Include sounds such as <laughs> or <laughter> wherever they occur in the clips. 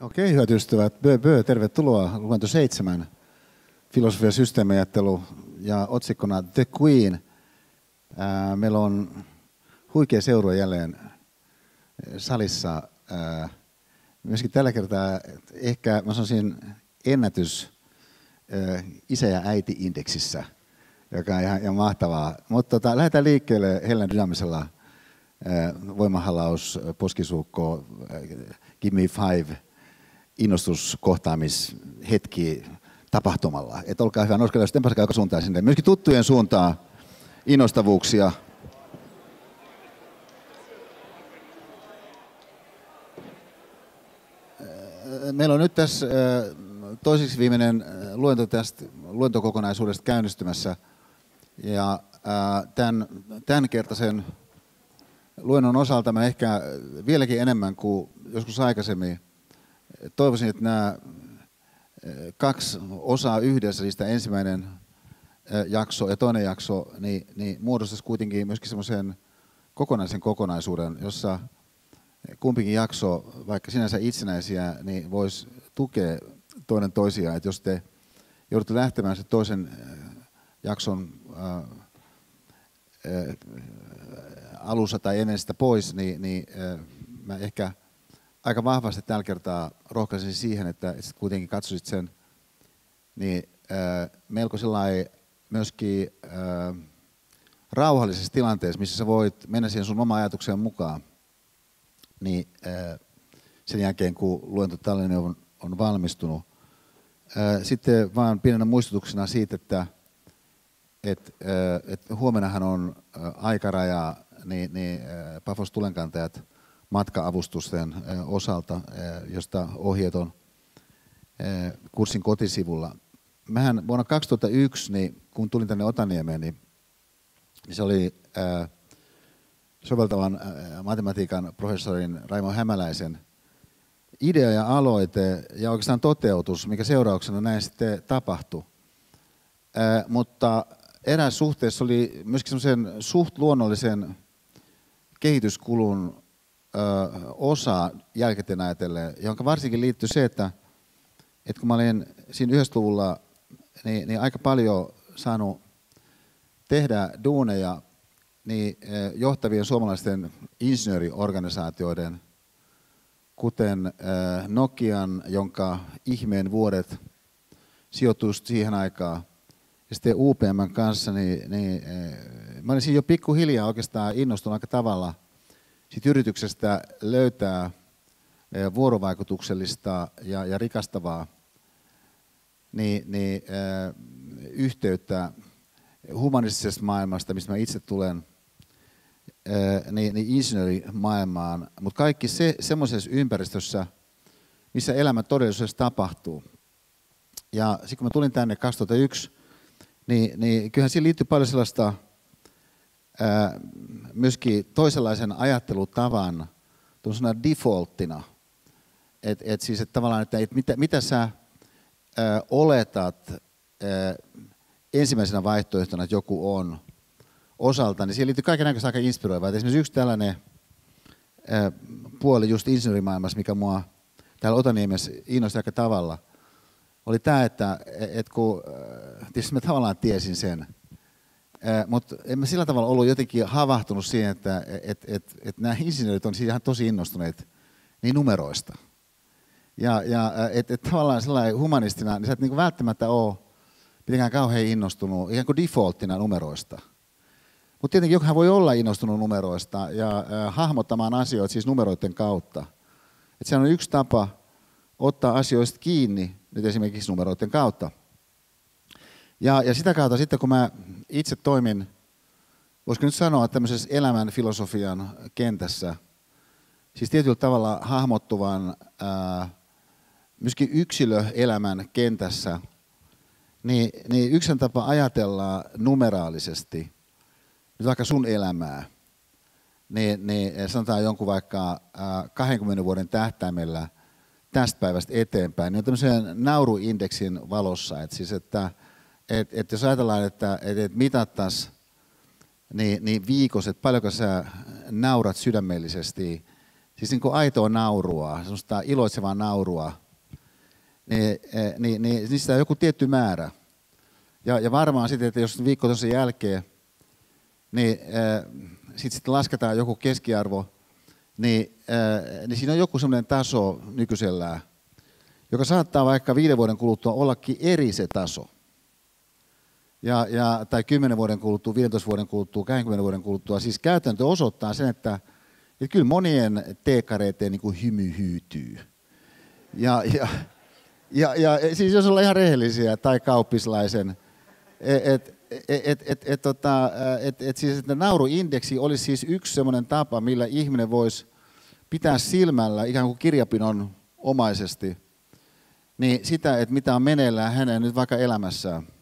Okei, hyvät ystävät. Bö, bö, tervetuloa luento seitsemän. Filosofia systeemiajattelu ja otsikkona The Queen. Ää, meillä on huikea seura jälleen salissa. Ää, myöskin tällä kertaa ehkä mä sanoisin ennätys ää, isä- ja äiti-indeksissä, joka on ihan, ihan mahtavaa. Mutta tota, lähdetään liikkeelle Helen dynaamisella voimahalaus, poskisuukko, give me five – innostuskohtaamishetki tapahtumalla. Että olkaa hyvä, nouskaa sitten joka suuntaan sinne. Myöskin tuttujen suuntaan innostavuuksia. Meillä on nyt tässä toiseksi viimeinen luento tästä luentokokonaisuudesta käynnistymässä. Ja tämän, tämän kertaisen luennon osalta mä ehkä vieläkin enemmän kuin joskus aikaisemmin toivoisin, että nämä eh, kaksi osaa yhdessä, siis tämä ensimmäinen eh, jakso ja toinen jakso, niin, niin muodostaisi kuitenkin myöskin semmoisen kokonaisen kokonaisuuden, jossa kumpikin jakso, vaikka sinänsä itsenäisiä, niin voisi tukea toinen toisiaan. Että jos te joudutte lähtemään sen toisen eh, jakson ää, ää, alussa tai ennen sitä pois, niin, niin ää, mä ehkä – aika vahvasti tällä kertaa rohkaisin siihen, että kuitenkin katsoisit sen niin äh, melko sellainen myöskin äh, rauhallisessa tilanteessa, missä sä voit mennä siihen sun oma ajatukseen mukaan, niin äh, sen jälkeen kun luento tällainen on, on valmistunut. Äh, sitten vaan pienenä muistutuksena siitä, että et, äh, et huomennahan on äh, aikaraja, niin, niin äh, Pafos tulenkantajat – matka-avustusten osalta, josta ohjeet on kurssin kotisivulla. Mähän vuonna 2001, niin kun tulin tänne Otaniemeen, niin se oli soveltavan matematiikan professorin Raimo Hämäläisen idea ja aloite ja oikeastaan toteutus, mikä seurauksena näin sitten tapahtui. Mutta eräässä suhteessa oli myöskin semmoisen suht luonnollisen kehityskulun osa jälkikäteen ajatellen, jonka varsinkin liittyy se, että, että kun mä olin siinä 90-luvulla niin, niin aika paljon saanut tehdä duuneja niin johtavien suomalaisten insinööriorganisaatioiden, kuten Nokian, jonka ihmeen vuodet sijoittuisi siihen aikaan, ja sitten UPM kanssa, niin, niin mä olin siinä jo pikkuhiljaa oikeastaan innostunut aika tavalla – siitä yrityksestä löytää vuorovaikutuksellista ja, ja rikastavaa niin, niin, äh, yhteyttä humanistisesta maailmasta, mistä mä itse tulen, äh, niin, niin insinöörimaailmaan, mutta kaikki se semmoisessa ympäristössä, missä elämä todellisuudessa tapahtuu. Ja sitten kun mä tulin tänne 2001, niin, niin kyllähän siinä liittyy paljon sellaista myöskin toisenlaisen ajattelutavan tuollaisena defaulttina. Et, et siis, että tavallaan, että et mitä, mitä sä ä, oletat ä, ensimmäisenä vaihtoehtona, että joku on osalta, niin siihen liittyy kaiken aika inspiroivaa. Et esimerkiksi yksi tällainen ä, puoli just insinöörimaailmassa, mikä mua täällä Otaniemessä innosti aika tavalla, oli tämä, että et kun, tietysti mä tavallaan tiesin sen, mutta en mä sillä tavalla ollut jotenkin havahtunut siihen, että et, et, et nämä insinöörit on ihan tosi innostuneet niin numeroista. Ja, ja että et tavallaan sellainen humanistina, niin sä et niinku välttämättä ole mitenkään kauhean innostunut ihan kuin defaulttina numeroista. Mutta tietenkin jokainen voi olla innostunut numeroista ja äh, hahmottamaan asioita siis numeroiden kautta. Et se on yksi tapa ottaa asioista kiinni nyt esimerkiksi numeroiden kautta. Ja, ja sitä kautta sitten kun mä itse toimin, voisiko nyt sanoa tämmöisessä elämän filosofian kentässä, siis tietyllä tavalla hahmottuvan myöskin yksilöelämän kentässä, niin, niin yksi tapa ajatella numeraalisesti, nyt vaikka sun elämää, niin, niin sanotaan jonkun vaikka ää, 20 vuoden tähtäimellä tästä päivästä eteenpäin, niin on tämmöisen nauruindeksin valossa, että siis että – et, et jos ajatellaan, että et, et mitattaisiin niin, niin viikossa, että paljonko sä naurat sydämellisesti, siis niin kuin aitoa naurua, semmoista iloitsevaa naurua, niin, niin, niin niistä on joku tietty määrä. Ja, ja varmaan sitten, että jos viikko tuossa jälkeen, niin sitten sit lasketaan joku keskiarvo, niin, niin siinä on joku semmoinen taso nykyisellään, joka saattaa vaikka viiden vuoden kuluttua ollakin eri se taso. Ja, ja, tai 10 vuoden kuluttua, 15 vuoden kuluttua, 20 vuoden kuluttua. Siis käytäntö osoittaa sen, että, että kyllä monien teekareiden niin hymy hyytyy. Ja, ja, ja, ja siis jos ollaan ihan rehellisiä tai kauppislaisen, että et, et, et, et, tota, et, et siis, että nauruindeksi olisi siis yksi sellainen tapa, millä ihminen voisi pitää silmällä ikään kuin kirjapinon omaisesti niin sitä, että mitä on meneillään hänen nyt vaikka elämässään.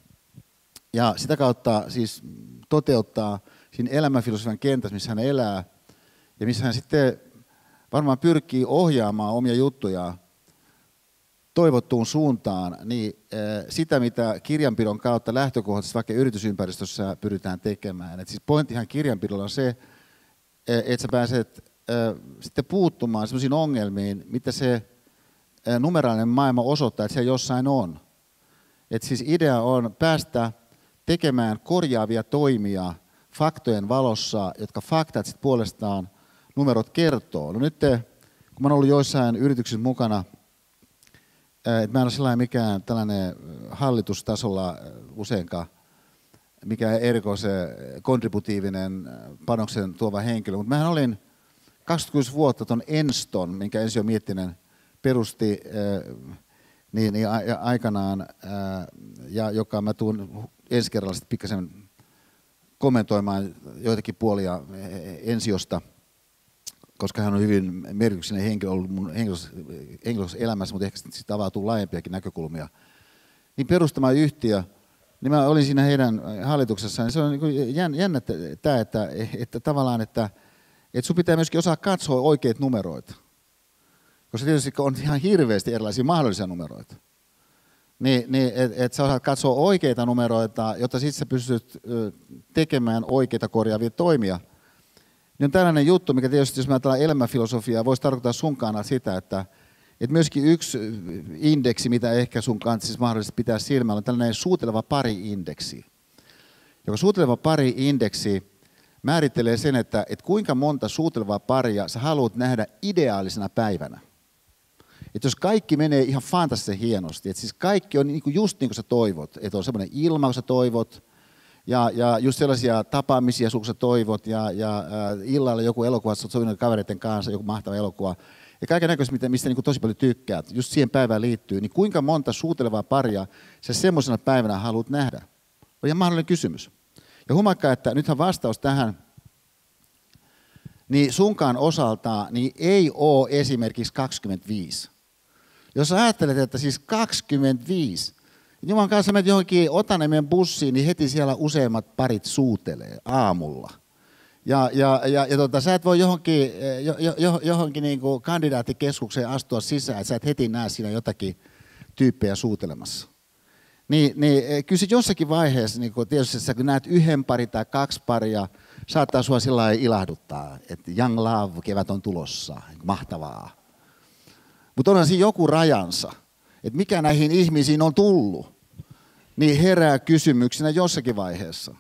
Ja sitä kautta siis toteuttaa siinä elämänfilosofian kentässä, missä hän elää, ja missä hän sitten varmaan pyrkii ohjaamaan omia juttujaan toivottuun suuntaan, niin eh, sitä, mitä kirjanpidon kautta lähtökohtaisesti vaikka yritysympäristössä pyritään tekemään. Et siis pointtihan kirjanpidolla on se, eh, että sä pääset eh, sitten puuttumaan sellaisiin ongelmiin, mitä se numeraalinen maailma osoittaa, että se jossain on. Et siis idea on päästä tekemään korjaavia toimia faktojen valossa, jotka faktat sitten puolestaan numerot kertoo. No nyt, kun mä olen ollut joissain yrityksissä mukana, että mä en ole sellainen mikään tällainen hallitustasolla useinkaan, mikä erikoisen kontributiivinen panoksen tuova henkilö, mutta mä olin 26 vuotta tuon Enston, minkä Ensio Miettinen perusti niin, niin aikanaan, ja joka mä tuun ensi kerralla sitten pikkasen kommentoimaan joitakin puolia ensiosta, koska hän on hyvin merkityksellinen henkilö ollut mun henkilössä elämässä, mutta ehkä sitten avautuu laajempiakin näkökulmia. Niin perustama yhtiö, niin mä olin siinä heidän hallituksessaan, niin se on niin jännä tämä, että, että tavallaan, että, että sun pitää myöskin osaa katsoa oikeat numeroita. Koska tietysti on ihan hirveästi erilaisia mahdollisia numeroita niin, niin että et sä osaat katsoa oikeita numeroita, jotta sitten sä pystyt tekemään oikeita korjaavia toimia. Niin on tällainen juttu, mikä tietysti, jos mä ajatellaan elämänfilosofiaa, voisi tarkoittaa sun kannalta sitä, että, että myöskin yksi indeksi, mitä ehkä sun kanssa siis mahdollisesti pitää silmällä, on tällainen suuteleva pari-indeksi. Joka suuteleva pari-indeksi määrittelee sen, että, että kuinka monta suutelevaa paria sä haluat nähdä ideaalisena päivänä että jos kaikki menee ihan fantastisen hienosti, että siis kaikki on niin kuin just niin kuin sä toivot, että on semmoinen ilma, kun sä toivot, ja, ja just sellaisia tapaamisia, kun sä toivot, ja, ja äh, illalla joku elokuva, sä oot kavereiden kanssa, joku mahtava elokuva, ja kaiken näköistä, mistä niin kuin tosi paljon tykkäät, just siihen päivään liittyy, niin kuinka monta suutelevaa paria sä semmoisena päivänä haluat nähdä? On ihan mahdollinen kysymys. Ja huomakka, että nythän vastaus tähän, niin sunkaan osalta niin ei ole esimerkiksi 25. Jos ajattelet, että siis 25, Jumalan kanssa menet johonkin Otanemen bussiin, niin heti siellä useimmat parit suutelee aamulla. Ja, ja, ja, ja tota, sä et voi johonkin, jo, jo, johonkin niin kuin kandidaattikeskukseen astua sisään, että sä et heti näe siinä jotakin tyyppejä suutelemassa. Niin, niin eh, kyllä jossakin vaiheessa, niin kun tietysti sä kun näet yhden pari tai kaksi paria, saattaa sua sillä ilahduttaa, että young love, kevät on tulossa, mahtavaa. Mutta onhan siinä joku rajansa, että mikä näihin ihmisiin on tullut, niin herää kysymyksenä jossakin vaiheessa.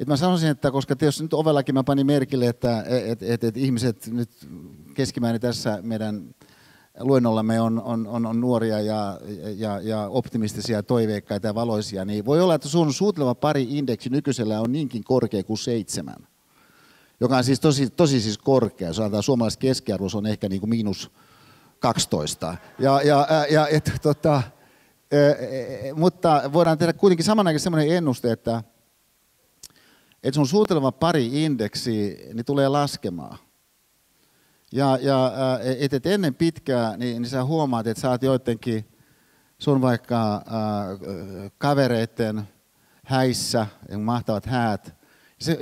Et mä sanoisin, että koska tietysti nyt ovellakin mä panin merkille, että et, et, et ihmiset nyt keskimäärin tässä meidän luennollamme on, on, on, on nuoria ja, ja, ja optimistisia, toiveikkaita ja valoisia, niin voi olla, että sun suuteleva pari indeksi nykyisellä on niinkin korkea kuin seitsemän, joka on siis tosi, tosi siis korkea. Jos suomalaiset keskiarvo, on ehkä niin kuin miinus 12. Ja, ja, ja et, tota, mutta voidaan tehdä kuitenkin samanaikaisesti sellainen ennuste, että, että sun suuteleva pari-indeksi niin tulee laskemaan. Ja, ja et, et ennen pitkää niin, niin sä huomaat, että sä oot joidenkin sun vaikka äh, kavereiden häissä, mahtavat häät. Se,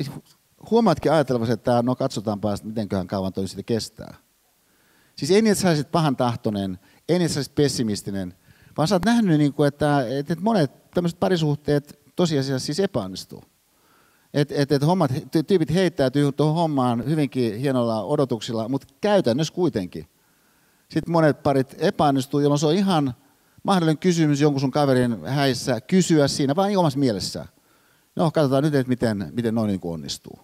huomaatkin ajatelevasi, että no katsotaanpa, mitenköhän kauan toi sitten kestää. Siis ei niin, että sä olisit pahan tahtoinen, ei niin, että sä olisit pessimistinen, vaan sä oot nähnyt, niin kuin, että, että monet tämmöiset parisuhteet tosiasiassa siis epäonnistuu. että et, et hommat, tyypit heittäytyy tuohon hommaan hyvinkin hienolla odotuksilla, mutta käytännössä kuitenkin. Sitten monet parit epäonnistuu, jolloin se on ihan mahdollinen kysymys jonkun sun kaverin häissä kysyä siinä vain omassa mielessä. No, katsotaan nyt, että miten, miten noin niin onnistuu.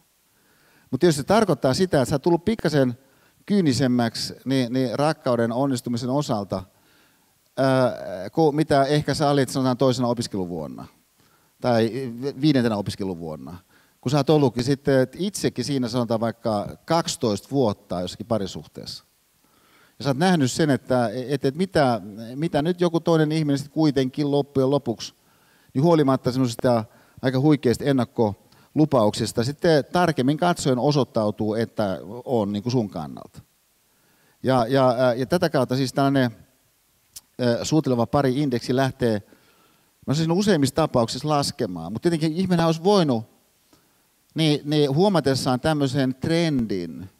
Mutta tietysti se tarkoittaa sitä, että sä oot tullut pikkasen kyynisemmäksi niin, niin rakkauden onnistumisen osalta, ää, kuin mitä ehkä sä olit sanotaan toisena opiskeluvuonna tai viidentenä opiskeluvuonna. Kun sä oot ollutkin sitten itsekin siinä sanotaan vaikka 12 vuotta jossakin parisuhteessa. Ja sä oot nähnyt sen, että, että, että mitä, mitä nyt joku toinen ihminen sitten kuitenkin loppujen lopuksi, niin huolimatta semmoisesta aika huikeista ennakkolupauksista, sitten tarkemmin katsoen osoittautuu, että on niin kuin sun kannalta. Ja, ja, ja tätä kautta siis tällainen suuteleva pari indeksi lähtee mä sanoisin useimmissa tapauksissa laskemaan, mutta tietenkin ihminen olisi voinut niin, niin huomatessaan tämmöisen trendin,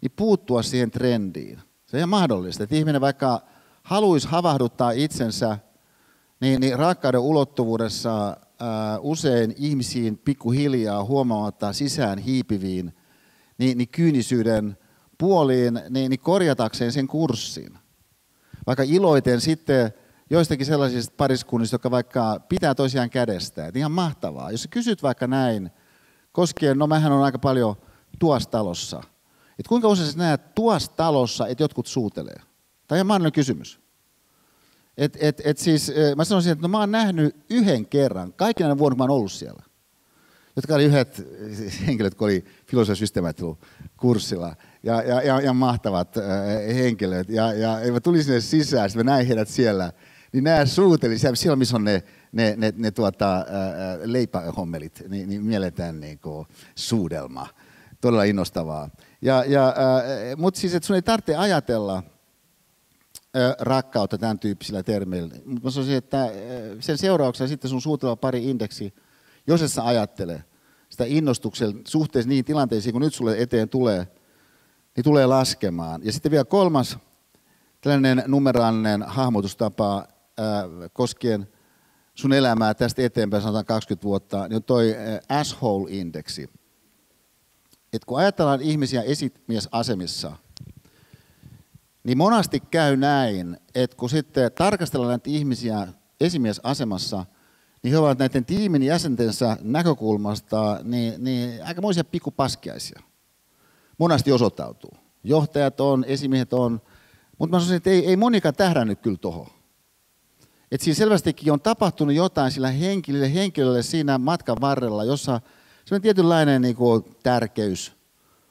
niin puuttua siihen trendiin. Se on ihan mahdollista, että ihminen vaikka haluaisi havahduttaa itsensä, niin, niin rakkauden ulottuvuudessa usein ihmisiin pikkuhiljaa huomaamatta sisään hiipiviin niin, niin kyynisyyden puoliin, niin, niin korjatakseen sen kurssin. Vaikka iloiten sitten joistakin sellaisista pariskunnista, jotka vaikka pitää toisiaan kädestä. Että ihan mahtavaa. Jos kysyt vaikka näin, koskien, no mähän on aika paljon tuossa talossa. Että kuinka usein sä näet tuossa talossa, että jotkut suutelee? Tämä on ihan kysymys. Et, et, et siis, mä sanoisin, että no mä oon nähnyt yhden kerran, kaikki näiden vuonna, kun mä oon ollut siellä. Jotka oli yhdet <laughs> henkilöt, kun oli filosofian kurssilla ja, ja, ja, ja mahtavat äh, henkilöt. Ja, ja, ja mä tulin sinne sisään, sitten mä näin heidät siellä. Niin nämä suuteli, siellä missä on ne, ne, ne, ne tuota, äh, leipähommelit, niin, niin mielletään niin suudelma. Todella innostavaa. Ja, ja, Mutta siis, että sun ei tarvitse ajatella rakkautta tämän tyyppisillä termeillä. Mutta mä sanoisin, että sen seurauksena sitten sun suutelma pari indeksi, jos et sä ajattele sitä innostuksella suhteessa niihin tilanteisiin, kun nyt sulle eteen tulee, niin tulee laskemaan. Ja sitten vielä kolmas tällainen numeraalinen hahmotustapa ää, koskien sun elämää tästä eteenpäin, sanotaan 20 vuotta, niin on toi asshole-indeksi. Et kun ajatellaan ihmisiä esimiesasemissa, niin monasti käy näin, että kun sitten tarkastellaan näitä ihmisiä esimiesasemassa, niin he ovat näiden tiimin jäsentensä näkökulmasta niin, niin aikamoisia pikkupaskiaisia. Monasti osoittautuu. Johtajat on, esimiehet on, mutta mä sanoisin, että ei, ei monikaan tähdännyt kyllä tuohon. Että siinä selvästikin on tapahtunut jotain sillä henkilölle, henkilölle siinä matkan varrella, jossa semmoinen tietynlainen niin kuin, tärkeys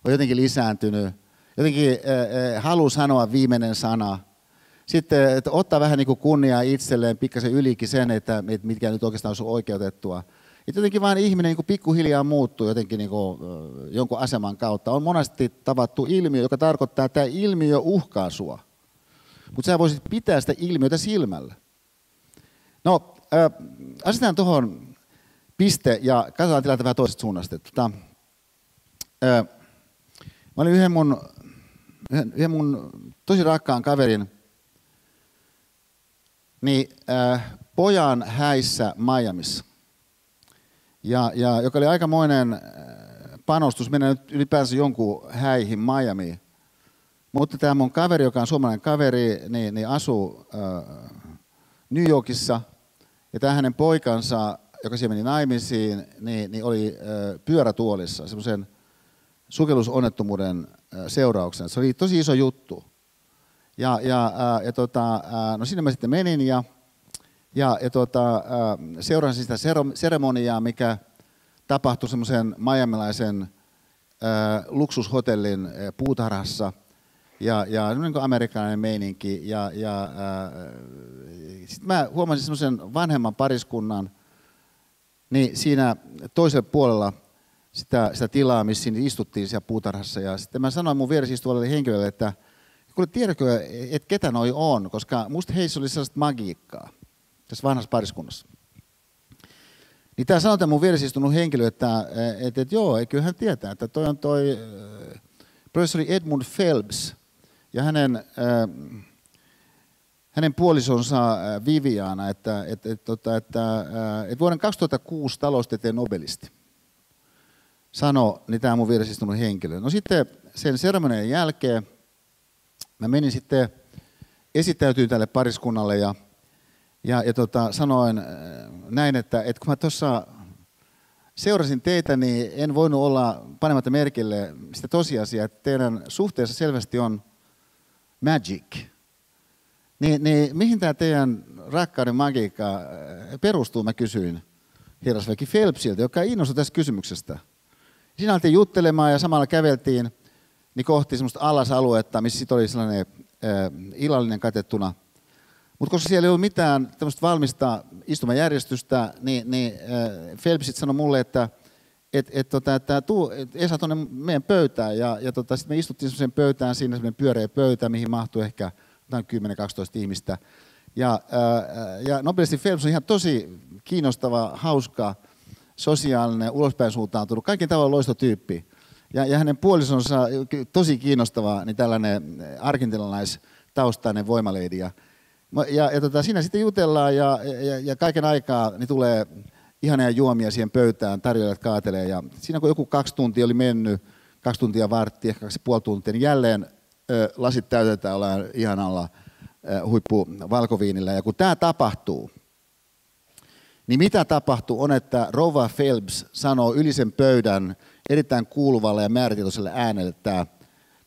on jotenkin lisääntynyt. Jotenkin äh, äh, halu sanoa viimeinen sana. Sitten että ottaa vähän niin kuin kunniaa itselleen, pikkasen ylikin sen, että, mitkä nyt oikeastaan on oikeutettua. Että jotenkin vaan ihminen niin pikkuhiljaa muuttuu jotenkin niin kuin, jonkun aseman kautta. On monesti tavattu ilmiö, joka tarkoittaa, että tämä ilmiö uhkaa sua. Mutta sä voisit pitää sitä ilmiötä silmällä. No, äh, asetetaan tuohon piste ja katsotaan tilannetta vähän toisesta suunnasta. Tota, äh, mä olin yhden mun, yhden, mun tosi rakkaan kaverin niin, äh, pojan häissä Miamiissa. Ja, ja, joka oli aikamoinen panostus mennä nyt ylipäänsä jonkun häihin Miamiin. Mutta tämä mun kaveri, joka on suomalainen kaveri, niin, niin asuu äh, New Yorkissa. Ja tämä hänen poikansa, joka siellä meni naimisiin, niin, niin oli äh, pyörätuolissa semmoisen sukellusonnettomuuden äh, seurauksena. Se oli tosi iso juttu. Ja, ja, ja tota, no sinne mä sitten menin ja, ja, ja tota, seurasin sitä seremoniaa, mikä tapahtui semmoisen miamilaisen äh, luksushotellin puutarhassa – ja, ja niin kuin amerikkalainen meininki. Ja, ja sitten mä huomasin semmoisen vanhemman pariskunnan, niin siinä toisella puolella sitä, sitä tilaa, missä istuttiin siellä puutarhassa. Ja sitten mä sanoin mun vieressä istuvalle henkilölle, että kuule tiedätkö, että ketä noi on, koska musta heissä oli sellaista magiikkaa tässä vanhassa pariskunnassa. Niin tämä sanoi mun vieressä istunut henkilö, että, että, että joo, eiköhän hän tietää, että toi on toi professori Edmund Phelps, ja hänen, äh, hänen puolisonsa Viviana, että, että, että, että, että, äh, että vuoden 2006 taloustieteen nobelisti. Sanoi, niin tämä mun vieressä henkilö. No sitten sen seremonian jälkeen mä menin sitten esittäytyin tälle pariskunnalle ja, ja, ja tota, sanoin äh, näin, että, että kun mä tuossa seurasin teitä, niin en voinut olla panematta merkille sitä tosiasiaa, että teidän suhteessa selvästi on magic. Niin, niin mihin tämä teidän rakkauden magiikka äh, perustuu, mä kysyin herrasväki Phelpsiltä, joka innostui tästä kysymyksestä. Siinä alettiin juttelemaan ja samalla käveltiin niin kohti semmoista alasaluetta, missä sitten oli sellainen äh, illallinen katettuna. Mutta koska siellä ei ollut mitään tämmöistä valmista istumajärjestystä, niin, niin äh, Phelps sanoi mulle, että et, et, tota, että tuu et Esa tuonne meidän pöytään. Ja, ja tota, sitten me istuttiin semmoiseen pöytään, siinä semmoinen pyöreä pöytä, mihin mahtui ehkä 10-12 ihmistä. Ja, ää, ja nopeasti Phelps on ihan tosi kiinnostava, hauska, sosiaalinen, ulospäin suuntautunut, kaiken tavalla loistotyyppi. Ja, ja hänen puolisonsa tosi kiinnostava, niin tällainen argentinalaistaustainen voimaleidi. Ja, ja, ja tota, siinä sitten jutellaan ja, ja, ja kaiken aikaa niin tulee ihania juomia siihen pöytään, tarjoilijat kaatelee. Ja siinä kun joku kaksi tuntia oli mennyt, kaksi tuntia vartti, ehkä kaksi puoli tuntia, niin jälleen ö, lasit täytetään, ollaan ihanalla huippu valkoviinillä. Ja kun tämä tapahtuu, niin mitä tapahtuu on, että Rova Phelps sanoo yli sen pöydän erittäin kuuluvalla ja määrätietoisella äänellä, että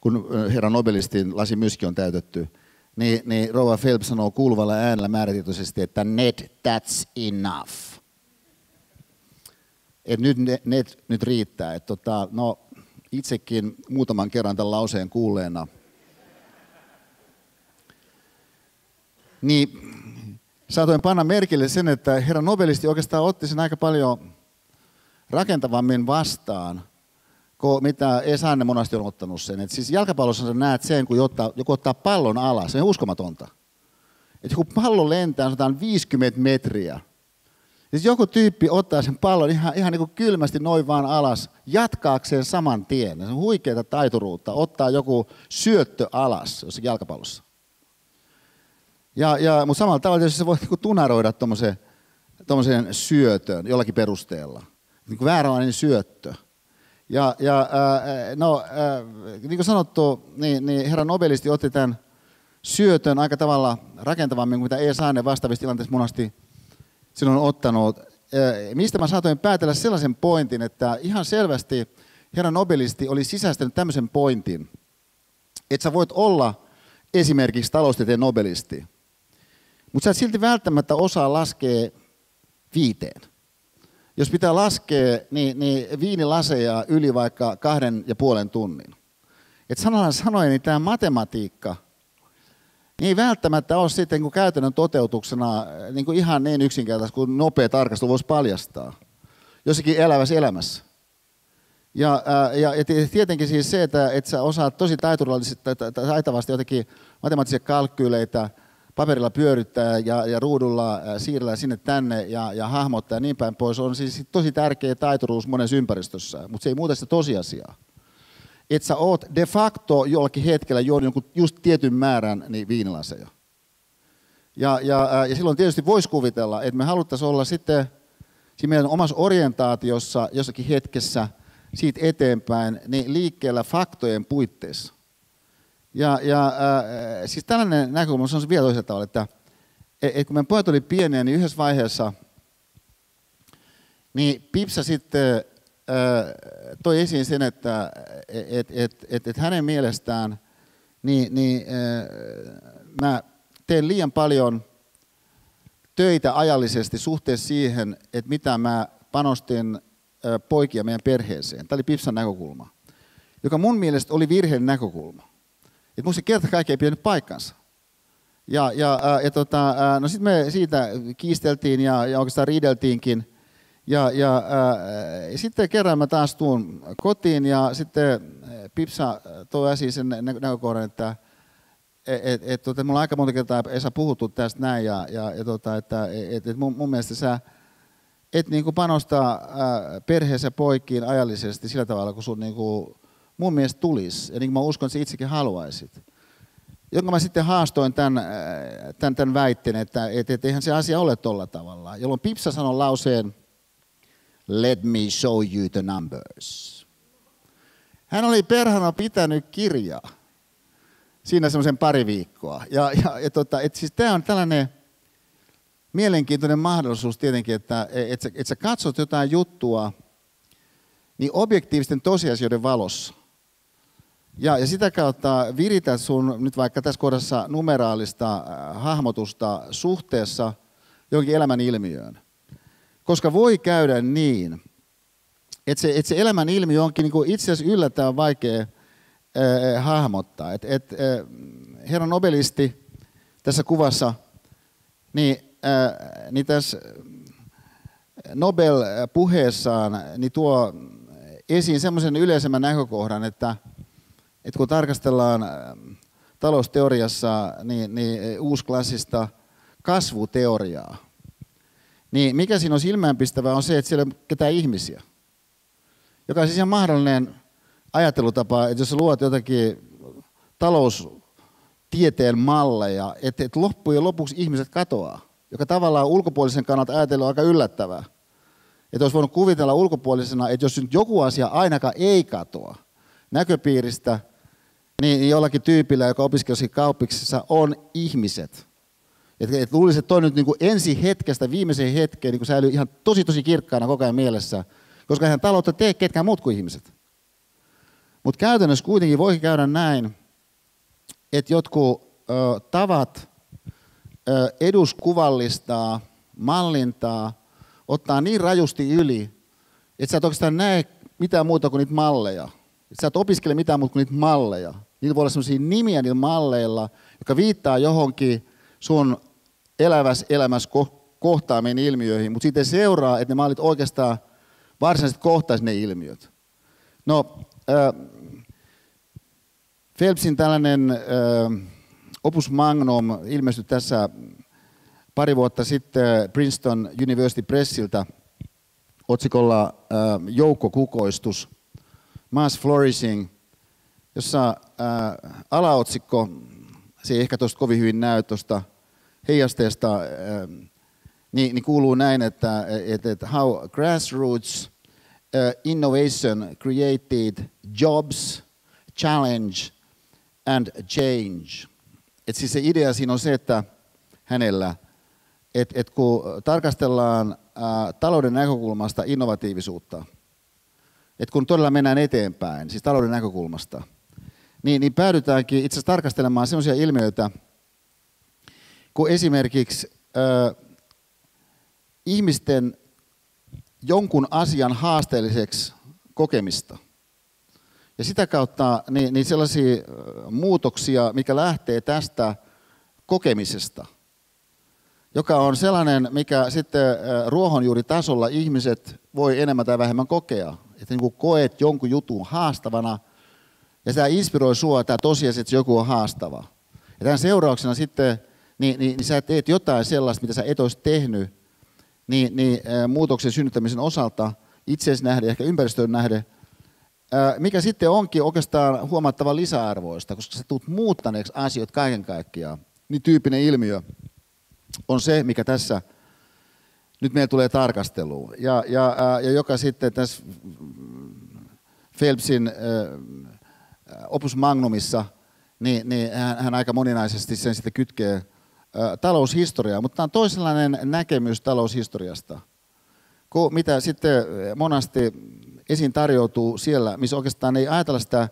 kun herra Nobelistin lasi myski on täytetty, niin, niin Rova Phelps sanoo kuuluvalla äänellä määrätietoisesti, että Ned, that's enough. Et nyt, Ned, nyt riittää. Et tota, no, itsekin muutaman kerran tämän lauseen kuulleena. Niin saatoin panna merkille sen, että herra Nobelisti oikeastaan otti sen aika paljon rakentavammin vastaan, kuin mitä Esanne monasti on ottanut sen. Et siis jalkapallossa sä näet sen, kun ottaa, joku ottaa pallon alas. Se on uskomatonta. Et kun pallo lentää, sanotaan 50 metriä, siis joku tyyppi ottaa sen pallon ihan, ihan niin kuin kylmästi noin vaan alas, jatkaakseen saman tien. Se on huikeaa taituruutta, ottaa joku syöttö alas, jos jalkapallossa. Ja, ja, mutta samalla tavalla tietysti se voi niin tunaroida tuommoisen syötön jollakin perusteella. Niin kuin vääränlainen syöttö. Ja, ja äh, no, äh, niin kuin sanottu, niin, niin herra Nobelisti otti tämän syötön aika tavalla rakentavammin kuin mitä E. Saane vastaavissa tilanteissa monasti silloin ottanut. Äh, mistä mä saatoin päätellä sellaisen pointin, että ihan selvästi herra Nobelisti oli sisäistänyt tämmöisen pointin, että sä voit olla esimerkiksi taloustieteen Nobelisti, mutta sä et silti välttämättä osaa laskea viiteen. Jos pitää laskea, niin, niin viinilaseja yli vaikka kahden ja puolen tunnin. Et sanalla sanoen, niin tämä matematiikka niin ei välttämättä ole sitten niin kuin käytännön toteutuksena niin kuin ihan niin yksinkertaisesti kuin nopea tarkastelu voisi paljastaa jossakin elävässä elämässä. Ja, ja, ja tietenkin siis se, että, että sä osaat tosi taitavasti jotenkin matemaattisia kalkkyyleitä – paperilla pyörittää ja, ja ruudulla äh, siirrellä sinne tänne ja, ja hahmottaa ja niin päin pois on siis tosi tärkeä taituruus monessa ympäristössä, mutta se ei muuta sitä tosiasiaa. Että sä oot de facto jollakin hetkellä juonut just tietyn määrän niin viinilaseja. Ja, ja, äh, ja silloin tietysti voisi kuvitella, että me haluttaisiin olla sitten siinä meidän omassa orientaatiossa jossakin hetkessä siitä eteenpäin niin liikkeellä faktojen puitteissa. Ja, ja äh, siis tällainen näkökulma on vielä toisella tavalla, että et, et kun meidän pojat oli pieniä, niin yhdessä vaiheessa niin Pipsa sitten äh, toi esiin sen, että et, et, et, et hänen mielestään niin, niin äh, mä teen liian paljon töitä ajallisesti suhteessa siihen, että mitä mä panostin äh, poikia meidän perheeseen. Tämä oli Pipsan näkökulma, joka mun mielestä oli virheellinen näkökulma. Että musta se kerta kaikkiaan ei pitänyt paikkansa. Ja, ja, ja tota, no sitten me siitä kiisteltiin ja, ja oikeastaan riideltiinkin. Ja, ja ja sitten kerran mä taas tuun kotiin ja sitten Pipsa toi esiin sen näkökohdan, että et, et, et, tota, mulla on aika monta kertaa Esa puhuttu tästä näin ja, ja, ja tota, että et, et mun, mun mielestä sä et niin kuin panostaa perheeseen poikkiin ajallisesti sillä tavalla, kun sun niin kuin, mun mielestä tulisi, ja niin kuin mä uskon, että itsekin haluaisit. Jonka mä sitten haastoin tämän, äh, tämän, tämän väitteen, että, että, että eihän se asia ole tolla tavalla. Jolloin Pipsa sanoi lauseen, let me show you the numbers. Hän oli perhana pitänyt kirjaa siinä semmoisen pari viikkoa. Ja, ja, ja tota, et siis tämä on tällainen mielenkiintoinen mahdollisuus tietenkin, että et sä, et sä katsot jotain juttua niin objektiivisten tosiasioiden valossa. Ja, ja sitä kautta virität sun nyt vaikka tässä kohdassa numeraalista äh, hahmotusta suhteessa jonkin elämän ilmiöön. Koska voi käydä niin, että se, että se elämän ilmiö onkin niin itse asiassa yllättävän vaikea äh, hahmottaa. Et, et, äh, herra nobelisti tässä kuvassa, niin, äh, niin tässä Nobel-puheessaan niin tuo esiin semmoisen yleisemmän näkökohdan, että, että kun tarkastellaan talousteoriassa niin, niin uusklassista kasvuteoriaa, niin mikä siinä on silmäänpistävää on se, että siellä ei ole ketään ihmisiä. Joka on siis ihan mahdollinen ajattelutapa, että jos sä luot jotakin taloustieteen malleja, että, että loppujen lopuksi ihmiset katoaa, joka tavallaan ulkopuolisen kannalta ajatella on aika yllättävää. Että olisi voinut kuvitella ulkopuolisena, että jos nyt joku asia ainakaan ei katoa näköpiiristä, niin jollakin tyypillä, joka opiskelisi kauppiksessa, on ihmiset. Että et luulisi, että toi nyt niin kuin ensi hetkestä viimeiseen hetkeen niin säilyy ihan tosi tosi kirkkaana koko ajan mielessä, koska hän taloutta tee ketkään muut kuin ihmiset. Mutta käytännössä kuitenkin voi käydä näin, että jotkut ö, tavat ö, eduskuvallistaa, mallintaa, ottaa niin rajusti yli, että sä et oikeastaan näe mitään muuta kuin niitä malleja. Et sä et opiskele mitään muuta kuin niitä malleja. Niillä voi olla sellaisia nimiä niillä malleilla, jotka viittaa johonkin sun elävässä elämässä kohtaamiin ilmiöihin, mutta siitä seuraa, että ne mallit oikeastaan varsinaisesti kohtaisi ne ilmiöt. No, äh, Phelpsin tällainen äh, opus magnum ilmestyi tässä pari vuotta sitten Princeton University Pressiltä otsikolla äh, Joukkokukoistus, Mass Flourishing, jossa äh, alaotsikko, se ei ehkä tuosta kovin hyvin näy tuosta heijasteesta, äh, niin, niin kuuluu näin, että, että, että how grassroots uh, innovation created jobs, challenge and change. Et siis se idea siinä on se, että hänellä että et kun tarkastellaan ää, talouden näkökulmasta innovatiivisuutta, että kun todella mennään eteenpäin, siis talouden näkökulmasta, niin, niin päädytäänkin itse asiassa tarkastelemaan sellaisia ilmiöitä, kuin esimerkiksi ää, ihmisten jonkun asian haasteelliseksi kokemista. Ja sitä kautta niin, niin sellaisia muutoksia, mikä lähtee tästä kokemisesta – joka on sellainen, mikä sitten ruohonjuuritasolla ihmiset voi enemmän tai vähemmän kokea. Että niin kuin koet jonkun jutun haastavana, ja sitä inspiroi sinua tämä tosiasia, että joku on haastava. Ja tämän seurauksena sitten, niin, niin, niin sä teet jotain sellaista, mitä sä et olisi tehnyt, niin, niin muutoksen synnyttämisen osalta, itseesi nähden, ehkä ympäristöön nähden, mikä sitten onkin oikeastaan huomattava lisäarvoista, koska sä tulet muuttaneeksi asioita kaiken kaikkiaan. Niin tyyppinen ilmiö on se, mikä tässä nyt meillä tulee tarkasteluun. Ja, ja, ja joka sitten tässä Phelpsin äh, opus magnumissa, niin, niin hän, hän aika moninaisesti sen sitten kytkee taloushistoriaa, mutta tämä on toisenlainen näkemys taloushistoriasta, kuin mitä sitten monasti esiin tarjoutuu siellä, missä oikeastaan ei ajatella sitä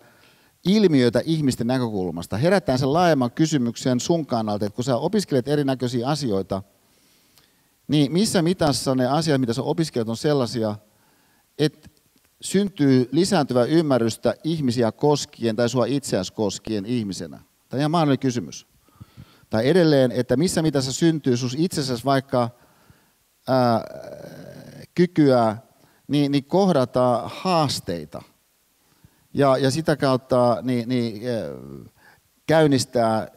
ilmiöitä ihmisten näkökulmasta. Herätään sen laajemman kysymyksen sun kannalta, että kun sä opiskelet erinäköisiä asioita, niin missä mitassa ne asiat, mitä sä opiskelet, on sellaisia, että syntyy lisääntyvää ymmärrystä ihmisiä koskien tai sua itseäsi koskien ihmisenä? Tämä on ihan mahdollinen kysymys. Tai edelleen, että missä mitassa syntyy sus itsessäsi vaikka ää, kykyä niin, niin kohdata haasteita – ja, ja sitä kautta niin, niin, käynnistää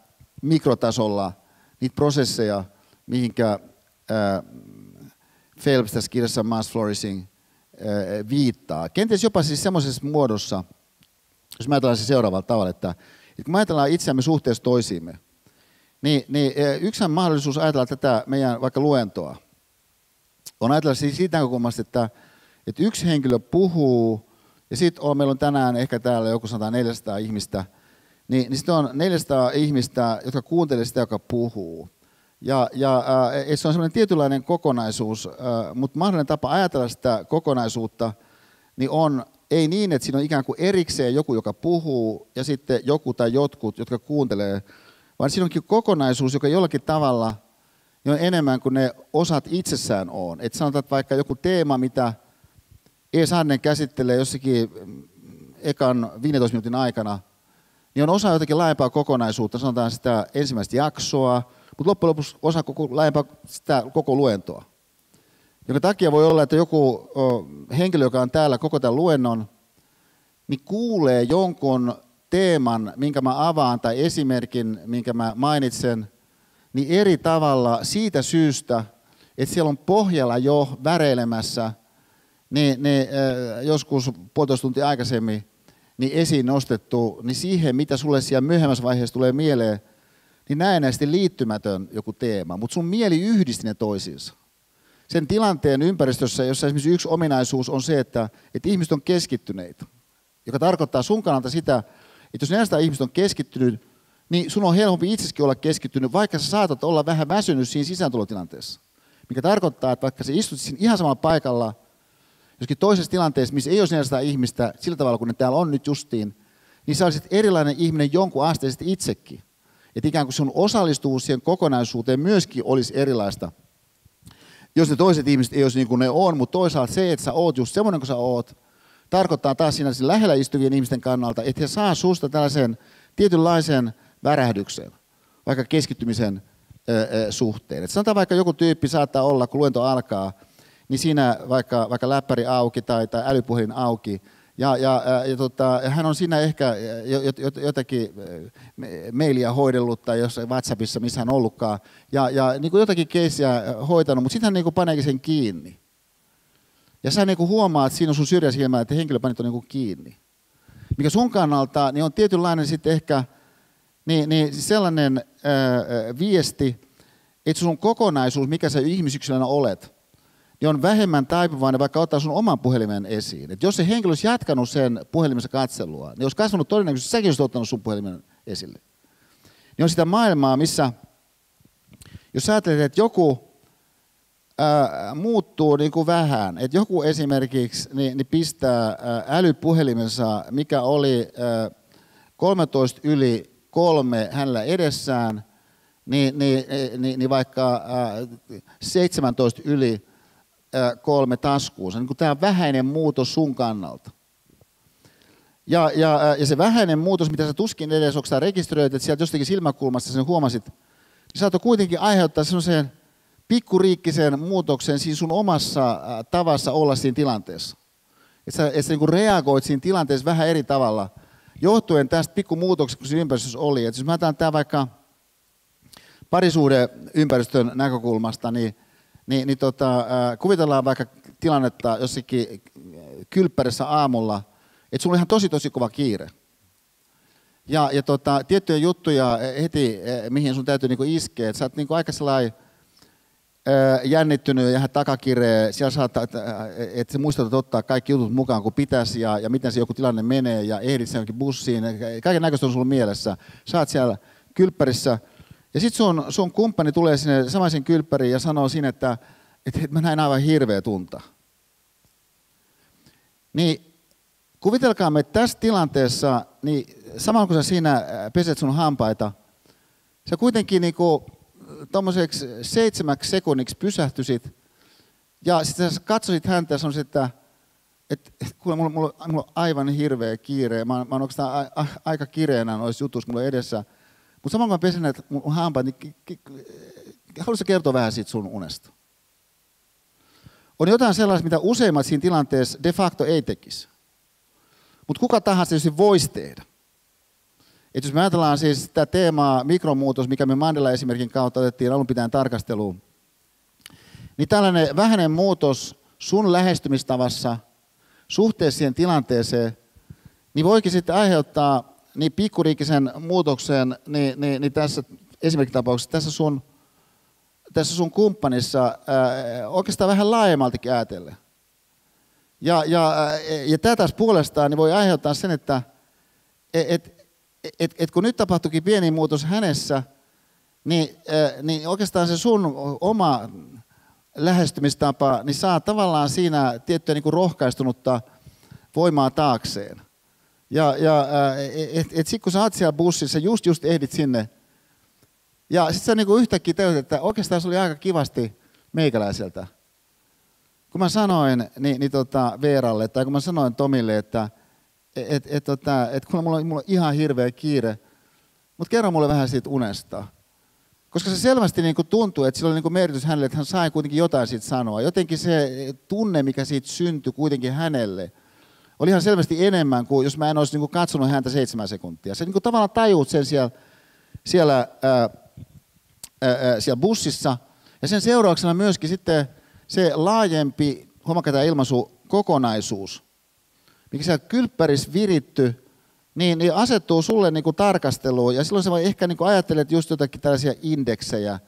mikrotasolla niitä prosesseja, mihinkä äh, Phelps tässä kirjassa Mass Flourishing viittaa. Kenties jopa siis semmoisessa muodossa, jos mä ajatellaan se seuraavalla tavalla, että, että kun ajatellaan itseämme suhteessa toisiimme, niin, niin yksi mahdollisuus ajatella tätä meidän vaikka luentoa on ajatella siis siitä näkökulmasta, että, että yksi henkilö puhuu, ja sitten on, meillä on tänään ehkä täällä joku 400 ihmistä, niin, niin sitten on 400 ihmistä, jotka kuuntelee sitä, joka puhuu. Ja, ja äh, se on semmoinen tietynlainen kokonaisuus, äh, mutta mahdollinen tapa ajatella sitä kokonaisuutta niin on ei niin, että siinä on ikään kuin erikseen joku, joka puhuu, ja sitten joku tai jotkut, jotka kuuntelee, vaan siinä onkin kokonaisuus, joka jollakin tavalla niin on enemmän kuin ne osat itsessään on. Että sanotaan, että vaikka joku teema, mitä Ees Hannen käsittelee jossakin ekan 15 minuutin aikana, niin on osa jotakin laajempaa kokonaisuutta, sanotaan sitä ensimmäistä jaksoa, mutta loppujen lopuksi osa koko, sitä koko luentoa. Jonka takia voi olla, että joku henkilö, joka on täällä koko tämän luennon, niin kuulee jonkun teeman, minkä mä avaan, tai esimerkin, minkä mä mainitsen, niin eri tavalla siitä syystä, että siellä on pohjalla jo väreilemässä niin, niin joskus puolitoista tuntia aikaisemmin niin esiin nostettu, niin siihen, mitä sulle siellä myöhemmässä vaiheessa tulee mieleen, niin näennäisesti liittymätön joku teema, mutta sun mieli yhdisti ne toisiinsa. Sen tilanteen ympäristössä, jossa esimerkiksi yksi ominaisuus on se, että, että ihmiset on keskittyneitä, joka tarkoittaa sun kannalta sitä, että jos 400 ihmistä on keskittynyt, niin sun on helpompi itseskin olla keskittynyt, vaikka sä saatat olla vähän väsynyt siinä sisääntulotilanteessa. Mikä tarkoittaa, että vaikka sä istut siinä ihan samalla paikalla, joskin toisessa tilanteessa, missä ei ole 400 ihmistä sillä tavalla kuin ne täällä on nyt justiin, niin sä olisit erilainen ihminen jonkun asteisesti itsekin. Että ikään kuin sun osallistuvuus siihen kokonaisuuteen myöskin olisi erilaista. Jos ne toiset ihmiset ei olisi niin kuin ne on, mutta toisaalta se, että sä oot just semmoinen kuin sä oot, tarkoittaa taas siinä lähellä istuvien ihmisten kannalta, että he saa susta tällaisen tietynlaisen värähdyksen, vaikka keskittymisen suhteen. Et sanotaan vaikka joku tyyppi saattaa olla, kun luento alkaa, niin siinä vaikka, vaikka läppäri auki tai, tai älypuhelin auki, ja, ja, ja tota, hän on siinä ehkä jotakin mailia hoidellut tai jossain WhatsAppissa, missä hän on ollutkaan, ja, ja niin kuin jotakin keissiä hoitanut, mutta sitten hän niin kuin paneekin sen kiinni. Ja sä niin huomaat, että siinä on sun syrjäsilmää, että henkilö panit on niin kiinni. Mikä sun kannalta niin on tietynlainen sitten ehkä niin, niin sellainen ää, viesti, että sun kokonaisuus, mikä sä ihmisyksilönä olet, niin on vähemmän taipuvainen vaikka ottaa sun oman puhelimen esiin. Et jos se henkilö olisi jatkanut sen puhelimensa katselua, niin olisi kasvanut todennäköisesti, säkin olisit ottanut sun puhelimen esille. Niin on sitä maailmaa, missä, jos ajattelet, että joku ää, muuttuu niin kuin vähän, että joku esimerkiksi niin, niin pistää ää, älypuhelimensa, mikä oli ää, 13 yli kolme hänellä edessään, niin, niin, niin, niin vaikka ää, 17 yli kolme taskuunsa. Niin tämä vähäinen muutos sun kannalta. Ja, ja, ja se vähäinen muutos, mitä sä tuskin edes, onko sä rekisteröit, että sieltä jostakin silmäkulmasta sen huomasit, niin saattoi kuitenkin aiheuttaa sellaisen pikkuriikkisen muutoksen siinä sun omassa tavassa olla siinä tilanteessa. Että sä, et sä niin reagoit siinä tilanteessa vähän eri tavalla, johtuen tästä pikkumuutoksesta, kun se ympäristössä oli. Et jos mä otan tämä vaikka parisuuden ympäristön näkökulmasta, niin niin, niin tota, kuvitellaan vaikka tilannetta jossakin kylppärissä aamulla, että sulla on ihan tosi tosi kova kiire. Ja, ja tota, tiettyjä juttuja heti, mihin sun täytyy niinku iskeä, että sä oot niinku aika sellainen jännittynyt ja takakireä, siellä saattaa, että, että muistat ottaa kaikki jutut mukaan kun pitäisi ja, ja miten se joku tilanne menee ja ehdit sen jonkin bussiin, kaiken näköistä on sulla mielessä. Saat siellä kylppärissä ja sitten sun, sun kumppani tulee sinne samaisen kylppäriin ja sanoo sinne, että, että, että mä näin aivan hirveä tunta. Niin kuvitelkaamme, että tässä tilanteessa, niin samalla kun sä siinä äh, peset sun hampaita, sä kuitenkin niin tuommoiseksi seitsemäksi sekunniksi pysähtyisit ja sitten sä katsoisit häntä ja sanoisit, että että kuule, mulla, mulla, mulla on aivan hirveä kiire. Mä, mä oon oikeastaan a, a, aika kireänä noissa jutuissa mulla edessä. Mutta samalla kun mä pesin näitä mun hampaat, niin haluaisitko kertoa vähän siitä sun unesta? On jotain sellaista, mitä useimmat siinä tilanteessa de facto ei tekisi. Mutta kuka tahansa tietysti voisi tehdä. Et jos me ajatellaan siis sitä teemaa mikromuutos, mikä me Mandela esimerkin kautta otettiin alun pitäen tarkasteluun, niin tällainen vähäinen muutos sun lähestymistavassa suhteessa siihen tilanteeseen, niin voikin sitten aiheuttaa niin pikkuriikisen muutokseen, niin, niin, niin tässä esimerkkitapauksessa tässä sun, tässä sun kumppanissa ää, oikeastaan vähän laajemmaltikin ajatellen. Ja, ja, ja tämä taas puolestaan niin voi aiheuttaa sen, että et, et, et, et kun nyt tapahtuikin pieni muutos hänessä, niin, niin oikeastaan se sun oma lähestymistapa, niin saa tavallaan siinä tiettyä niin kuin rohkaistunutta voimaa taakseen. Ja, ja et, et sitten kun sä oot siellä bussissa, just just ehdit sinne, ja sitten sä niin kuin yhtäkkiä täytät, että oikeastaan se oli aika kivasti meikäläiseltä. Kun mä sanoin niin, niin tota Veeralle, tai kun mä sanoin Tomille, että et, et, tota, et kun mulla on, mulla on ihan hirveä kiire, mutta kerro mulle vähän siitä unesta. Koska se selvästi niin kuin tuntuu, että sillä oli niin kuin merkitys hänelle, että hän sai kuitenkin jotain siitä sanoa. Jotenkin se tunne, mikä siitä syntyi kuitenkin hänelle, oli ihan selvästi enemmän kuin jos mä en olisi niin kuin katsonut häntä seitsemän sekuntia. Se niin kuin tavallaan tajuut sen siellä, siellä, ää, ää, siellä bussissa. Ja sen seurauksena myöskin sitten se laajempi, huomakaa tämä ilmaisu, kokonaisuus, mikä siellä kylppäris viritty, niin, niin asettuu sulle niin kuin tarkasteluun. Ja silloin sä voi ehkä niin kuin ajattelet just jotakin tällaisia indeksejä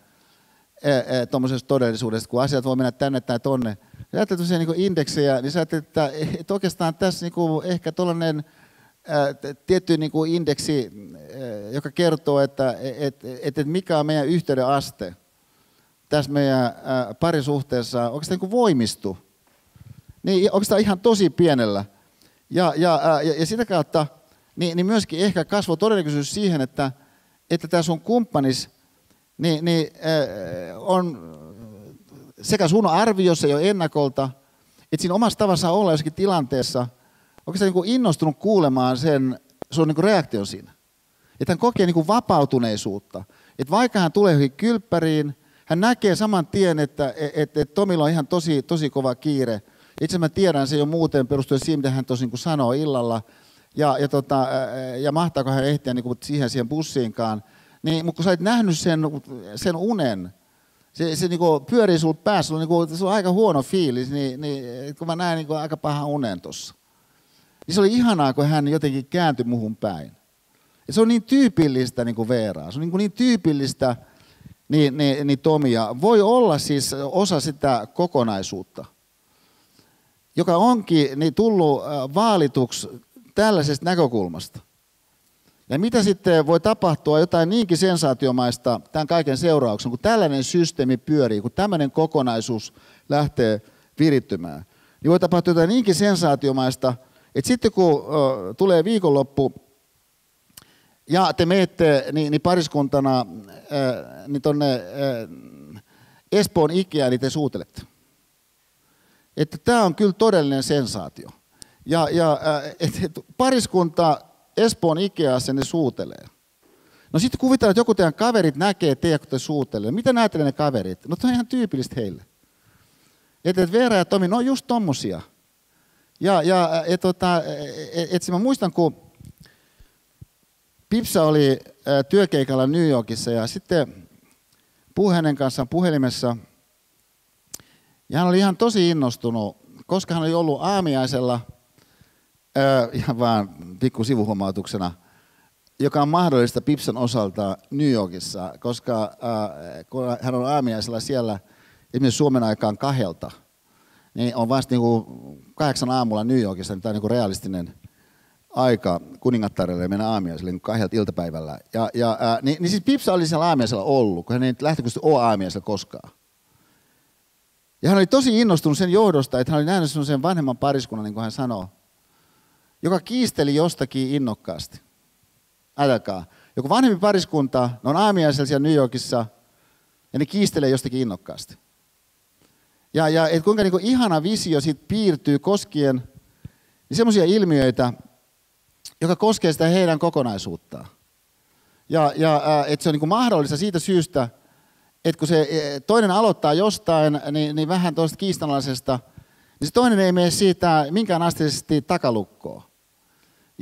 tuommoisessa todellisuudessa, kun asiat voi mennä tänne tai tonne. Ja ajattelet tämmöisiä niin indeksejä, niin sä ajattelet, että, että oikeastaan tässä niin kuin ehkä tuollainen tietty niin kuin indeksi, joka kertoo, että että että mikä on meidän yhteyden aste tässä meidän parisuhteessa, onko se niin kuin voimistu? Niin onko tämä ihan tosi pienellä? Ja, ja, ja, ja sitä kautta niin, niin myöskin ehkä kasvoi todennäköisyys siihen, että, että tämä sun kumppanis niin, niin, äh, on sekä sun arviossa jo ennakolta, että siinä omassa tavassa olla jossakin tilanteessa, onko se niin kuin innostunut kuulemaan sen sun niin kuin reaktion siinä. Että hän kokee niin kuin vapautuneisuutta. Että vaikka hän tulee johonkin kylppäriin, hän näkee saman tien, että, että, että Tomilla on ihan tosi, tosi kova kiire. Itse mä tiedän se jo muuten perustuen siihen, mitä hän tosin kuin sanoo illalla, ja, ja, tota, ja mahtaako hän ehtiä niin kuin siihen, siihen bussiinkaan. Niin, mutta kun sä olet nähnyt sen, sen unen, se, se niin pyörii sulla päässä, sulla, niin kuin, se on aika huono fiilis, niin, niin kun mä näen niin aika pahan unen tuossa. Niin se oli ihanaa, kun hän jotenkin kääntyi muhun päin. Ja se on niin tyypillistä niin kuin Veeraa, se on niin, kuin niin tyypillistä niin, niin, niin Tomia. Voi olla siis osa sitä kokonaisuutta, joka onkin niin tullut vaalituksi tällaisesta näkökulmasta. Ja mitä sitten voi tapahtua jotain niinkin sensaatiomaista tämän kaiken seurauksena, kun tällainen systeemi pyörii, kun tämmöinen kokonaisuus lähtee virittymään, niin voi tapahtua jotain niinkin sensaatiomaista, että sitten kun ö, tulee viikonloppu ja te menette niin, niin pariskuntana ö, niin tonne ö, Espoon Ikeään, niin te suutelette. Että tämä on kyllä todellinen sensaatio. Ja, ja et, et, pariskunta Espoon Ikeassa ne suutelee. No sitten kuvitellaan, että joku teidän kaverit näkee teidät, kun te suutelee. Mitä näette ne kaverit? No tämä on ihan tyypillistä heille. Että et Veera ja Tomi, ne on just tommosia. Ja, ja et, tota, et, et, mä muistan, kun Pipsa oli työkeikalla New Yorkissa ja sitten puhui hänen kanssaan puhelimessa. Ja hän oli ihan tosi innostunut, koska hän oli ollut aamiaisella – ihan vaan pikku sivuhuomautuksena, joka on mahdollista Pipsan osalta New Yorkissa, koska äh, kun hän on aamiaisella siellä esimerkiksi Suomen aikaan kahelta, niin on vasta niin kuin kahdeksan aamulla New Yorkissa, niin tämä on niin kuin realistinen aika kuningattarelle mennä aamiaiselle niin kahdelta iltapäivällä. Ja, ja, ää, niin, niin siis Pipsa oli siellä aamiaisella ollut, kun hän ei lähtökohtaisesti ole aamiaisella koskaan. Ja hän oli tosi innostunut sen johdosta, että hän oli nähnyt sen vanhemman pariskunnan, niin kuin hän sanoi, joka kiisteli jostakin innokkaasti. Ajatelkaa. Joku vanhempi pariskunta, ne on aamiaisella siellä New Yorkissa, ja ne kiistelee jostakin innokkaasti. Ja, ja et kuinka niin ihana visio siitä piirtyy koskien niin semmoisia ilmiöitä, joka koskee sitä heidän kokonaisuuttaan. Ja, ja että se on niin mahdollista siitä syystä, että kun se e, toinen aloittaa jostain, niin, niin vähän tuosta kiistanalaisesta, niin se toinen ei mene siitä minkään asteisesti takalukkoon.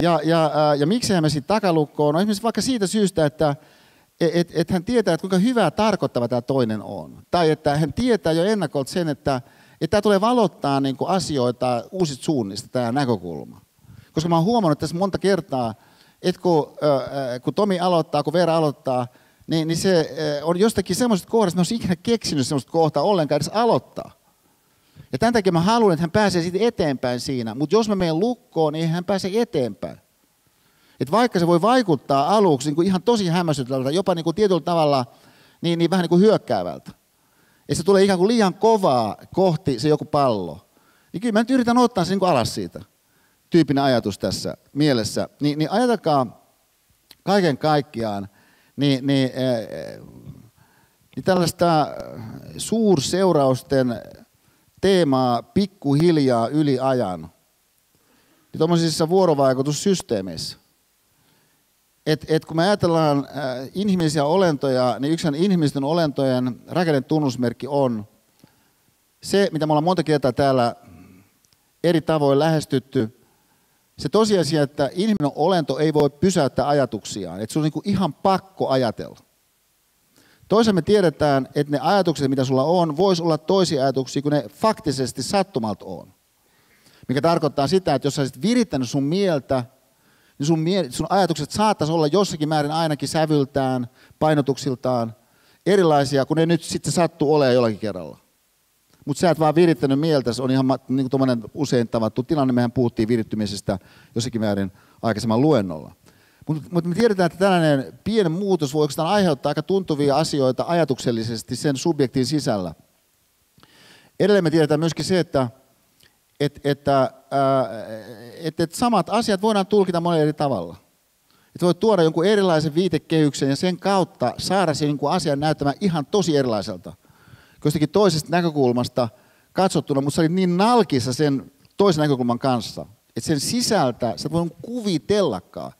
Ja, ja, ja miksi me sitten takalukkoon? No esimerkiksi vaikka siitä syystä, että et, et hän tietää, että kuinka hyvää tarkoittava tämä toinen on. Tai että hän tietää jo ennakolta sen, että, että tämä tulee valottaa niin kuin asioita uusista suunnista, tämä näkökulma. Koska mä oon huomannut tässä monta kertaa, että kun, kun Tomi aloittaa, kun Veera aloittaa, niin, niin se on jostakin semmoisesta kohdasta, että mä ikinä keksinyt semmoista kohtaa ollenkaan edes aloittaa. Ja tämän takia mä haluan, että hän pääsee sitten eteenpäin siinä. Mutta jos mä menen lukkoon, niin hän pääse eteenpäin. Et vaikka se voi vaikuttaa aluksi niin kuin ihan tosi hämmästyttävältä, jopa niin kuin tietyllä tavalla niin, niin vähän niin kuin hyökkäävältä. Ja se tulee ikään kuin liian kovaa kohti se joku pallo. Niin kyllä mä nyt yritän ottaa sen niin kuin alas siitä. Tyyppinen ajatus tässä mielessä. Niin, niin ajatakaa kaiken kaikkiaan, niin, niin, niin tällaista suurseurausten teemaa pikkuhiljaa yli ajan. Niin tuommoisissa vuorovaikutussysteemeissä. Et, et kun me ajatellaan äh, inhimillisiä olentoja, niin yksi inhimillisten olentojen rakennetunnusmerkki on se, mitä me ollaan monta kertaa täällä eri tavoin lähestytty, se tosiasia, että inhimillinen olento ei voi pysäyttää ajatuksiaan, että se on niin kuin ihan pakko ajatella. Toisaalta me tiedetään, että ne ajatukset, mitä sulla on, vois olla toisia ajatuksia kuin ne faktisesti sattumalta on. Mikä tarkoittaa sitä, että jos sä olisit virittänyt sun mieltä, niin sun, mie- sun ajatukset saattaisi olla jossakin määrin ainakin sävyltään, painotuksiltaan erilaisia, kun ne nyt sitten sattuu olemaan jollakin kerralla. Mutta sä et vaan virittänyt mieltä, se on ihan niin kuin usein tavattu tilanne. Mehän puhuttiin virittymisestä jossakin määrin aikaisemman luennolla. Mutta mut me tiedetään, että tällainen pieni muutos voi aiheuttaa aika tuntuvia asioita ajatuksellisesti sen subjektin sisällä. Edelleen me tiedetään myöskin se, että, että, että, että, että samat asiat voidaan tulkita monella eri tavalla. Että voit tuoda jonkun erilaisen viitekehyksen ja sen kautta saada sen niin asian näyttämään ihan tosi erilaiselta jostakin toisesta näkökulmasta katsottuna, mutta sä olit niin nalkissa sen toisen näkökulman kanssa, että sen sisältä sä et voi kuvitellakaan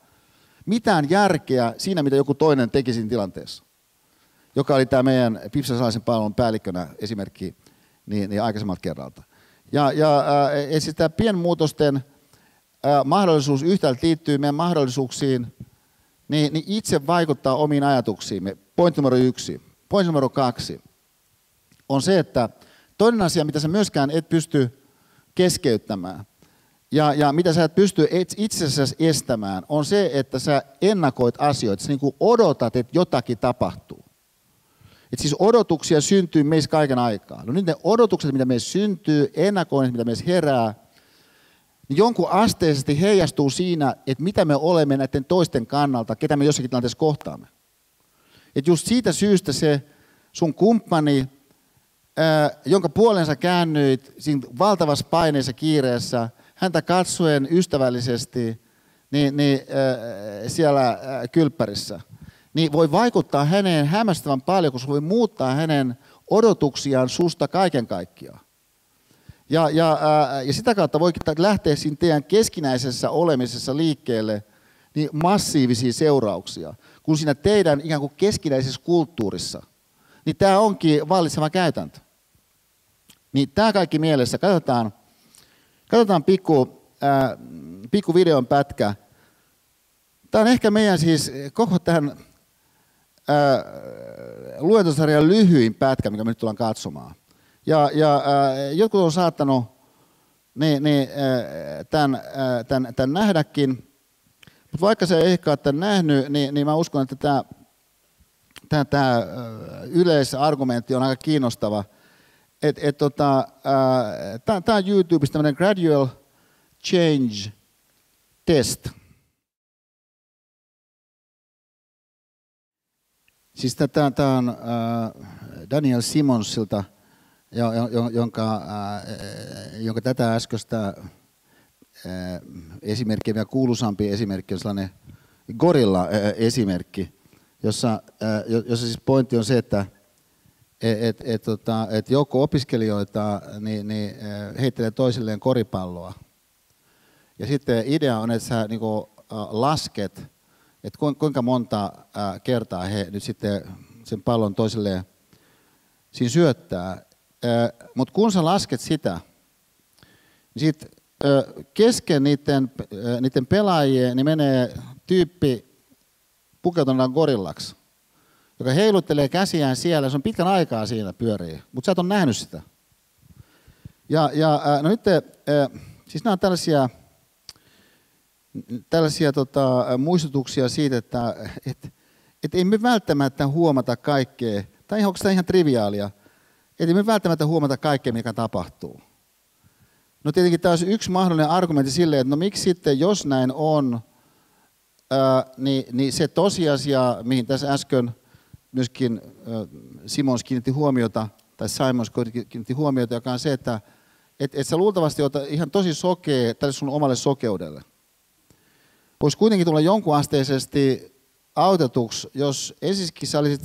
mitään järkeä siinä, mitä joku toinen teki siinä tilanteessa. Joka oli tämä meidän Pipsasalaisen palvelun päällikkönä esimerkki niin, niin aikaisemmalta kerralta. Ja, ja äh, siis tämä pienmuutosten äh, mahdollisuus yhtäältä liittyy meidän mahdollisuuksiin niin, niin itse vaikuttaa omiin ajatuksiimme. Point numero yksi. Point numero kaksi on se, että toinen asia, mitä sä myöskään et pysty keskeyttämään, ja, ja mitä sä et pysty itse asiassa estämään, on se, että sä ennakoit asioita, sä niin kuin odotat, että jotakin tapahtuu. Et siis odotuksia syntyy meissä kaiken aikaa. No nyt ne odotukset, mitä meissä syntyy, ennakoinnit, mitä meissä herää, niin jonkun asteisesti heijastuu siinä, että mitä me olemme näiden toisten kannalta, ketä me jossakin tilanteessa kohtaamme. Et just siitä syystä se sun kumppani jonka puolensa käännyit siinä valtavassa paineessa kiireessä, häntä katsoen ystävällisesti niin, niin, siellä kylppärissä, niin voi vaikuttaa häneen hämmästävän paljon, koska voi muuttaa hänen odotuksiaan susta kaiken kaikkiaan. Ja, ja, ja sitä kautta voi lähteä siinä teidän keskinäisessä olemisessa liikkeelle niin massiivisia seurauksia, kun siinä teidän ikään kuin keskinäisessä kulttuurissa, niin tämä onkin vallitseva käytäntö. Niin tämä kaikki mielessä. Katsotaan, katsotaan pikku, äh, pikku videon pätkä. Tämä on ehkä meidän siis koko tämän äh, luentosarjan lyhyin pätkä, mikä me nyt tullaan katsomaan. Ja, ja äh, jotkut on saattanut niin, niin, äh, tämän, äh, tämän, tämän nähdäkin, mutta vaikka se ei ehkä ole tämän nähnyt, niin, niin mä uskon, että tämä, tämä, tämä yleisargumentti on aika kiinnostava – että et, tota, tämä on YouTubesta tämmöinen gradual change test. Siis tämä on äh, Daniel Simonsilta, jonka, äh, jonka tätä äskeistä äh, esimerkkiä, vielä kuuluisampi esimerkki on sellainen gorilla-esimerkki, jossa, jossa siis pointti on se, että et, et, tota, et joukko opiskelijoita niin, niin, eh, heittelee toisilleen koripalloa. Ja sitten idea on, että sä niin kuin, lasket, että kuinka monta kertaa he nyt sitten sen pallon toisilleen siinä syöttää. Mutta kun sä lasket sitä, niin sit kesken niiden, niiden pelaajien niin menee tyyppi pukeutuneena gorillaksi joka heiluttelee käsiään siellä, se on pitkän aikaa siinä pyörii, mutta sä et ole nähnyt sitä. Ja, ja no nyt, siis nämä on tällaisia, tällaisia tota, muistutuksia siitä, että et, et ei me välttämättä huomata kaikkea, tai onko tämä ihan triviaalia, että ei me välttämättä huomata kaikkea, mikä tapahtuu. No tietenkin tämä olisi yksi mahdollinen argumentti sille, että no miksi sitten, jos näin on, ää, niin, niin se tosiasia, mihin tässä äsken myöskin Simons kiinnitti huomiota, tai Simons kiinnitti huomiota, joka on se, että et, et sä luultavasti ota ihan tosi sokea tälle sun omalle sokeudelle. Voisi kuitenkin tulla jonkun asteisesti autetuksi, jos ensisikin sä olisit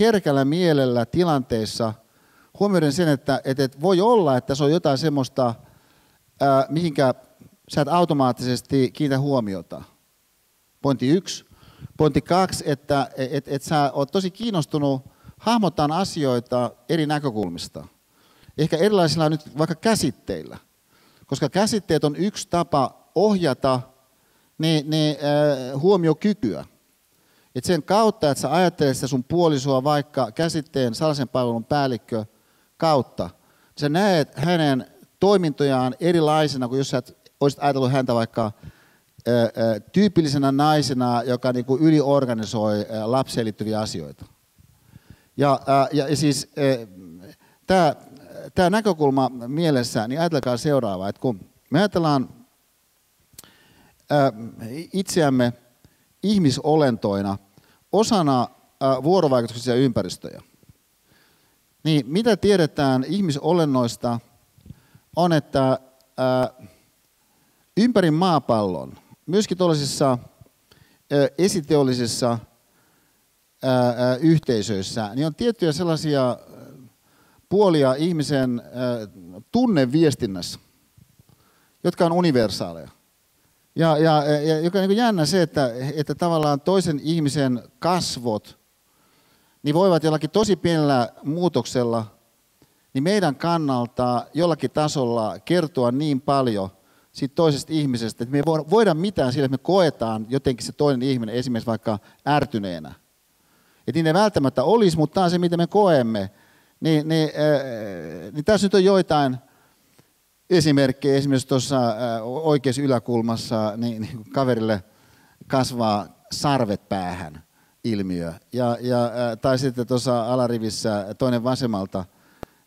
herkällä mielellä tilanteissa huomioiden sen, että, että, että voi olla, että se on jotain semmoista, ää, mihinkä sä et automaattisesti kiinnitä huomiota. Pointti yksi. Pointti kaksi, että et, et sä oot tosi kiinnostunut hahmottaa asioita eri näkökulmista. Ehkä erilaisilla nyt vaikka käsitteillä. Koska käsitteet on yksi tapa ohjata ne, ne äh, huomiokykyä. Et sen kautta, että sä ajattelet sitä sun puolisoa vaikka käsitteen salaisen palvelun päällikkö kautta, niin sä näet hänen toimintojaan erilaisena kuin jos sä olisit ajatellut häntä vaikka tyypillisenä naisena, joka niin kuin yliorganisoi lapseen liittyviä asioita. Ja, ja, siis tämä, tämä näkökulma mielessä, niin ajatelkaa seuraavaa, että kun me ajatellaan itseämme ihmisolentoina osana vuorovaikutuksisia ympäristöjä, niin mitä tiedetään ihmisolennoista on, että ympäri maapallon, myöskin tuollaisissa esiteollisissa yhteisöissä, niin on tiettyjä sellaisia puolia ihmisen tunneviestinnässä, jotka on universaaleja. Ja, ja, ja joka on niin jännä se, että, että tavallaan toisen ihmisen kasvot niin voivat jollakin tosi pienellä muutoksella niin meidän kannalta jollakin tasolla kertoa niin paljon siitä toisesta ihmisestä, että me ei voida mitään sillä, että me koetaan jotenkin se toinen ihminen esimerkiksi vaikka ärtyneenä. Että niin ei välttämättä olisi, mutta tämä on se, mitä me koemme. Niin, niin, äh, niin tässä nyt on joitain esimerkkejä. Esimerkiksi tuossa äh, oikeassa yläkulmassa niin, niin kaverille kasvaa sarvet päähän ilmiö. Ja, ja, äh, tai sitten tuossa alarivissä toinen vasemmalta,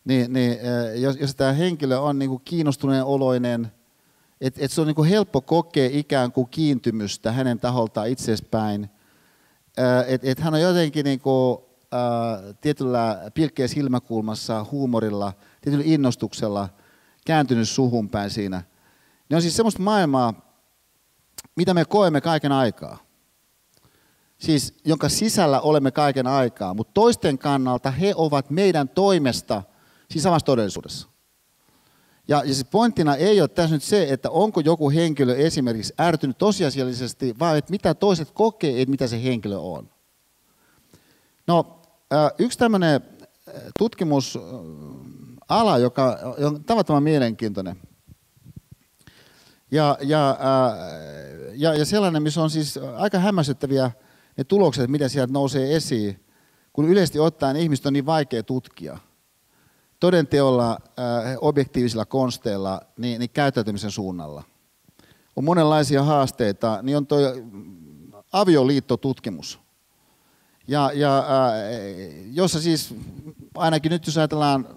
niin, niin äh, jos, jos tämä henkilö on niin kuin kiinnostuneen oloinen, että et se on niin kuin helppo kokea ikään kuin kiintymystä hänen taholtaan itsespäin, että et hän on jotenkin niin kuin, äh, tietyllä pilkkeä silmäkulmassa, huumorilla, tietyllä innostuksella kääntynyt suhun päin siinä. Ne on siis semmoista maailmaa, mitä me koemme kaiken aikaa. Siis jonka sisällä olemme kaiken aikaa, mutta toisten kannalta he ovat meidän toimesta siis samassa todellisuudessa. Ja, ja se pointtina ei ole tässä nyt se, että onko joku henkilö esimerkiksi ärtynyt tosiasiallisesti, vaan että mitä toiset kokee, että mitä se henkilö on. No, yksi tämmöinen tutkimusala, joka on tavattoman mielenkiintoinen, ja, ja, ja, ja sellainen, missä on siis aika hämmästyttäviä ne tulokset, mitä sieltä nousee esiin, kun yleisesti ottaen ihmiset on niin vaikea tutkia – todenteolla äh, objektiivisilla konsteilla niin, niin käyttäytymisen suunnalla. On monenlaisia haasteita, niin on tuo avioliittotutkimus. Ja, ja äh, jossa siis ainakin nyt jos ajatellaan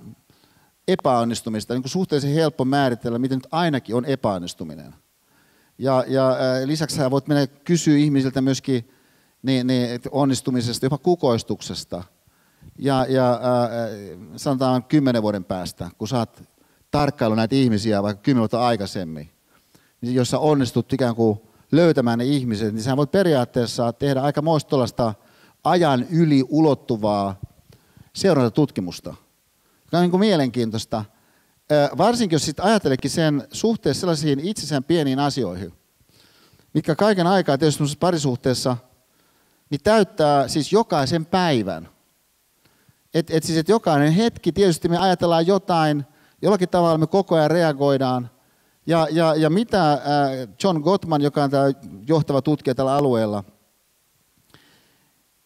epäonnistumista, niin suhteellisen helppo määritellä, miten nyt ainakin on epäonnistuminen. Ja, ja äh, lisäksi sä voit mennä kysyä ihmisiltä myöskin niin, niin, onnistumisesta, jopa kukoistuksesta – ja, ja äh, sanotaan kymmenen vuoden päästä, kun sä oot tarkkailu näitä ihmisiä vaikka kymmenen vuotta aikaisemmin, niin jos sä onnistut ikään kuin löytämään ne ihmiset, niin sä voit periaatteessa tehdä aika muista ajan yli ulottuvaa seurantatutkimusta, joka on niin kuin mielenkiintoista. Varsinkin jos sitten ajattelekin sen suhteessa sellaisiin itsessään pieniin asioihin, mikä kaiken aikaa tietysti parisuhteessa niin täyttää siis jokaisen päivän – et, et siis, että jokainen hetki, tietysti me ajatellaan jotain, jollakin tavalla me koko ajan reagoidaan. Ja, ja, ja mitä John Gottman, joka on tämä johtava tutkija tällä alueella,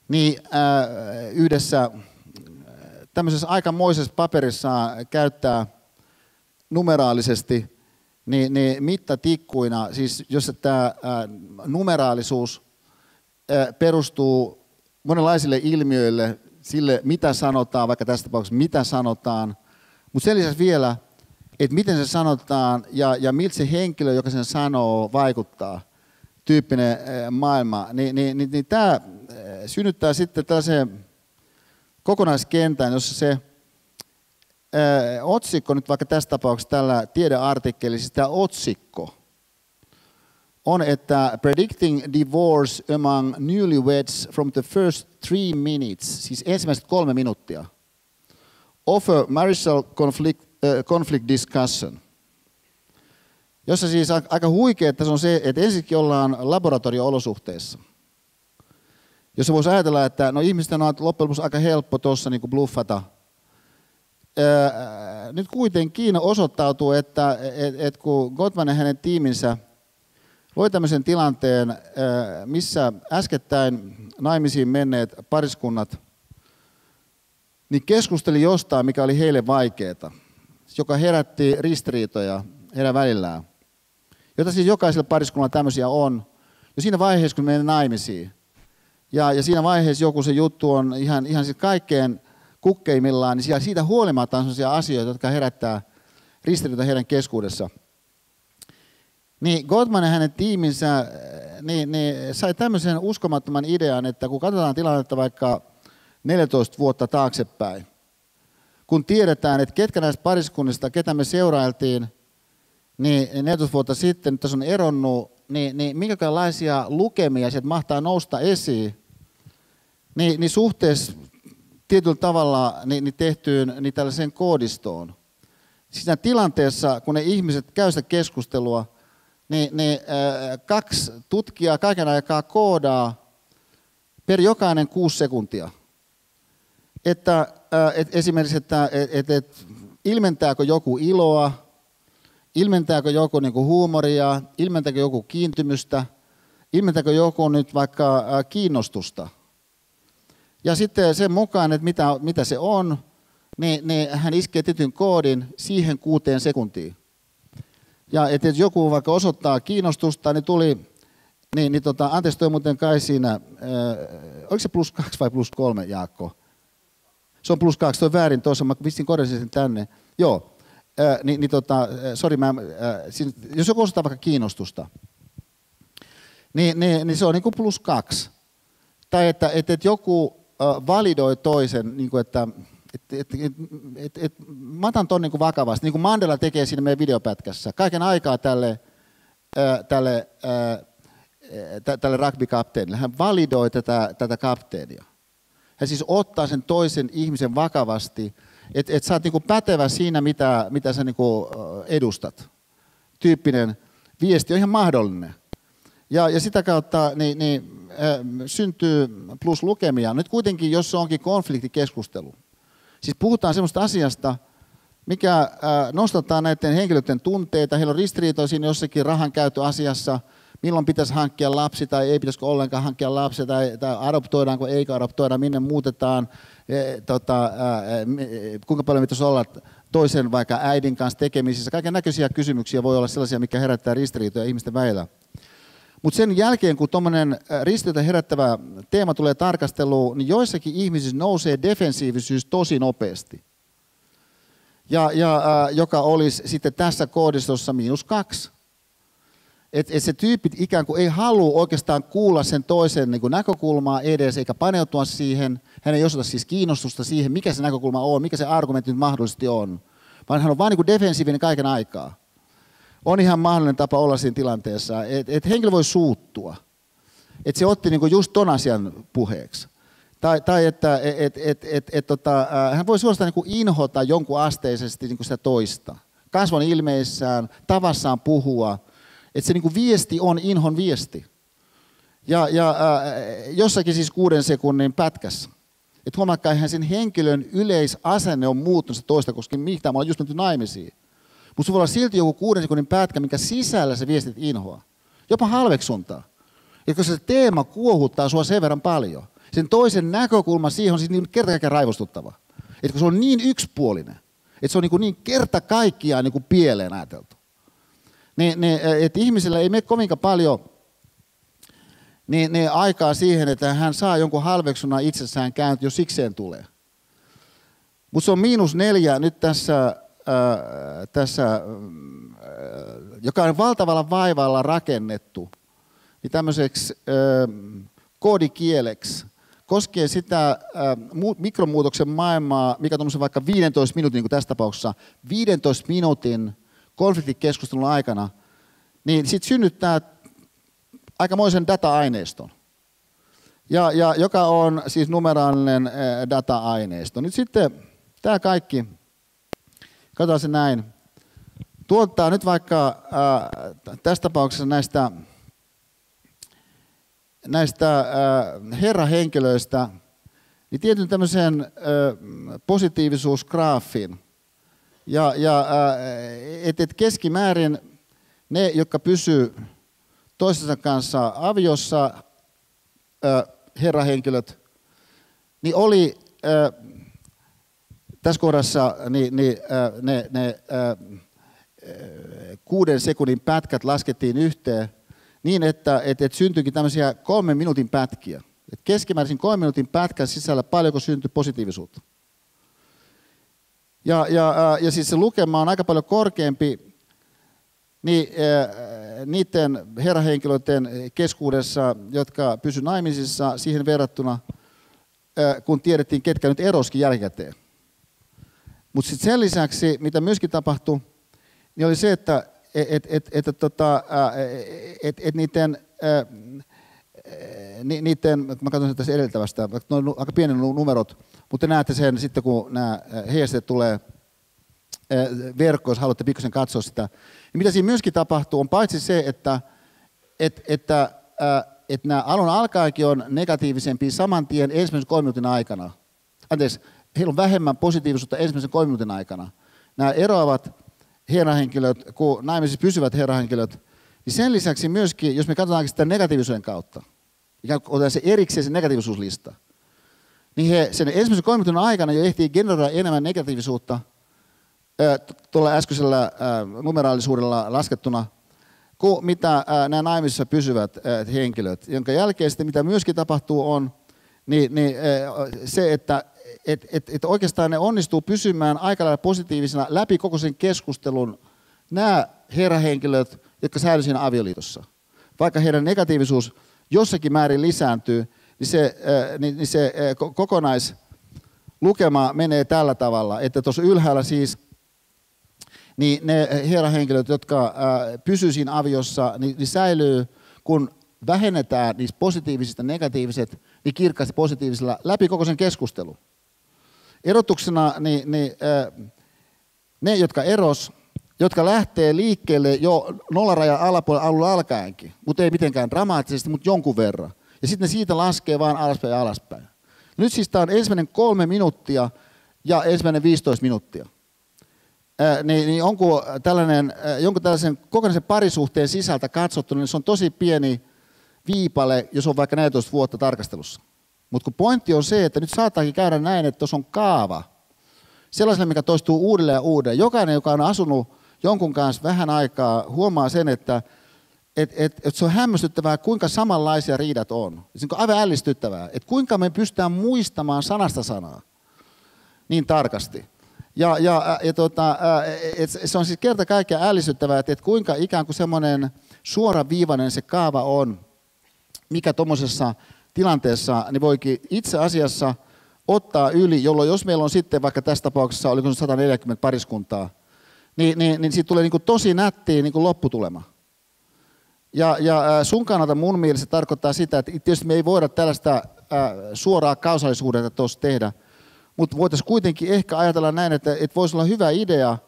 niin yhdessä tämmöisessä aikamoisessa paperissa käyttää numeraalisesti niin, niin mittatikkuina, siis jos tämä numeraalisuus perustuu monenlaisille ilmiöille, sille, mitä sanotaan, vaikka tässä tapauksessa mitä sanotaan. Mutta sen lisäksi vielä että miten se sanotaan ja, ja miltä se henkilö, joka sen sanoo, vaikuttaa, tyyppinen maailma, niin, niin, niin, niin tämä synnyttää sitten tällaisen kokonaiskentän, jossa se ää, otsikko nyt vaikka tässä tapauksessa tällä tiedeartikkelissa, siis tämä otsikko on, että Predicting Divorce Among Newlyweds from the First Three Minutes, siis ensimmäiset kolme minuuttia. Offer Marital Conflict, äh, conflict Discussion. Jossa siis aika huikea, että se on se, että ensinnäkin ollaan laboratorio-olosuhteissa – jos voisi ajatella, että no ihmisten on loppujen lopuksi aika helppo tuossa niin bluffata. Ää, nyt kuitenkin osoittautuu, että et, et kun Gottman ja hänen tiiminsä loi tämmöisen tilanteen, ää, missä äskettäin naimisiin menneet pariskunnat niin keskusteli jostain, mikä oli heille vaikeaa, joka herätti ristiriitoja heidän välillään. Jota siis jokaisella pariskunnalla tämmöisiä on. Ja siinä vaiheessa, kun menee naimisiin, ja, ja siinä vaiheessa joku se juttu on ihan, ihan siis kaikkein kukkeimmillaan, niin siitä huolimatta on sellaisia asioita, jotka herättää ristiriita heidän keskuudessa. Niin Gottman ja hänen tiiminsä niin, niin sai tämmöisen uskomattoman idean, että kun katsotaan tilannetta vaikka 14 vuotta taaksepäin, kun tiedetään, että ketkä näistä pariskunnista, ketä me seurailtiin, niin 14 vuotta sitten, nyt tässä on eronnut niin, niin minkälaisia lukemia sieltä mahtaa nousta esiin, niin, niin suhteessa tietyllä tavalla niin, niin tehtyyn niin tällaiseen koodistoon. Siinä tilanteessa, kun ne ihmiset käyvät sitä keskustelua, niin, niin äh, kaksi tutkijaa kaiken aikaa koodaa per jokainen kuusi sekuntia. Että äh, et esimerkiksi, että et, et, ilmentääkö joku iloa, ilmentääkö joku niin kuin huumoria, ilmentääkö joku kiintymystä, ilmentääkö joku nyt vaikka kiinnostusta. Ja sitten sen mukaan, että mitä, mitä se on, niin, niin hän iskee tietyn koodin siihen kuuteen sekuntiin. Ja että joku vaikka osoittaa kiinnostusta, niin tuli, niin, niin tota, anteeksi toi muuten kai siinä, äh, oliko se plus kaksi vai plus kolme, Jaakko? Se on plus kaksi, toi väärin tuossa, mä vissin korjasin sen tänne. Joo, äh, niin, niin tota, sorry, mä, äh, siis, jos joku osoittaa vaikka kiinnostusta, niin, niin, niin se on niin kuin plus kaksi. Tai että, että, että joku äh, validoi toisen, niin kuin että et, et, et, et, et, mä otan ton niin kuin vakavasti, niin kuin Mandela tekee siinä meidän videopätkässä. Kaiken aikaa tälle, tälle, tälle rugby-kapteenille. Hän validoi tätä, tätä kapteenia. Hän siis ottaa sen toisen ihmisen vakavasti että et sä oot niinku pätevä siinä, mitä, mitä sä niinku edustat. Tyyppinen viesti on ihan mahdollinen. Ja, ja sitä kautta niin, niin, äh, syntyy plus lukemia. Nyt kuitenkin, jos se onkin konfliktikeskustelu, siis puhutaan sellaista asiasta, mikä nostattaa näiden henkilöiden tunteita, heillä on ristiriitoja siinä jossakin rahan käyttöasiassa, milloin pitäisi hankkia lapsi tai ei pitäisikö ollenkaan hankkia lapsi tai, tai adoptoidaanko, eikä adoptoida, minne muutetaan, e, tota, e, kuinka paljon pitäisi olla toisen vaikka äidin kanssa tekemisissä. Kaiken näköisiä kysymyksiä voi olla sellaisia, mikä herättää ristiriitoja ihmisten väillä. Mutta sen jälkeen, kun tuommoinen ristiriita herättävä teema tulee tarkasteluun, niin joissakin ihmisissä nousee defensiivisyys tosi nopeasti. Ja, ja, äh, joka olisi sitten tässä koodistossa miinus kaksi että et se tyyppi ikään kuin ei halua oikeastaan kuulla sen toisen niin näkökulmaa edes, eikä paneutua siihen. Hän ei osoita siis kiinnostusta siihen, mikä se näkökulma on, mikä se argumentti nyt mahdollisesti on. Vaan hän on vain niin defensiivinen kaiken aikaa. On ihan mahdollinen tapa olla siinä tilanteessa, että et henkilö voi suuttua. Että se otti niin just ton asian puheeksi. Tai, tai että et, et, et, et, tota, hän voi suorastaan niin inhota jonkun asteisesti niin sitä toista. Kasvon ilmeissään, tavassaan puhua – että se niin kuin viesti on inhon viesti. Ja, ja äh, jossakin siis kuuden sekunnin pätkässä. Että huomatkaa, eihän sen henkilön yleisasenne on muuttunut se toista, koska mitä mä olen just mennyt naimisiin. Mutta voi olla silti joku kuuden sekunnin pätkä, mikä sisällä se viestit inhoa. Jopa halveksuntaa. Ja koska se teema kuohuttaa sua sen verran paljon. Sen toisen näkökulma siihen on siis niin kerta raivostuttava. Että kun se on niin yksipuolinen, että se on niin, niin kerta kaikkiaan niin pieleen ajateltu niin, niin että ihmisillä ei mene kovinkaan paljon niin, niin aikaa siihen, että hän saa jonkun halveksunnan itsessään käynti, jos sikseen tulee. Mutta se on miinus neljä nyt tässä tässä, joka on valtavalla vaivalla rakennettu, niin tämmöiseksi koodikieleksi, koskee sitä mikromuutoksen maailmaa, mikä tuommoisen vaikka 15 minuutin, niin kuin tässä tapauksessa, 15 minuutin konfliktikeskustelun aikana, niin sitten synnyttää aikamoisen data-aineiston, ja, ja, joka on siis numeraalinen data-aineisto. Nyt sitten tämä kaikki, katsotaan se näin, tuottaa nyt vaikka ää, tässä tapauksessa näistä näistä äh, herrahenkilöistä, niin tietyn tämmöisen äh, positiivisuusgraafin. Ja, ja äh, että et keskimäärin ne, jotka pysyy toisensa kanssa aviossa, herrahenkilöt, niin oli tässä kohdassa niin, niin, ne, ne kuuden sekunnin pätkät laskettiin yhteen, niin, että, että, että syntyikin tämmöisiä kolmen minuutin pätkiä. Et keskimäärin kolmen minuutin pätkän sisällä paljonko syntyi positiivisuutta. Ja, ja, ja siis se lukema on aika paljon korkeampi niin, niiden herrahenkilöiden keskuudessa, jotka pysy naimisissa siihen verrattuna, kun tiedettiin, ketkä nyt eroskin jälkikäteen. Mutta sitten sen lisäksi, mitä myöskin tapahtui, niin oli se, että että et, et, et, tota, et, et niiden, niiden, mä katson sen tässä edeltävästä, ne on aika pienet numerot, mutta te näette sen sitten, kun nämä heijasteet tulee verkkoon, jos haluatte pikkusen katsoa sitä. Niin mitä siinä myöskin tapahtuu, on paitsi se, että, että, että, että nämä alun alkaenkin on negatiivisempia saman tien ensimmäisen kolmen minuutin aikana. Anteeksi, heillä on vähemmän positiivisuutta ensimmäisen kolmen minuutin aikana. Nämä eroavat herrahenkilöt kuin naimisissa pysyvät herrahenkilöt, niin sen lisäksi myöskin, jos me katsotaan sitä negatiivisuuden kautta, ikään kuin otetaan se erikseen se negatiivisuuslista, niin he sen ensimmäisen kolmen aikana jo ehtii generoida enemmän negatiivisuutta tuolla äskeisellä numeraalisuudella laskettuna, kuin mitä nämä naimisissa pysyvät henkilöt, jonka jälkeen sitten mitä myöskin tapahtuu on, niin, niin se, että että et, et oikeastaan ne onnistuu pysymään aika lailla positiivisena läpi koko sen keskustelun nämä herrahenkilöt, jotka säilyvät siinä avioliitossa. Vaikka heidän negatiivisuus jossakin määrin lisääntyy, niin se, niin, niin se kokonaislukema menee tällä tavalla, että tuossa ylhäällä siis niin ne herrahenkilöt, jotka pysyvät siinä aviossa, niin, niin säilyy, kun vähennetään niistä positiivisista negatiiviset, niin kirkkaasti positiivisella läpi koko sen keskustelun. Erotuksena niin, niin, ne, jotka eros, jotka lähtee liikkeelle jo nollarajan alapuolella alulla alkaenkin, mutta ei mitenkään dramaattisesti, mutta jonkun verran. Ja sitten ne siitä laskee vaan alaspäin ja alaspäin. Nyt siis tämä on ensimmäinen kolme minuuttia ja ensimmäinen 15 minuuttia. Ää, niin, niin onko tällainen, jonkun tällaisen kokonaisen parisuhteen sisältä katsottuna, niin se on tosi pieni viipale, jos on vaikka 14 vuotta tarkastelussa. Mutta kun pointti on se, että nyt saattaakin käydä näin, että tuossa on kaava, sellaiselle, mikä toistuu uudelleen ja uudelleen. Jokainen, joka on asunut jonkun kanssa vähän aikaa, huomaa sen, että et, et, et se on hämmästyttävää, kuinka samanlaisia riidat on. Se on aivan ällistyttävää, että kuinka me pystytään muistamaan sanasta sanaa niin tarkasti. Ja, ja, ja tota, et se on siis kerta kaikkiaan ällistyttävää, että et kuinka ikään kuin semmoinen suoraviivainen se kaava on, mikä tuommoisessa tilanteessa, niin voikin itse asiassa ottaa yli, jolloin jos meillä on sitten vaikka tässä tapauksessa, oliko se 140 pariskuntaa, niin, niin, niin siitä tulee niin kuin tosi nättiä niin kuin lopputulema. Ja, ja sun kannalta mun mielestä se tarkoittaa sitä, että tietysti me ei voida tällaista ää, suoraa kausallisuudetta tuossa tehdä, mutta voitaisiin kuitenkin ehkä ajatella näin, että, että voisi olla hyvä idea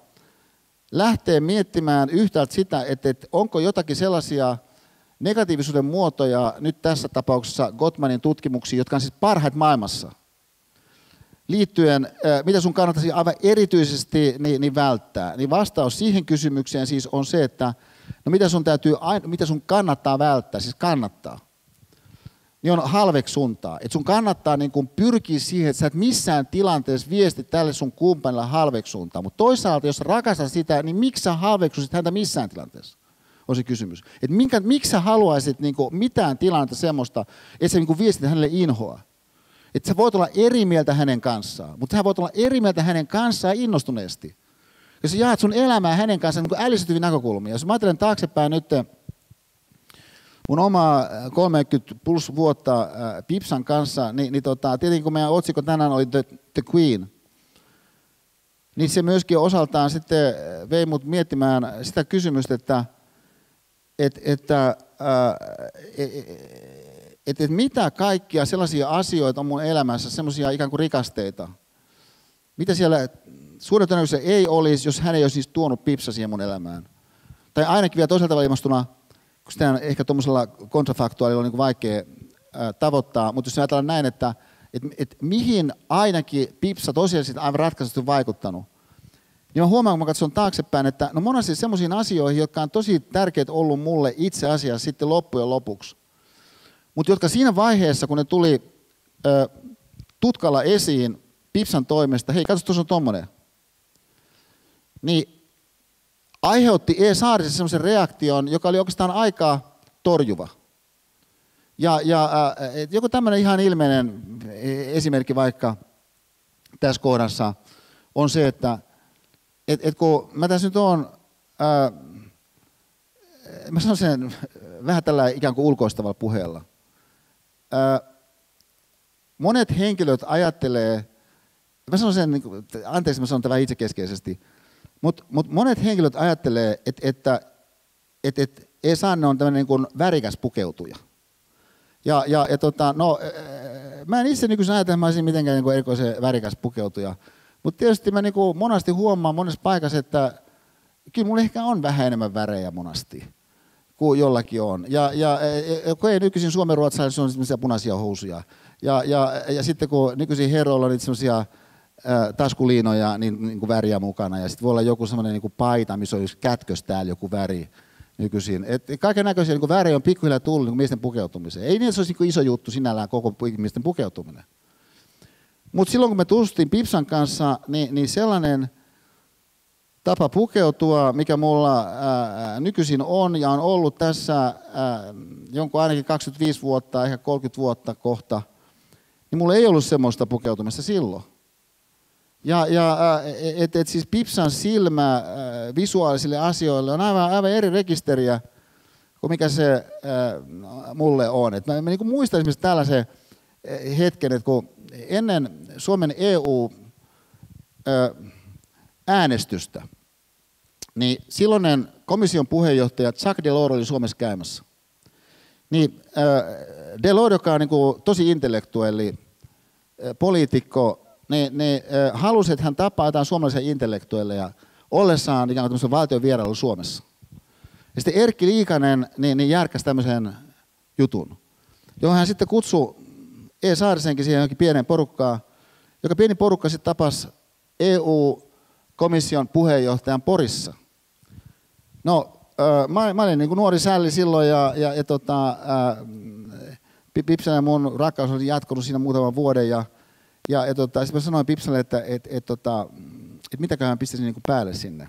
lähteä miettimään yhtäältä sitä, että, että onko jotakin sellaisia negatiivisuuden muotoja nyt tässä tapauksessa Gottmanin tutkimuksiin, jotka on siis parhaat maailmassa, liittyen, mitä sun kannattaisi aivan erityisesti niin, niin välttää, niin vastaus siihen kysymykseen siis on se, että no mitä sun, täytyy, mitä sun kannattaa välttää, siis kannattaa, niin on halveksuntaa. Että sun kannattaa niin kun pyrkiä siihen, että sä et missään tilanteessa viesti tälle sun kumppanille halveksuntaa. Mutta toisaalta, jos rakastat sitä, niin miksi sä halveksuisit häntä missään tilanteessa? On se kysymys. Et minkä, miksi sä haluaisit niin kuin, mitään tilannetta semmoista, että sä niin viestit hänelle inhoa? Että sä voit olla eri mieltä hänen kanssaan, mutta sä voit olla eri mieltä hänen kanssaan innostuneesti. Jos sä jaat sun elämää hänen kanssaan niin ällistyviä näkökulmia. Jos mä ajattelen taaksepäin nyt mun oma 30 plus vuotta Pipsan kanssa, niin, niin tota, tietenkin kun meidän otsikko tänään oli The, The Queen, niin se myöskin osaltaan sitten vei mut miettimään sitä kysymystä, että, että, että että, että mitä kaikkia sellaisia asioita on mun elämässä, semmoisia ikään kuin rikasteita, mitä siellä suurin todennäköisesti ei olisi, jos hän ei olisi siis tuonut pipsa siihen mun elämään. Tai ainakin vielä toisaalta tavalla ilmastuna, kun sitä on ehkä tuommoisella kontrafaktuaalilla on niin vaikea ää, tavoittaa, mutta jos ajatellaan näin, että et, et mihin ainakin pipsa tosiaan aivan ratkaisesti vaikuttanut, niin mä huomaan, kun mä katson taaksepäin, että no monesti semmoisiin asioihin, jotka on tosi tärkeät ollut mulle itse asiassa sitten loppujen lopuksi, mutta jotka siinä vaiheessa, kun ne tuli ö, tutkalla esiin Pipsan toimesta, hei, katso, tuossa on tommonen, niin aiheutti E. Saarisen semmoisen reaktion, joka oli oikeastaan aika torjuva. Ja, ja äh, joku tämmöinen ihan ilmeinen esimerkki vaikka tässä kohdassa on se, että et, et kun mä tässä nyt oon, äh, mä sanon sen vähän tällä ikään kuin ulkoistavalla puheella. Äh, monet henkilöt ajattelee, mä sanon sen, niin anteeksi mä sanon tämän itsekeskeisesti, mutta mut monet henkilöt ajattelee, että, että, että, että Esanne on tämmöinen niin värikäs pukeutuja. Ja, ja, ja tota, no, mä en itse nykyisin ajatella, että mä olisin mitenkään niin erikoisen värikäs pukeutuja. Mutta tietysti mä niin monasti huomaan monessa paikassa, että kyllä mulla ehkä on vähän enemmän värejä monasti kuin jollakin on. Ja, ja, ja kun ei nykyisin suomen ruotsalaisilla on sellaisia punaisia housuja. Ja, ja, ja sitten kun nykyisin heroilla on sellaisia taskuliinoja niin, niin kuin väriä mukana. Ja sitten voi olla joku semmoinen niin paita, missä on kätkös täällä joku väri nykyisin. Kaiken näköisiä niin värejä on pikkuhiljaa tullut niin miesten pukeutumiseen. Ei niin, se olisi niin iso juttu sinällään koko miesten pukeutuminen. Mutta silloin kun me tutustiin Pipsan kanssa, niin, niin sellainen tapa pukeutua, mikä mulla ää, nykyisin on ja on ollut tässä ää, jonkun ainakin 25 vuotta, ehkä 30 vuotta kohta, niin mulla ei ollut semmoista pukeutumista silloin. Ja, ja äh, et, siis Pipsan silmä äh, visuaalisille asioille on aivan, aivan eri rekisteriä kuin mikä se äh, mulle on. Et mä, mä niin muistan esimerkiksi tällaisen hetken, että kun ennen Suomen EU-äänestystä, niin silloinen komission puheenjohtaja Jacques Delors oli Suomessa käymässä. Niin Delors, joka on niin tosi intellektuelli poliitikko, ne äh, halusi, että hän tapaa jotain suomalaisia intellektuelleja ollessaan ikään kuin valtion vierailu Suomessa. Ja sitten Erkki Liikanen niin, niin järkäsi tämmöisen jutun, johon hän sitten kutsui E. Saarisenkin siihen johonkin pieneen porukkaan, joka pieni porukka sitten tapasi EU-komission puheenjohtajan Porissa. No, mä, mä olin niin kuin nuori sälli silloin ja, ja, ja tota, Pipsen ja mun rakkaus oli jatkunut siinä muutaman vuoden ja ja, ja tota, sitten mä sanoin Pipsalle, että et, et, tota, et mitäköhän pistäisin niin päälle sinne.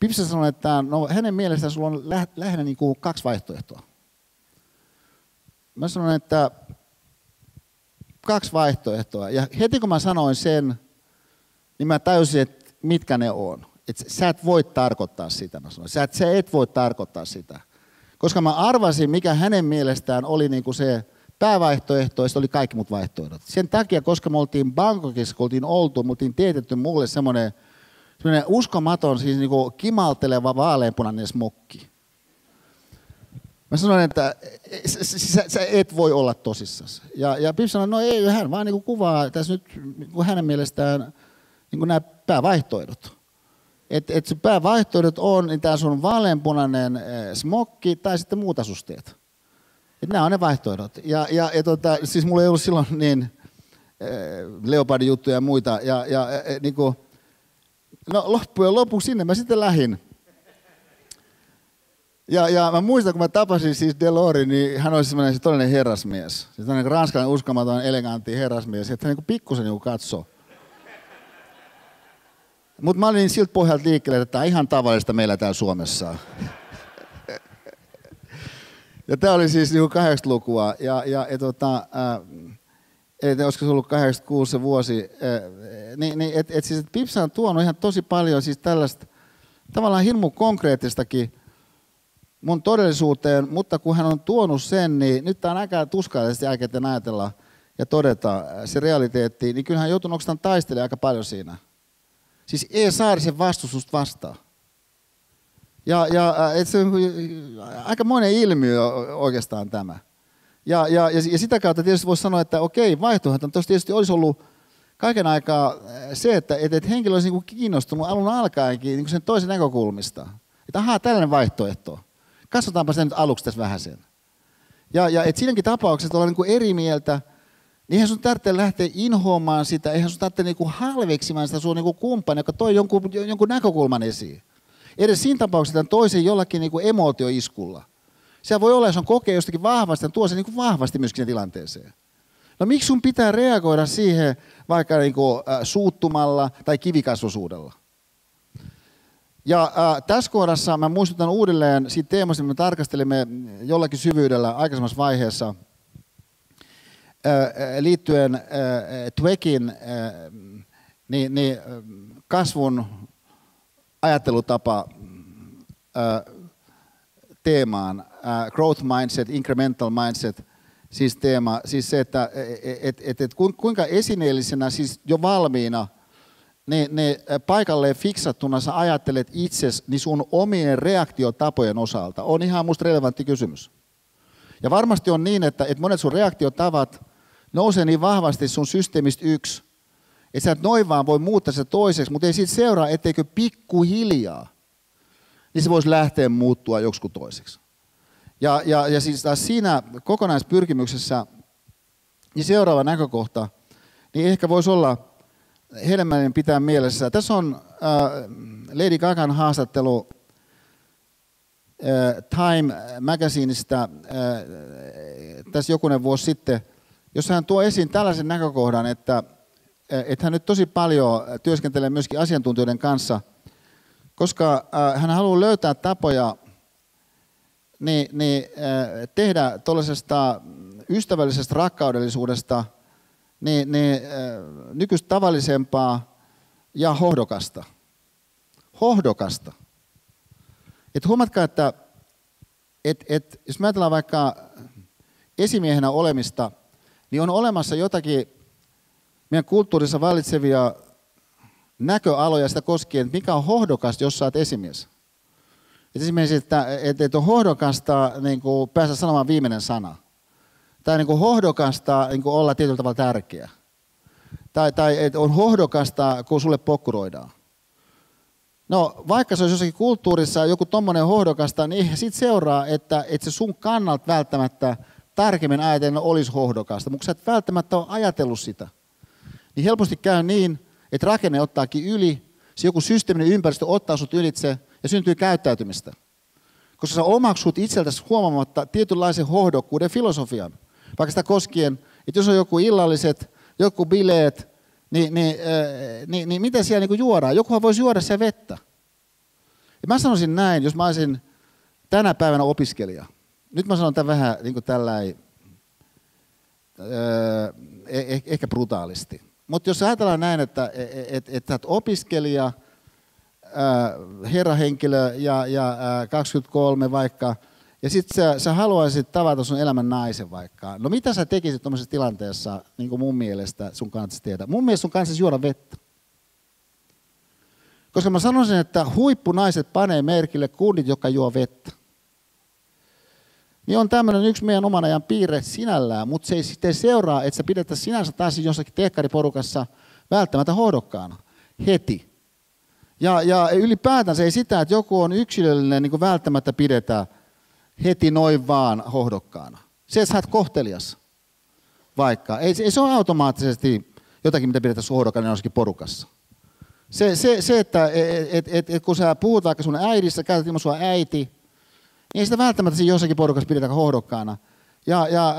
Pipsa sanoi, että no, hänen mielestään sulla on lä- lähinnä niin kuin kaksi vaihtoehtoa. Mä sanoin, että kaksi vaihtoehtoa. Ja heti kun mä sanoin sen, niin mä täysin, että mitkä ne on. Et sä et voi tarkoittaa sitä, mä sanoin. Sä et, sä et voi tarkoittaa sitä. Koska mä arvasin, mikä hänen mielestään oli niin kuin se päävaihtoehto ja oli kaikki muut vaihtoehdot. Sen takia, koska me oltiin Bangkokissa, kun oltiin oltu, me oltiin teetetty mulle semmoinen, uskomaton, siis niinku kimalteleva vaaleanpunainen smokki. Mä sanoin, että sä, sä et voi olla tosissasi. Ja, ja Pip sanoi, no ei, hän vaan niin kuvaa tässä nyt niin hänen mielestään niin nämä päävaihtoehdot. Että et se päävaihtoehdot on niin tämä sun vaaleanpunainen eh, smokki tai sitten muut asusteet. Et nämä on ne vaihtoehdot. Ja, ja, ja tota, siis mulla ei ollut silloin niin äh, leopardin juttuja ja muita. Ja, ja äh, niin kuin, no loppujen lopuksi sinne mä sitten lähin. Ja, ja mä muistan, kun mä tapasin siis Delori, niin hän oli semmoinen todellinen herrasmies. Siis tämmöinen ranskalainen uskomaton, elegantti herrasmies, että hän niin pikkusen niin katsoo. Mutta mä olin siltä pohjalta liikkeelle, että tämä on ihan tavallista meillä täällä Suomessa. Ja tämä oli siis niin 80-lukua. Ja, ja, ja tota, ää, että olisiko se ollut 86 se vuosi, niin, niin että et siis, et Pipsa on tuonut ihan tosi paljon siis tällaista tavallaan hirmu konkreettistakin mun todellisuuteen, mutta kun hän on tuonut sen, niin nyt tämä on aika tuskallisesti jälkeen ajatella ja todeta se realiteetti, niin kyllähän joutunut oikeastaan taistelemaan aika paljon siinä. Siis E. Saarisen vastustusta vastaan. Ja, ja et se on aika monen ilmiö oikeastaan tämä. Ja, ja, ja sitä kautta tietysti voisi sanoa, että okei, vaihtoehto tuossa tietysti olisi ollut kaiken aikaa se, että, että, että henkilö olisi niin kiinnostunut alun alkaenkin niin sen toisen näkökulmista. Että ahaa, tällainen vaihtoehto. Katsotaanpa sen nyt aluksi tässä vähän sen. Ja, ja että siinäkin tapauksessa olla niin eri mieltä, niin eihän sun tarvitse lähteä inhoamaan sitä, eihän sun tarvitse niin halveksimaan sitä sun niin kumppani, joka toi jonkun, jonkun näkökulman esiin. Edes siinä tapauksessa toisen jollakin niin emootioiskulla. Se voi olla, jos on kokee jostakin vahvasti, tuo se niin vahvasti myöskin tilanteeseen. No miksi sun pitää reagoida siihen vaikka niin kuin, äh, suuttumalla tai kivikasvosuudella? Ja äh, tässä kohdassa mä muistutan uudelleen siitä teemasta, mitä me tarkastelimme jollakin syvyydellä aikaisemmassa vaiheessa äh, liittyen äh, Twekin äh, niin, niin, kasvun ajattelutapa äh, teemaan, äh, growth mindset, incremental mindset, siis teema, siis se, että et, et, et, kuinka esineellisenä, siis jo valmiina, ne, ne paikalleen fiksattuna sä ajattelet itses niin sun omien reaktiotapojen osalta, on ihan musta relevantti kysymys. Ja varmasti on niin, että, että monet sun reaktiotavat nousee niin vahvasti sun systeemistä yksi, että sä et noin vaan voi muuttaa se toiseksi, mutta ei siitä seuraa, etteikö pikkuhiljaa, niin se voisi lähteä muuttua joksikin toiseksi. Ja, ja, ja siis taas siinä kokonaispyrkimyksessä, niin seuraava näkökohta, niin ehkä voisi olla hedelmällinen pitää mielessä. Tässä on äh, Lady Gagan haastattelu äh, Time Magazineista äh, tässä jokunen vuosi sitten, jossa hän tuo esiin tällaisen näkökohdan, että, äh, että hän nyt tosi paljon työskentelee myöskin asiantuntijoiden kanssa, koska äh, hän haluaa löytää tapoja niin, niin äh, tehdä tuollaisesta ystävällisestä rakkaudellisuudesta niin, niin, nykyistä tavallisempaa ja hohdokasta. Hohdokasta. Et huomatkaa, että et, et, jos me ajatellaan vaikka esimiehenä olemista, niin on olemassa jotakin meidän kulttuurissa vallitsevia näköaloja sitä koskien, että mikä on hohdokas, jos sä oot esimies. Et esimerkiksi, että, että, että on hohdokasta niin päästä sanomaan viimeinen sana. Tai niin kuin hohdokasta niin kuin olla tietyllä tavalla tärkeä. Tai, tai että on hohdokasta, kun sulle pokkuroidaan. No vaikka se olisi jossakin kulttuurissa joku tommonen hohdokasta, niin siitä seuraa, että, että se sun kannalta välttämättä tarkemmin ajatellen olisi hohdokasta, mutta sä et välttämättä ole ajatellut sitä. Niin helposti käy niin, että rakenne ottaakin yli, se joku systeeminen ympäristö ottaa sut ylitse ja syntyy käyttäytymistä. Koska sä omaksut itseltäsi huomaamatta tietynlaisen hohdokkuuden filosofian. Vaikka sitä koskien, että jos on joku illalliset, joku bileet, niin, niin, äh, niin, niin miten siellä niin juodaan? Jokuhan voisi juoda siellä vettä. Ja mä sanoisin näin, jos mä olisin tänä päivänä opiskelija. Nyt mä sanon tämän vähän niin kuin äh, eh, ehkä brutaalisti. Mutta jos ajatellaan näin, että et, et, et, opiskelija, herrahenkilö ja, ja 23 vaikka, ja sitten sä, sä haluaisit tavata sun elämän naisen vaikka. No mitä sä tekisit tuommoisessa tilanteessa, niin kuin mun mielestä sun kannattaisi tehdä? Mun mielestä sun kannattaisi juoda vettä. Koska mä sanoisin, että huippunaiset panee merkille kundit, jotka juo vettä niin on tämmöinen yksi meidän oman ajan piirre sinällään, mutta se ei sitten seuraa, että sä pidetään sinänsä taas jossakin teekkariporukassa välttämättä hohdokkaana heti. Ja, ja ylipäätään se ei sitä, että joku on yksilöllinen, niin kuin välttämättä pidetään heti noin vaan hohdokkaana. Se, sä oot kohtelias vaikka. Ei, ei se ole automaattisesti jotakin, mitä pidetään hohdokkaana jossakin porukassa. Se, se, se että et, et, et, et, kun sä puhut vaikka sun äidissä, käytät ilmaisua äiti, ei sitä välttämättä siinä jossakin porukassa pidetä hohdokkaana. Ja, ja,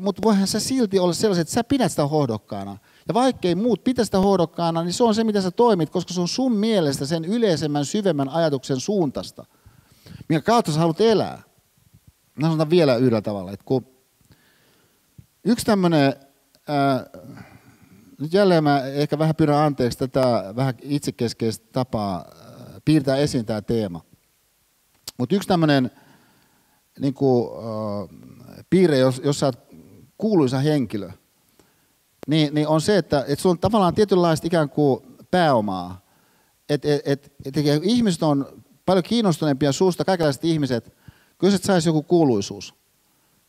mutta voihan se silti olla sellaiset, että sä pidät sitä hohdokkaana. Ja vaikkei muut pitä sitä hohdokkaana, niin se on se, mitä sä toimit, koska se on sun mielestä sen yleisemmän, syvemmän ajatuksen suuntasta, minkä kautta sä haluat elää. Mä sanon vielä yhdellä tavalla, että kun yksi tämmöinen nyt jälleen mä ehkä vähän pyydän anteeksi tätä vähän itsekeskeistä tapaa piirtää esiin tämä teema. Mutta yksi tämmöinen niin kuin, äh, piirre, jos, jos sä oot kuuluisa henkilö, niin, niin on se, että, että sulla on tavallaan tietynlaista ikään kuin pääomaa. Et, et, et, et, ihmiset on paljon kiinnostuneempia suusta, kaikenlaiset ihmiset, kun et saisi joku kuuluisuus.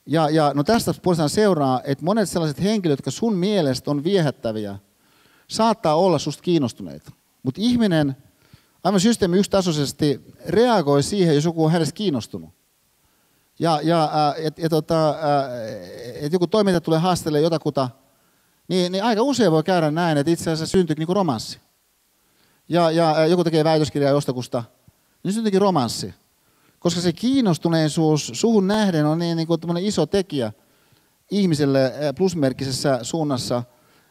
Ja, ja no tästä puolestaan seuraa, että monet sellaiset henkilöt, jotka sun mielestä on viehättäviä, saattaa olla susta kiinnostuneita. Mutta ihminen aivan systeemi yksitasoisesti reagoi siihen, jos joku on hänestä kiinnostunut. Ja, ja että et, tota, et joku toiminta tulee haastelemaan jotakuta, niin, niin aika usein voi käydä näin, että itse asiassa syntyy niinku romanssi. Ja, ja joku tekee väitöskirjaa jostakusta, niin syntyykin romanssi. Koska se kiinnostuneisuus suhun nähden on niin, niin kuin iso tekijä ihmiselle eh, plusmerkkisessä suunnassa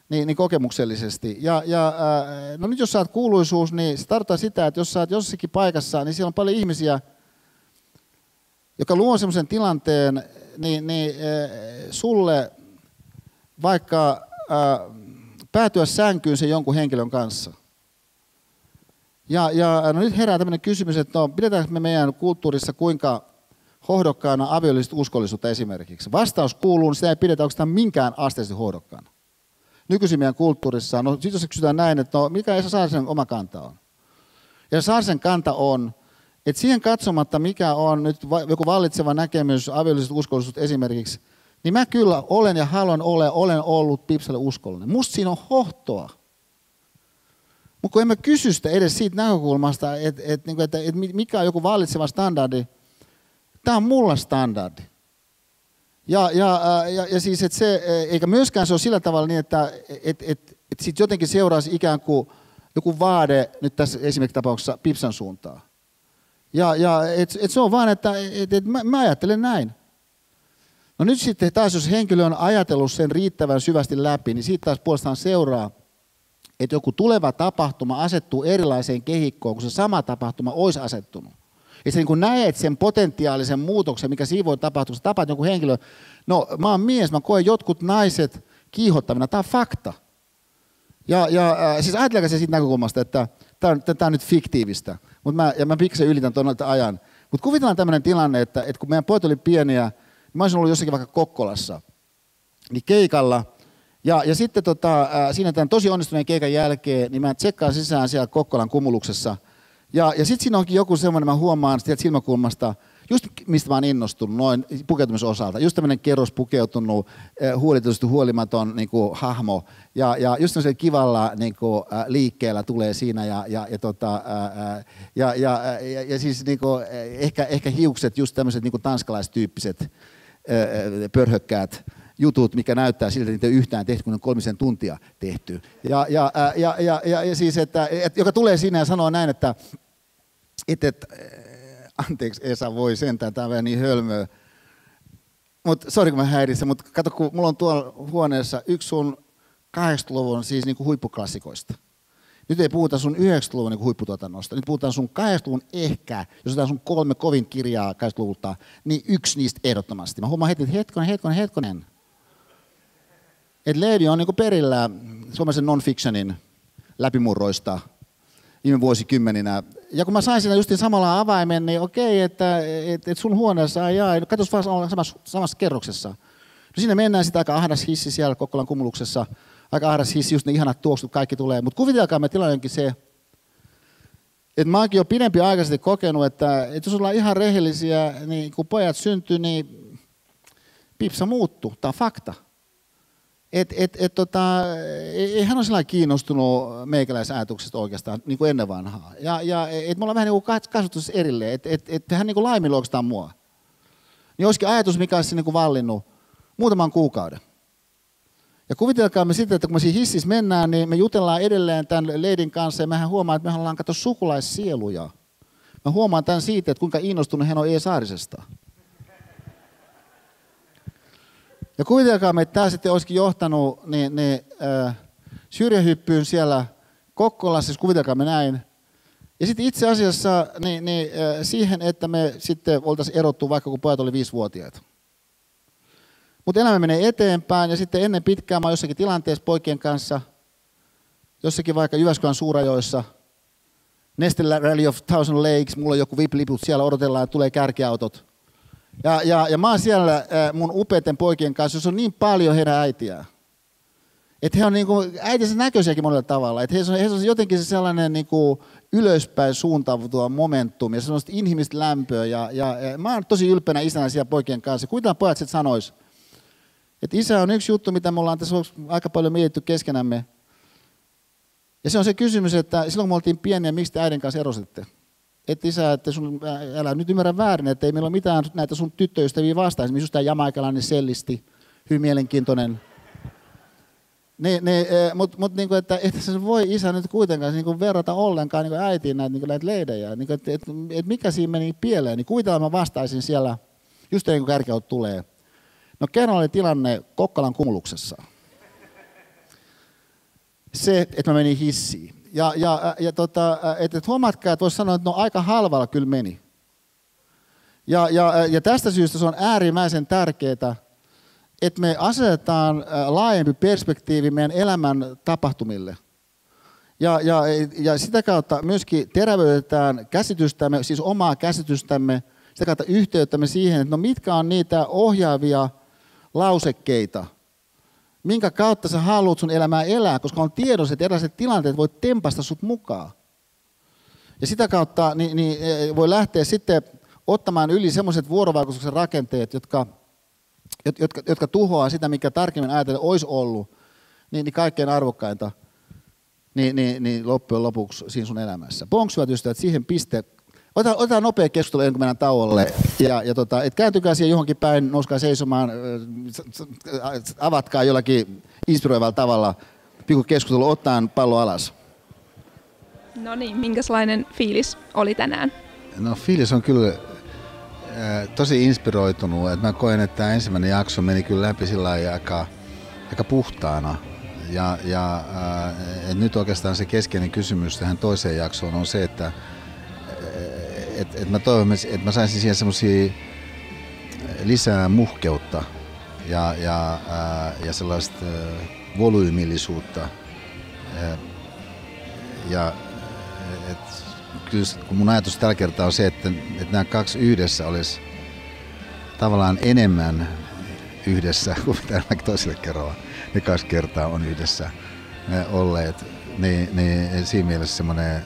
niin, niin kokemuksellisesti. Ja, ja, eh, no nyt jos saat kuuluisuus, niin se tarkoittaa sitä, että jos saat jossakin paikassa, niin siellä on paljon ihmisiä, joka luo sellaisen tilanteen, niin, niin äh, sulle vaikka äh, päätyä sänkyyn sen jonkun henkilön kanssa – ja, ja no nyt herää tämmöinen kysymys, että no, pidetäänkö me meidän kulttuurissa kuinka hohdokkaana aviollisesta uskollisuutta esimerkiksi? Vastaus kuuluu, niin sitä ei pidetä oikeastaan minkään asteisesti hohdokkaana. Nykyisin meidän kulttuurissa, no sitten jos kysytään näin, että no mikä Esa Saarisen oma kanta on? Ja Saarisen kanta on, että siihen katsomatta mikä on nyt joku vallitseva näkemys aviollisesta uskollisuudesta esimerkiksi, niin mä kyllä olen ja haluan olla, olen ollut Pipsalle uskollinen. Musta siinä on hohtoa. Mutta kun emme kysy sitä edes siitä näkökulmasta, että, että, että, että, että mikä on joku vallitseva standardi, tämä on mulla standardi. Ja, ja, ja, ja siis, että se, eikä myöskään se ole sillä tavalla niin, että että että että sitten jotenkin seuraisi ikään kuin joku vaade nyt tässä esimerkiksi tapauksessa Pipsan suuntaan. Ja, ja et, et se on vaan, että et, et mä, mä ajattelen näin. No nyt sitten taas, jos henkilö on ajatellut sen riittävän syvästi läpi, niin siitä taas puolestaan seuraa, että joku tuleva tapahtuma asettuu erilaiseen kehikkoon, kun se sama tapahtuma olisi asettunut. Ja sä niin näet sen potentiaalisen muutoksen, mikä siinä voi tapahtua. Sä tapaat joku henkilö, no mä oon mies, mä koen jotkut naiset kiihottamina, tämä on fakta. Ja, ja äh, siis ajatelkaa se siitä näkökulmasta, että tämä on, nyt fiktiivistä, mutta mä, ja mä pikkasen ylitän tuon ajan. Mutta kuvitellaan tämmöinen tilanne, että, että kun meidän pojat oli pieniä, niin mä olisin ollut jossakin vaikka Kokkolassa, niin keikalla – ja, ja sitten tota, siinä tämän tosi onnistuneen keikan jälkeen, niin mä tsekkaan sisään siellä Kokkolan kumuluksessa. Ja, ja sitten siinä onkin joku semmoinen, mä huomaan sieltä silmäkulmasta, just mistä mä oon innostunut noin pukeutumisosalta. Just tämmöinen kerros pukeutunut, huolitetusti huolimaton niin kuin, hahmo. Ja, ja just se kivalla niin kuin, liikkeellä tulee siinä. Ja, ja, ja, tota, ja, ja, ja, ja siis niin kuin, ehkä, ehkä hiukset, just tämmöiset niin tanskalaistyyppiset pörhökkäät jutut, mikä näyttää siltä, että niitä yhtään tehty, kun on kolmisen tuntia tehty. Ja, ja, ja, ja, ja, ja siis, että, et, joka tulee siinä ja sanoo näin, että et, et, anteeksi Esa, voi sentään, tämä on vähän niin hölmöä. Mutta sori kun mä häiritsen, mutta kato, kun mulla on tuolla huoneessa yksi sun 80-luvun siis niin kuin huippuklassikoista. Nyt ei puhuta sun 90-luvun niin huipputuotannosta, nyt puhutaan sun 80-luvun ehkä, jos otetaan sun kolme kovin kirjaa 80-luvulta, niin yksi niistä ehdottomasti. Mä huomaan heti, että hetkonen, hetkonen, hetkonen että Leedi on niin perillä suomalaisen non-fictionin läpimurroista viime vuosikymmeninä. Ja kun mä sain siinä justin samalla avaimen, niin okei, että, että, että sun huoneessa ei jaa, no katsos vaan samassa, samassa kerroksessa. No siinä mennään sitä aika ahdas hissi siellä Kokkolan kumuluksessa, aika ahdas hissi, just ne ihanat tuoksut, kaikki tulee. Mutta kuvitelkaa me tilanneenkin se, että mä oonkin jo pidempi aikaisesti kokenut, että, että jos ollaan ihan rehellisiä, niin kun pojat syntyy, niin pipsa muuttuu. Tämä on fakta. Et, et, et, tota, ei hän ole sellainen kiinnostunut meikäläisen ajatuksesta oikeastaan niin kuin ennen vanhaa. Ja, ja et me ollaan vähän niin kuin kasvatus erilleen, että et, et hän niin laiminlyö mua. Niin olisikin ajatus, mikä olisi niin kuin vallinnut muutaman kuukauden. Ja kuvitelkaa me sitten, että kun me siinä hississä mennään, niin me jutellaan edelleen tämän leidin kanssa ja mehän huomaa, että me ollaan katso sukulaissieluja. Mä huomaan tämän siitä, että kuinka innostunut hän on E-Saarisesta. Ja kuvitelkaa, että tämä sitten olisikin johtanut niin, niin, äh, syrjähyppyyn siellä Kokkolassa, siis kuvitelkaa me näin. Ja sitten itse asiassa niin, niin, äh, siihen, että me sitten oltaisiin erottu vaikka kun pojat oli viisivuotiaita. Mutta elämä menee eteenpäin ja sitten ennen pitkään mä jossakin tilanteessa poikien kanssa, jossakin vaikka Jyväskylän suurajoissa, Neste Rally of Thousand Lakes, mulla on joku vipliput, siellä odotellaan, että tulee kärkiautot. Ja, ja, ja mä oon siellä mun upeiden poikien kanssa, jos on niin paljon heidän äitiään. Että he on niin kuin äitinsä näköisiäkin monella tavalla. Että he on, he on jotenkin se sellainen niin kuin ylöspäin suuntautuva momentum ja sellaista inhimillistä lämpöä. Ja, ja, ja mä oon tosi ylpeänä isänä siellä poikien kanssa. Kuinka pojat sitten sanois, että isä on yksi juttu, mitä me ollaan tässä aika paljon mietitty keskenämme. Ja se on se kysymys, että silloin kun me oltiin pieniä, miksi te äidin kanssa erositte? Että isä, että sun, älä nyt ymmärrä väärin, että ei meillä ole mitään näitä sun tyttöystäviä vastaan. Esimerkiksi tämä jamaikalainen sellisti, hyvin mielenkiintoinen. Ne, ne, Mutta mut, niinku, että, että se voi isä nyt kuitenkaan niinku verrata ollenkaan niinku äitiin näitä, niinku näitä leidejä. Niinku, että, että, että mikä siinä meni pieleen, niin kuvitellaan mä vastaisin siellä, just ennen kuin kärkeaut tulee. No kerran oli tilanne Kokkalan kumuluksessa. Se, että mä menin hissiin. Ja, ja, ja tota, että, että huomatkaa, että voisi sanoa, että no aika halvalla kyllä meni. Ja, ja, ja tästä syystä se on äärimmäisen tärkeää, että me asetetaan laajempi perspektiivi meidän elämän tapahtumille. Ja, ja, ja sitä kautta myöskin terävöitetään käsitystämme, siis omaa käsitystämme, sitä kautta yhteyttämme siihen, että no mitkä on niitä ohjaavia lausekkeita, minkä kautta sä haluat sun elämää elää, koska on tiedossa, että erilaiset tilanteet voi tempasta sut mukaan. Ja sitä kautta niin, niin e, voi lähteä sitten ottamaan yli semmoiset vuorovaikutuksen rakenteet, jotka, jotka, jotka tuhoaa sitä, mikä tarkemmin ajatellen olisi ollut, niin, niin kaikkein arvokkainta niin, niin, niin loppujen lopuksi siinä sun elämässä. Ponks, hyvät ystävät, siihen piste Otetaan, otetaan nopea keskustelu ennen kuin mennään tauolle. Ja, ja tota, et kääntykää siihen johonkin päin, nouskaa seisomaan, avatkaa jollakin inspiroivalla tavalla pikku keskustelu, ottaen pallo alas. No niin, minkälainen fiilis oli tänään? No fiilis on kyllä äh, tosi inspiroitunut. Et mä koen, että tämä ensimmäinen jakso meni kyllä läpi sillä aika, aika puhtaana. Ja, ja äh, nyt oikeastaan se keskeinen kysymys tähän toiseen jaksoon on se, että et, et mä toivon, että mä saisin siihen semmoisia lisää muhkeutta ja, ja, ää, ja sellaista ää, volyymillisuutta. Ja et, kyllä kun mun ajatus tällä kertaa on se, että, että nämä kaksi yhdessä olisi tavallaan enemmän yhdessä <laughs> kuin mitä toiselle kerralla ne kaksi kertaa on yhdessä olleet. Niin, niin siinä mielessä semmoinen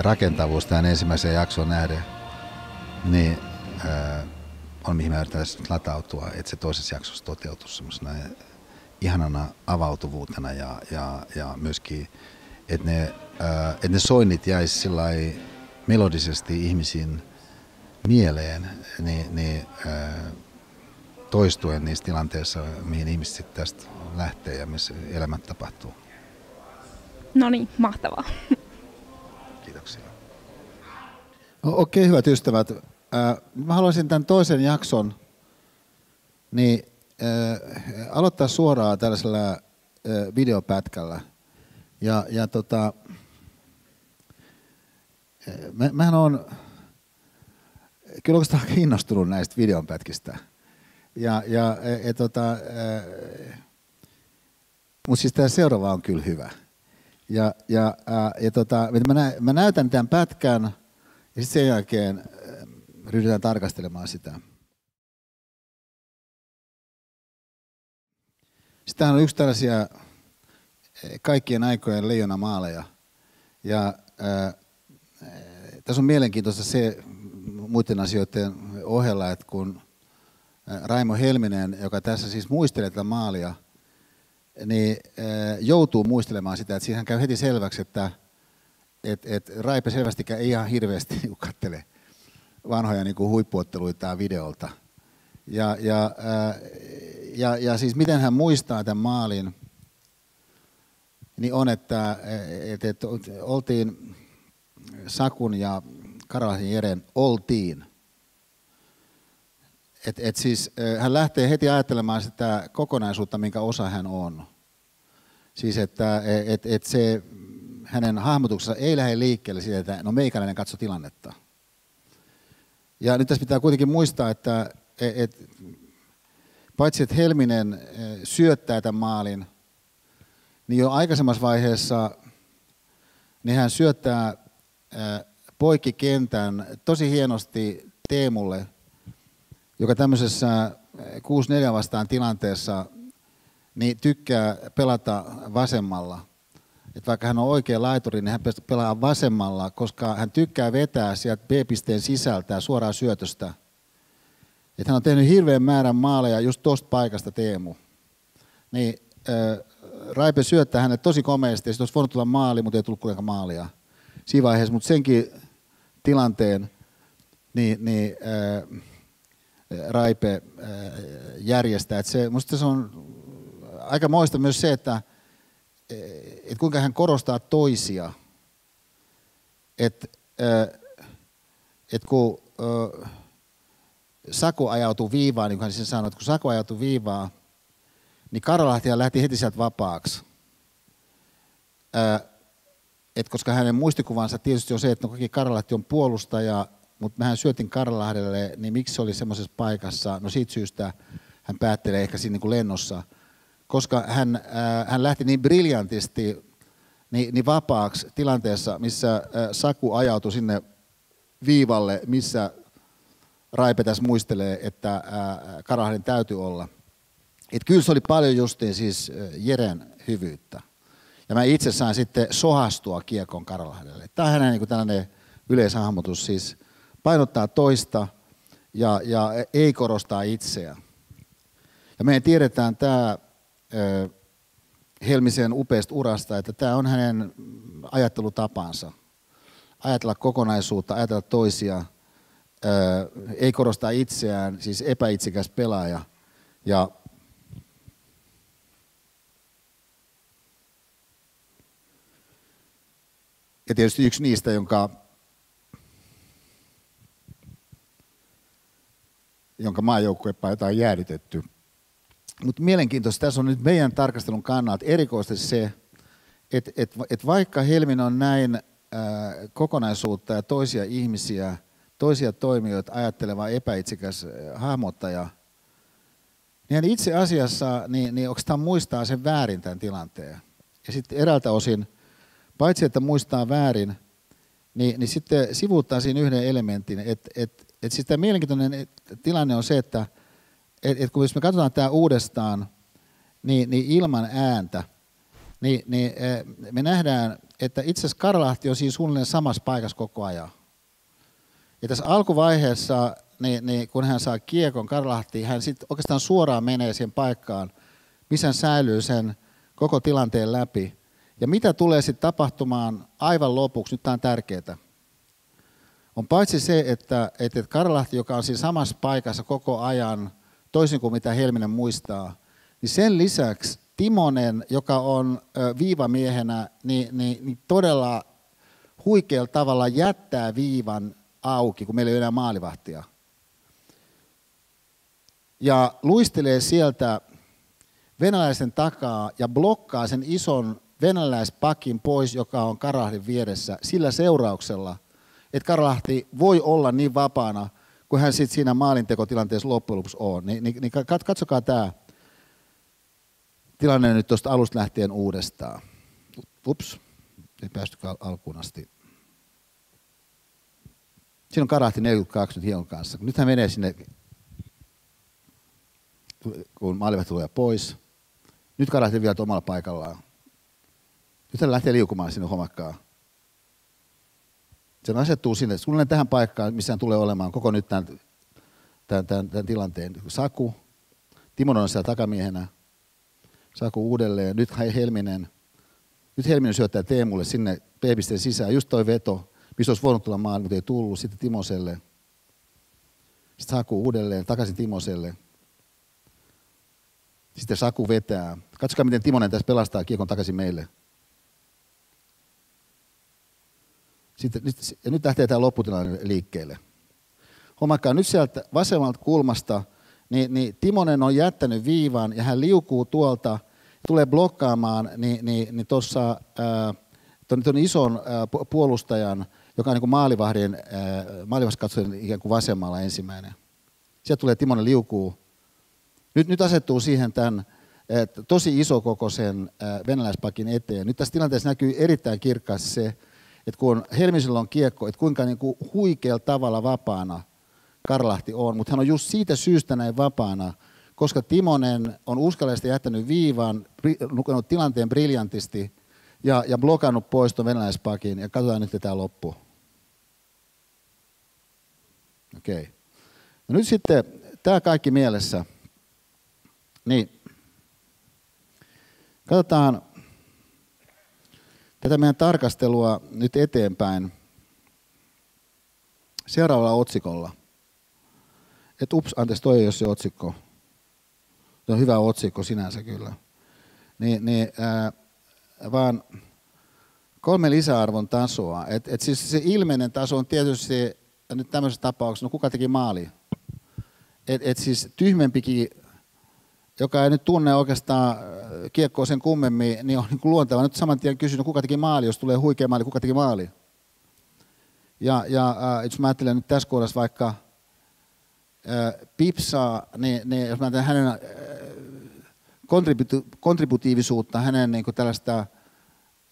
rakentavuus tähän ensimmäiseen jaksoon nähden, niin on mihin mä yritän latautua, että se toisessa jaksossa toteutuu semmoisena ihanana avautuvuutena ja, ja, ja myöskin, että ne, että ne soinnit jäisi sillä melodisesti ihmisiin mieleen, niin, niin toistuen niissä tilanteissa, mihin ihmiset tästä lähtee ja missä elämät tapahtuu. No niin, mahtavaa. <laughs> Okei, okay, hyvät ystävät. Mä haluaisin tämän toisen jakson niin, äh, aloittaa suoraan tällaisella äh, videopätkällä. Ja, ja tota, mä, mähän on kyllä oikeastaan kiinnostunut näistä videonpätkistä. Ja, ja, et, tota, äh, mutta siis tämä seuraava on kyllä hyvä. Ja, ja, ää, ja tota, mä, nä, mä näytän tämän pätkän ja sitten sen jälkeen ryhdytään tarkastelemaan sitä. Sitten on yksi tällaisia kaikkien aikojen leijonamaaleja. Ja ää, tässä on mielenkiintoista se muiden asioiden ohella, että kun Raimo Helminen, joka tässä siis muistelee tätä maalia – niin joutuu muistelemaan sitä, että siihen käy heti selväksi, että et, et Raipe selvästikään ei ihan hirveästi niin kattele vanhoja niin kuin huippuotteluita videolta. Ja, ja, ja, ja siis miten hän muistaa tämän maalin, niin on, että et, et, oltiin Sakun ja Karalaisen Jeren, oltiin et, et siis, hän lähtee heti ajattelemaan sitä kokonaisuutta, minkä osa hän on. Siis että e, et, et se hänen hahmotuksensa ei lähde liikkeelle siitä, että no meikäläinen katso tilannetta. Ja nyt tässä pitää kuitenkin muistaa, että et, paitsi että Helminen syöttää tämän maalin, niin jo aikaisemmassa vaiheessa niin hän syöttää poikkikentän tosi hienosti Teemulle, joka tämmöisessä 6-4 vastaan tilanteessa niin tykkää pelata vasemmalla. Et vaikka hän on oikea laituri, niin hän pelaa vasemmalla, koska hän tykkää vetää sieltä B-pisteen sisältä suoraan syötöstä. Et hän on tehnyt hirveän määrän maaleja just tuosta paikasta Teemu. Niin äh, Raipe syöttää hänet tosi komeasti, ja olisi voinut tulla maali, mutta ei tullut kuitenkaan maalia siinä vaiheessa, mutta senkin tilanteen niin, niin äh, Raipe äh, järjestää. Et se, musta se on aika moista myös se, että et kuinka hän korostaa toisia. Että et kun Saku ajautuu viivaan, niin kuin hän sen sanoi, että kun Saku ajautuu viivaan, niin Karolahtia lähti heti sieltä vapaaksi. Et koska hänen muistikuvansa tietysti on se, että no Karolahti on puolustaja, mutta mehän syötin Karolahdelle, niin miksi se oli semmoisessa paikassa? No siitä syystä hän päättelee ehkä siinä niin kuin lennossa, koska hän, äh, hän lähti niin briljantisti niin, niin vapaaksi tilanteessa, missä äh, Saku ajautui sinne viivalle, missä Raipe tässä muistelee, että äh, täytyy olla. Et kyllä se oli paljon justiin siis äh, Jeren hyvyyttä. Ja mä itse sain sitten sohastua kiekon Karolahdelle. Tämä on hänen niin tällainen yleishahmotus, siis painottaa toista ja, ja ei korostaa itseä. Ja me tiedetään tämä Helmisen upeasta urasta, että tämä on hänen ajattelutapansa. Ajatella kokonaisuutta, ajatella toisia, ei korostaa itseään, siis epäitsikäs pelaaja. Ja Ja tietysti yksi niistä, jonka, jonka maajoukkuepa jotain jäädytetty. Mutta mielenkiintoista tässä on nyt meidän tarkastelun kannalta erikoisesti se, että et, et vaikka Helmin on näin ää, kokonaisuutta ja toisia ihmisiä, toisia toimijoita ajatteleva epäitsikäs hahmottaja, niin itse asiassa niin, niin oikeastaan muistaa sen väärin tämän tilanteen. Ja sitten eräältä osin – paitsi että muistaa väärin, niin, niin sitten sivuuttaa siinä yhden elementin. Että et, et tämä mielenkiintoinen tilanne on se, että et, et kun jos me katsotaan tämä uudestaan, niin, niin ilman ääntä, niin, niin e, me nähdään, että itse asiassa Karlahti on siinä suunnilleen samassa paikassa koko ajan. Ja tässä alkuvaiheessa, niin, niin kun hän saa kiekon Karlahti, hän sitten oikeastaan suoraan menee siihen paikkaan, missä hän säilyy sen koko tilanteen läpi. Ja mitä tulee sitten tapahtumaan aivan lopuksi, nyt tämä on tärkeää, on paitsi se, että, että Karlahti, joka on siinä samassa paikassa koko ajan, toisin kuin mitä Helminen muistaa, niin sen lisäksi Timonen, joka on viivamiehenä, niin, niin, niin todella huikealla tavalla jättää viivan auki, kun meillä ei ole enää maalivahtia. Ja luistelee sieltä venäläisen takaa ja blokkaa sen ison venäläispakin pois, joka on Karahdin vieressä, sillä seurauksella, että Karahti voi olla niin vapaana, kuin hän sitten siinä maalintekotilanteessa loppujen lopuksi on. Ni, niin, niin katsokaa tämä tilanne nyt tuosta alusta lähtien uudestaan. Ups, ei päästy alkuun asti. Siinä on Karahti 42 nyt Hion kanssa. Nyt hän menee sinne, kun maalivät tulee pois. Nyt Karahti vielä omalla paikallaan. Nyt hän lähtee liukumaan sinne homakkaan. Se asettuu sinne, suunnilleen tähän paikkaan, missä hän tulee olemaan koko nyt tämän, tämän, tämän, tämän tilanteen. Saku, Timon on siellä takamiehenä. Saku uudelleen, nyt Helminen. Nyt Helminen syöttää Teemulle sinne p sisään. Just toi veto, missä olisi voinut tulla maali, mutta ei tullut. Sitten Timoselle. Sitten Saku uudelleen, takaisin Timoselle. Sitten Saku vetää. Katsokaa, miten Timonen tässä pelastaa kiekon takaisin meille. Sitten, nyt, ja nyt lähtee tämä lopputilanne liikkeelle. Huomakkaa nyt sieltä vasemmalta kulmasta, niin, niin Timonen on jättänyt viivan ja hän liukuu tuolta, tulee blokkaamaan niin, niin, niin tuossa tuon ison ää, puolustajan, joka on niin maalivahdin, maalivahdin ikään kuin vasemmalla ensimmäinen. Sieltä tulee Timonen liukuu. Nyt, nyt asettuu siihen tämän että tosi iso koko sen venäläispakin eteen. Nyt tässä tilanteessa näkyy erittäin kirkkaasti se, että kun Helmisellä on kiekko, että kuinka niin kuin huikealla tavalla vapaana Karlahti on, mutta hän on just siitä syystä näin vapaana, koska Timonen on uskallisesti jättänyt viivan, lukenut tilanteen briljantisti ja, ja blokannut pois tuon venäläispakin. Ja katsotaan nyt tämä loppu. Okei. Okay. No nyt sitten tämä kaikki mielessä. Niin, katsotaan tätä meidän tarkastelua nyt eteenpäin seuraavalla otsikolla. Et ups, anteeksi, toi ei ole se otsikko. Se on hyvä otsikko sinänsä kyllä. Niin, niin, ää, vaan kolme lisäarvon tasoa. Et, et siis se ilmeinen taso on tietysti nyt tämmöisessä tapauksessa, no kuka teki maali? Et, et siis tyhmempikin, joka ei nyt tunne oikeastaan kiekkoa sen kummemmin, niin on niin kuin. Nyt saman tien kysynyt, kuka teki maali, jos tulee huikea maali, kuka teki maali? Ja, ja äh, jos mä ajattelen nyt tässä kohdassa vaikka – Pipsaa, niin, niin jos mä hänen kontributi- kontributiivisuutta, hänen niin tällaista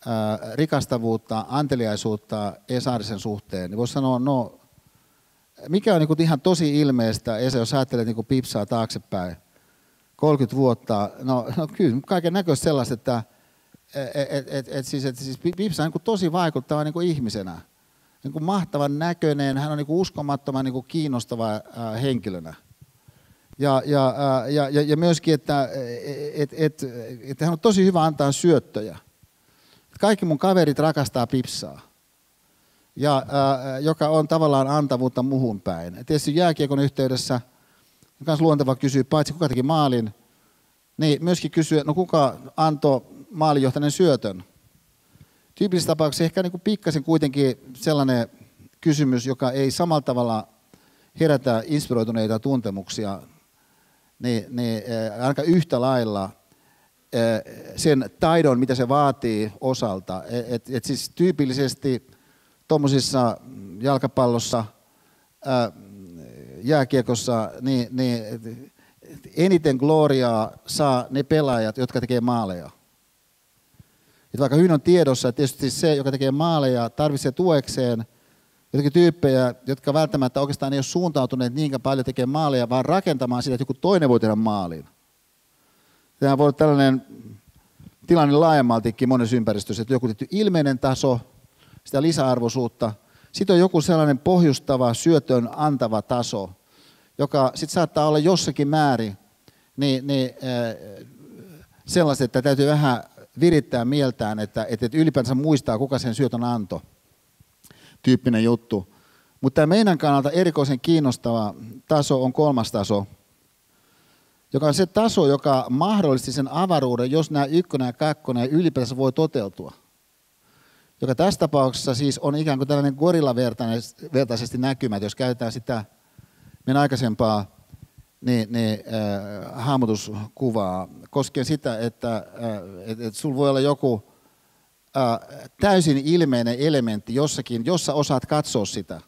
ää, rikastavuutta, anteliaisuutta Esaarisen suhteen, niin voisi sanoa, no mikä on niin kuin ihan tosi ilmeistä, Esa, jos ajattelet niin Pipsaa taaksepäin, 30 vuotta, no, no kyllä kaiken näköistä sellaista, että et, et, et, et, siis, et, siis Pipsa on niin tosi vaikuttava niin kuin ihmisenä niin kuin mahtavan näköinen, hän on niin kuin uskomattoman niin kuin kiinnostava äh, henkilönä. Ja, ja, äh, ja, ja, ja myöskin, että et, et, et hän on tosi hyvä antaa syöttöjä. Kaikki mun kaverit rakastaa pipsaa, ja, äh, joka on tavallaan antavuutta muhun päin. Tietysti jääkiekon yhteydessä myös luonteva kysyä, paitsi kuka teki maalin, niin myöskin kysyä, no kuka antoi maalinjohtainen syötön tyypillisessä tapauksessa ehkä niin kuin pikkasen kuitenkin sellainen kysymys, joka ei samalla tavalla herätä inspiroituneita tuntemuksia, niin, niin aika yhtä lailla sen taidon, mitä se vaatii osalta. Et, et, et siis tyypillisesti tuommoisissa jalkapallossa, jääkiekossa, niin, niin eniten gloriaa saa ne pelaajat, jotka tekee maaleja. Että vaikka hyvin on tiedossa, että tietysti se, joka tekee maaleja, tarvitsee tuekseen jotakin tyyppejä, jotka välttämättä oikeastaan ei ole suuntautuneet niinkään paljon tekemään maaleja, vaan rakentamaan sitä, että joku toinen voi tehdä maalin. Tämä voi olla tällainen tilanne laajemmaltikin monessa ympäristössä, että joku tietty ilmeinen taso, sitä lisäarvoisuutta, sitten on joku sellainen pohjustava, syötön antava taso, joka sitten saattaa olla jossakin määrin niin, niin, äh, sellaiset, että täytyy vähän virittää mieltään, että, että ylipäänsä muistaa, kuka sen syötön anto. Tyyppinen juttu. Mutta tämä meidän kannalta erikoisen kiinnostava taso on kolmas taso, joka on se taso, joka mahdollisti sen avaruuden, jos nämä ykkönen ja kakkonen ylipäänsä voi toteutua. Joka tässä tapauksessa siis on ikään kuin tällainen gorillavertaisesti näkymä, jos käytetään sitä meidän aikaisempaa niin, niin, äh, hahmotuskuvaa koskien sitä, että, äh, et, et sulla voi olla joku äh, täysin ilmeinen elementti jossakin, jossa osaat katsoa sitä.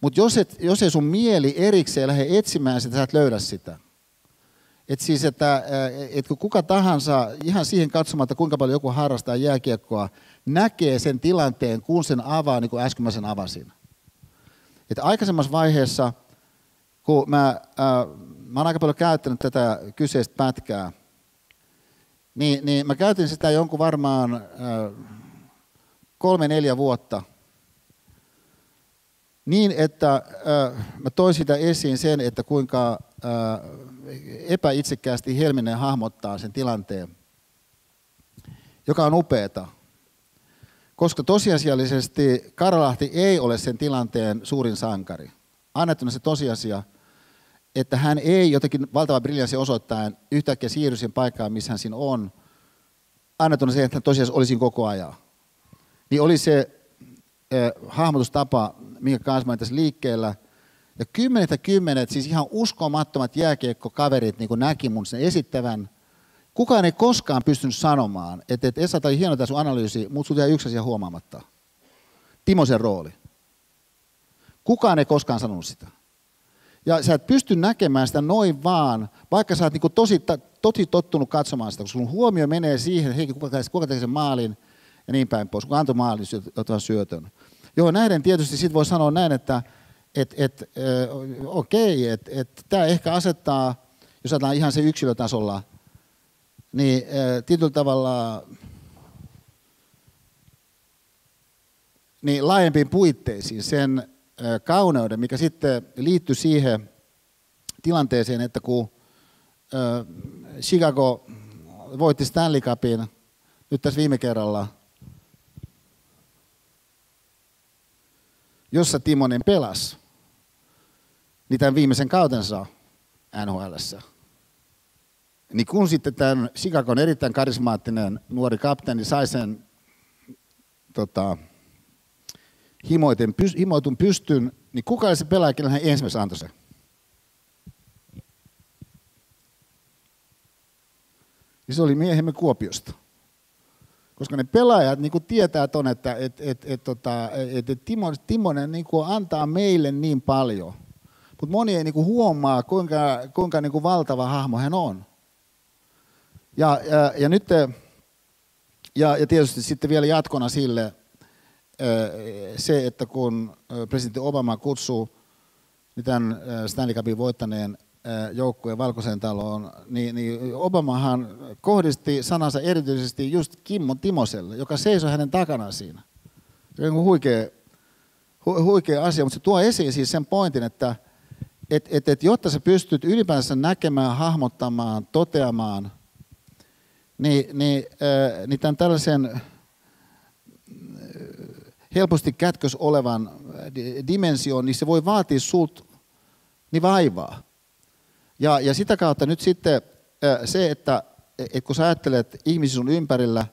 Mutta jos, jos ei sun mieli erikseen lähde etsimään sitä, sä et löydä sitä. Et siis, että, äh, et kun kuka tahansa, ihan siihen katsomatta, kuinka paljon joku harrastaa jääkiekkoa, näkee sen tilanteen, kun sen avaa, niin kuin äsken mä sen avasin. Et aikaisemmassa vaiheessa – kun mä, äh, mä oon aika paljon käyttänyt tätä kyseistä pätkää, niin, niin mä käytin sitä jonkun varmaan äh, kolme, neljä vuotta niin, että äh, mä toin sitä esiin sen, että kuinka äh, epäitsekkäästi Helminen hahmottaa sen tilanteen, joka on upeeta. Koska tosiasiallisesti Karalahti ei ole sen tilanteen suurin sankari. Annettuna se tosiasia, että hän ei jotenkin valtava briljanssi osoittaen yhtäkkiä siirry siihen paikkaan, missä hän siinä on, annettuna se, että hän tosiaan olisi koko ajan. Niin oli se eh, hahmotustapa, minkä kanssa mä tässä liikkeellä. Ja kymmenet ja kymmenet, siis ihan uskomattomat jääkiekkokaverit niin näki mun sen esittävän. Kukaan ei koskaan pystynyt sanomaan, että, että Esa, tai hieno tämä sun analyysi, mutta sinulla yksi asia huomaamatta. Timosen rooli. Kukaan ei koskaan sanonut sitä. Ja sä et pysty näkemään sitä noin vaan, vaikka sä oot niin tosi, tosi tottunut katsomaan sitä, kun sun huomio menee siihen, että kuka, kuka teki sen maalin ja niin päin pois, kun antoi maalin, ottaa syötön. Joo, näiden tietysti sitten voi sanoa näin, että et, et, äh, okei, että et, tämä ehkä asettaa, jos ajatellaan ihan se yksilötasolla, niin äh, tietyllä tavalla niin laajempiin puitteisiin sen äh, kauneuden, mikä sitten liittyy siihen tilanteeseen, että kun äh, Chicago voitti Stanley Cupin nyt tässä viime kerralla, jossa Timonen pelasi, niin tämän viimeisen kautensa nhl Niin kun sitten tämän Chicagon erittäin karismaattinen nuori kapteeni sai sen tota, himoiten, himoitun pystyn, niin kuka oli se pelaaja, kenelle hän ensimmäisenä antoi sen? Niin se oli miehemme Kuopiosta. Koska ne pelaajat niin kuin tietää ton, että et, et, et, tota, et, et Timo, Timonen niin kuin antaa meille niin paljon. Mutta moni ei niin kuin huomaa, kuinka, kuinka niin kuin valtava hahmo hän on. Ja, ja, ja nyt ja, ja tietysti sitten vielä jatkona sille se, että kun presidentti Obama kutsuu tämän Stanley Cupin voittaneen joukkueen valkoiseen taloon, niin, niin Obamahan kohdisti sanansa erityisesti just Kimmo Timoselle, joka seisoi hänen takana siinä. Se on huikea, hu, huikea asia, mutta se tuo esiin siis sen pointin, että et, et, et, jotta sä pystyt ylipäänsä näkemään, hahmottamaan, toteamaan, niin, niin, äh, niin tämän tällaisen helposti kätkös olevan dimension, niin se voi vaatia sult niin vaivaa. Ja, ja sitä kautta nyt sitten se, että, että kun sä ajattelet ihmisiä sun ympärillä,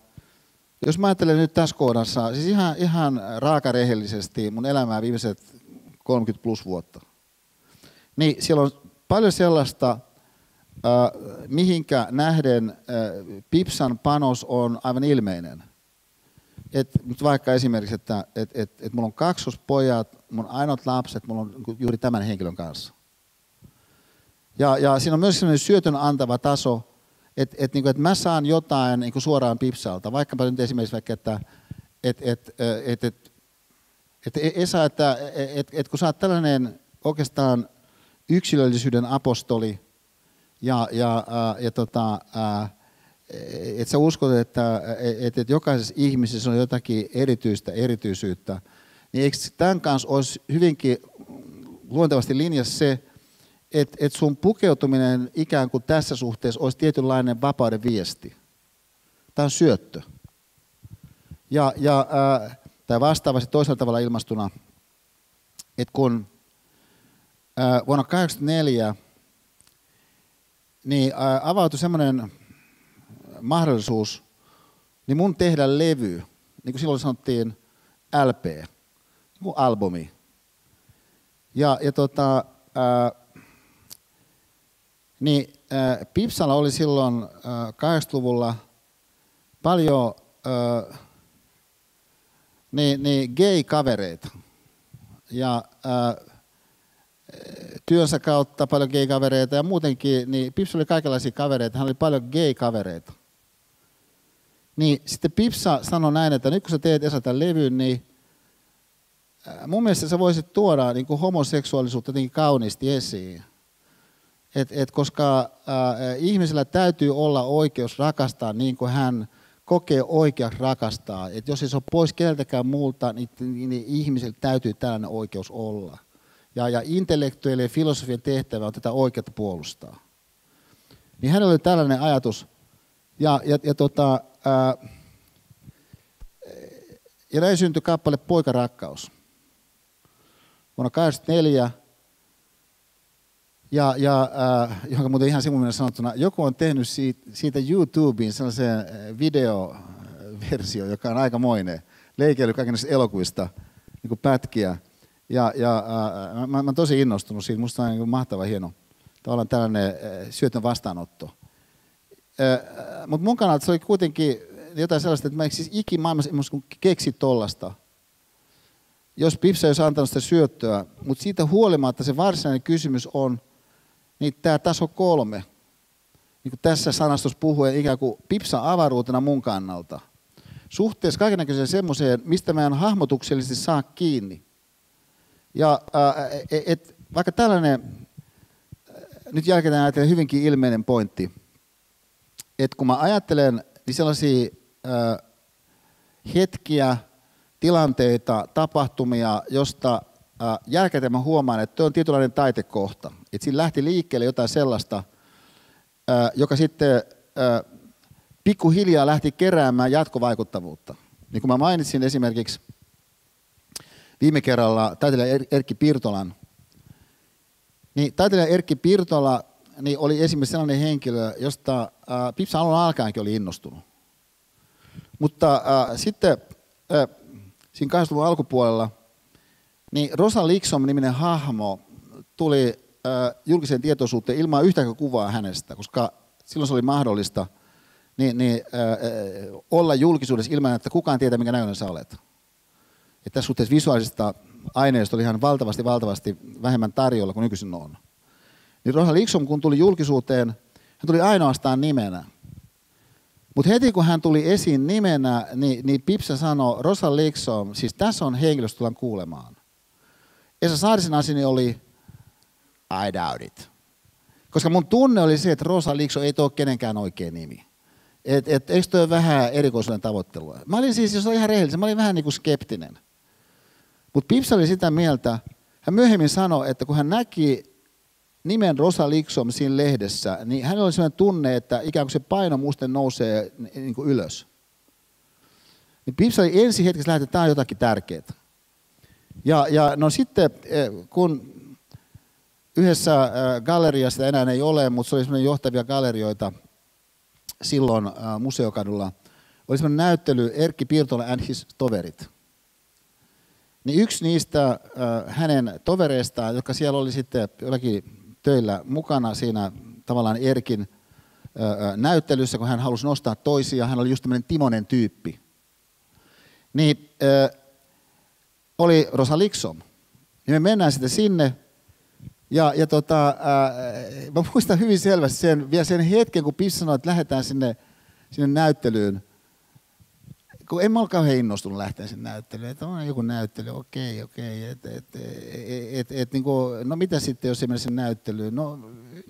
jos mä ajattelen nyt tässä kohdassa, siis ihan, ihan raakarehellisesti mun elämää viimeiset 30 plus vuotta, niin siellä on paljon sellaista, mihinkä nähden Pipsan panos on aivan ilmeinen. Et, vaikka esimerkiksi, että et, et, et mulla on kaksospojat, mun ainoat lapset, mulla on juuri tämän henkilön kanssa. Ja, ja siinä on myös sellainen syötön antava taso, että et, niin et mä saan jotain niin suoraan Pipsalta. Vaikkapa nyt esimerkiksi vaikka, että et, et, et, et, et, Esa, että et, et, kun sä oot tällainen oikeastaan yksilöllisyyden apostoli ja, ja, ja, ja tota, että sä uskot, että, että, jokaisessa ihmisessä on jotakin erityistä erityisyyttä, niin eikö tämän kanssa olisi hyvinkin luontevasti linjassa se, että, että sun pukeutuminen ikään kuin tässä suhteessa olisi tietynlainen vapauden viesti. Tämä on syöttö. Ja, ja äh, tai vastaavasti toisella tavalla ilmastuna, että kun äh, vuonna 1984 niin äh, avautui semmoinen mahdollisuus, niin mun tehdä levy, niin kuin silloin sanottiin LP, mun albumi. Ja, ja tota, ää, niin ää, Pipsalla oli silloin ää, 80-luvulla paljon ää, niin, niin gay-kavereita. Ja ää, työnsä kautta paljon gay-kavereita ja muutenkin, niin Pips oli kaikenlaisia kavereita, hän oli paljon gay-kavereita. Niin sitten Pipsa sanoi näin, että nyt kun sä teet Esa tämän levyn, niin mun mielestä sä voisit tuoda niin kuin homoseksuaalisuutta niin kauniisti esiin. Et, et koska äh, ihmisellä täytyy olla oikeus rakastaa niin kuin hän kokee oikeaksi rakastaa. Et jos se ole pois keltäkään muulta, niin, niin, niin ihmisellä täytyy tällainen oikeus olla. Ja, ja intellektuaalien filosofian tehtävä on tätä oikeutta puolustaa. Niin hänellä oli tällainen ajatus. Ja, ja, ja tota, Ää, ja näin syntyi kappale Poikarakkaus. Vuonna 1984, ja, ja äh, jonka muuten ihan sivuminen sanottuna, joku on tehnyt siitä, siitä YouTubeen sellaisen videoversio, joka on aikamoinen. Leikeily kaikenlaisista elokuvista, niin pätkiä. Ja, ja äh, mä, mä, olen tosi innostunut siitä, musta on niin mahtava hieno. Tavallaan tällainen äh, syötön vastaanotto. Mutta mun kannalta se oli kuitenkin jotain sellaista, että mä en siis ikimaailmassa keksi tollasta. jos Pipsa olisi antanut sitä syöttöä, mutta siitä huolimatta se varsinainen kysymys on, niin tämä taso kolme, niin kuin tässä sanastossa puhuen ikään kuin Pipsa avaruutena mun kannalta, suhteessa kaikenlaiseen semmoiseen, mistä mä en hahmotuksellisesti saa kiinni. Ja ää, et, et, vaikka tällainen, nyt jälkeen ajatellen hyvinkin ilmeinen pointti, että kun mä ajattelen niin sellaisia ää, hetkiä, tilanteita, tapahtumia, josta ää, jälkikäteen mä huomaan, että tuo on tietynlainen taitekohta. Että siinä lähti liikkeelle jotain sellaista, joka sitten pikkuhiljaa lähti keräämään jatkovaikuttavuutta. Niin kuin mä mainitsin esimerkiksi viime kerralla taiteilija er-, Erkki Pirtolan, niin taiteilija Erkki Pirtola niin oli esimerkiksi sellainen henkilö, josta ää, Pipsa alun alkaenkin oli innostunut. Mutta ää, sitten ää, siinä 80-luvun alkupuolella, niin Rosa Liksom-niminen hahmo tuli ää, julkiseen tietoisuuteen ilman yhtäkään kuvaa hänestä, koska silloin se oli mahdollista niin, niin, ää, olla julkisuudessa ilman, että kukaan tietää, minkä näköinen sä olet. Että tässä suhteessa visuaalisesta aineesta oli ihan valtavasti, valtavasti vähemmän tarjolla kuin nykyisin on. Niin Rosa Liksom, kun tuli julkisuuteen, hän tuli ainoastaan nimenä. Mutta heti kun hän tuli esiin nimenä, niin, niin Pipsa sanoi, Rosa Liksom, siis tässä on henkilöstö tullaan kuulemaan. Esa Saarisen asini oli, I doubt it. Koska mun tunne oli se, että Rosa Liksom ei ole kenenkään oikea nimi. Et, et, eikö toi vähän erikoisuuden tavoittelua? Mä olin siis, jos on ihan rehellinen, mä olin vähän niin kuin skeptinen. Mutta Pipsa oli sitä mieltä, hän myöhemmin sanoi, että kun hän näki nimen Rosa Liksom siinä lehdessä, niin hänellä oli sellainen tunne, että ikään kuin se paino musten nousee niin kuin ylös. Niin Pipsa oli ensi hetkessä lähtenyt, että tämä on jotakin tärkeää. Ja, ja no sitten, eh, kun yhdessä eh, galleriassa enää ei ole, mutta se oli sellainen johtavia gallerioita silloin eh, Museokadulla, oli sellainen näyttely Erkki Pirtola and his toverit. Niin yksi niistä hänen tovereistaan, joka siellä oli sitten jollakin töillä mukana siinä tavallaan Erkin näyttelyssä, kun hän halusi nostaa toisia. Hän oli just tämmöinen Timonen tyyppi. Niin oli Rosa Liksom. Ja me mennään sitten sinne. Ja, ja tota, ää, mä muistan hyvin selvästi sen, vielä sen hetken, kun Pissa sanoi, että lähdetään sinne, sinne näyttelyyn kun en mä ole kauhean innostunut lähteä sen näyttelyyn, että on joku näyttely, okei, okei, et, et, et, et, et, niin kuin, no mitä sitten, jos ei mene sen näyttelyyn, no,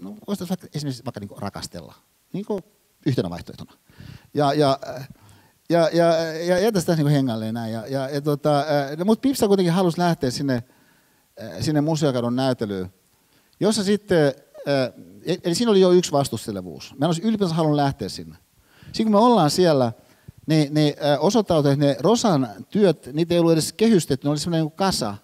no voisi vaikka, esimerkiksi vaikka niin rakastella, niin kuin yhtenä vaihtoehtona. Ja, ja, ja, ja, ja jätä sitä niin hengalleen näin. Ja, ja, ja tota, no, mutta Pipsa kuitenkin halusi lähteä sinne, sinne museokadon näyttelyyn, jossa sitten, eli siinä oli jo yksi vastustelevuus. Mä en olisi ylipäänsä halunnut lähteä sinne. Siinä kun me ollaan siellä, niin, niin osoittautui, että ne Rosan työt, niitä ei ollut edes kehystetty, ne oli semmoinen niin kasa.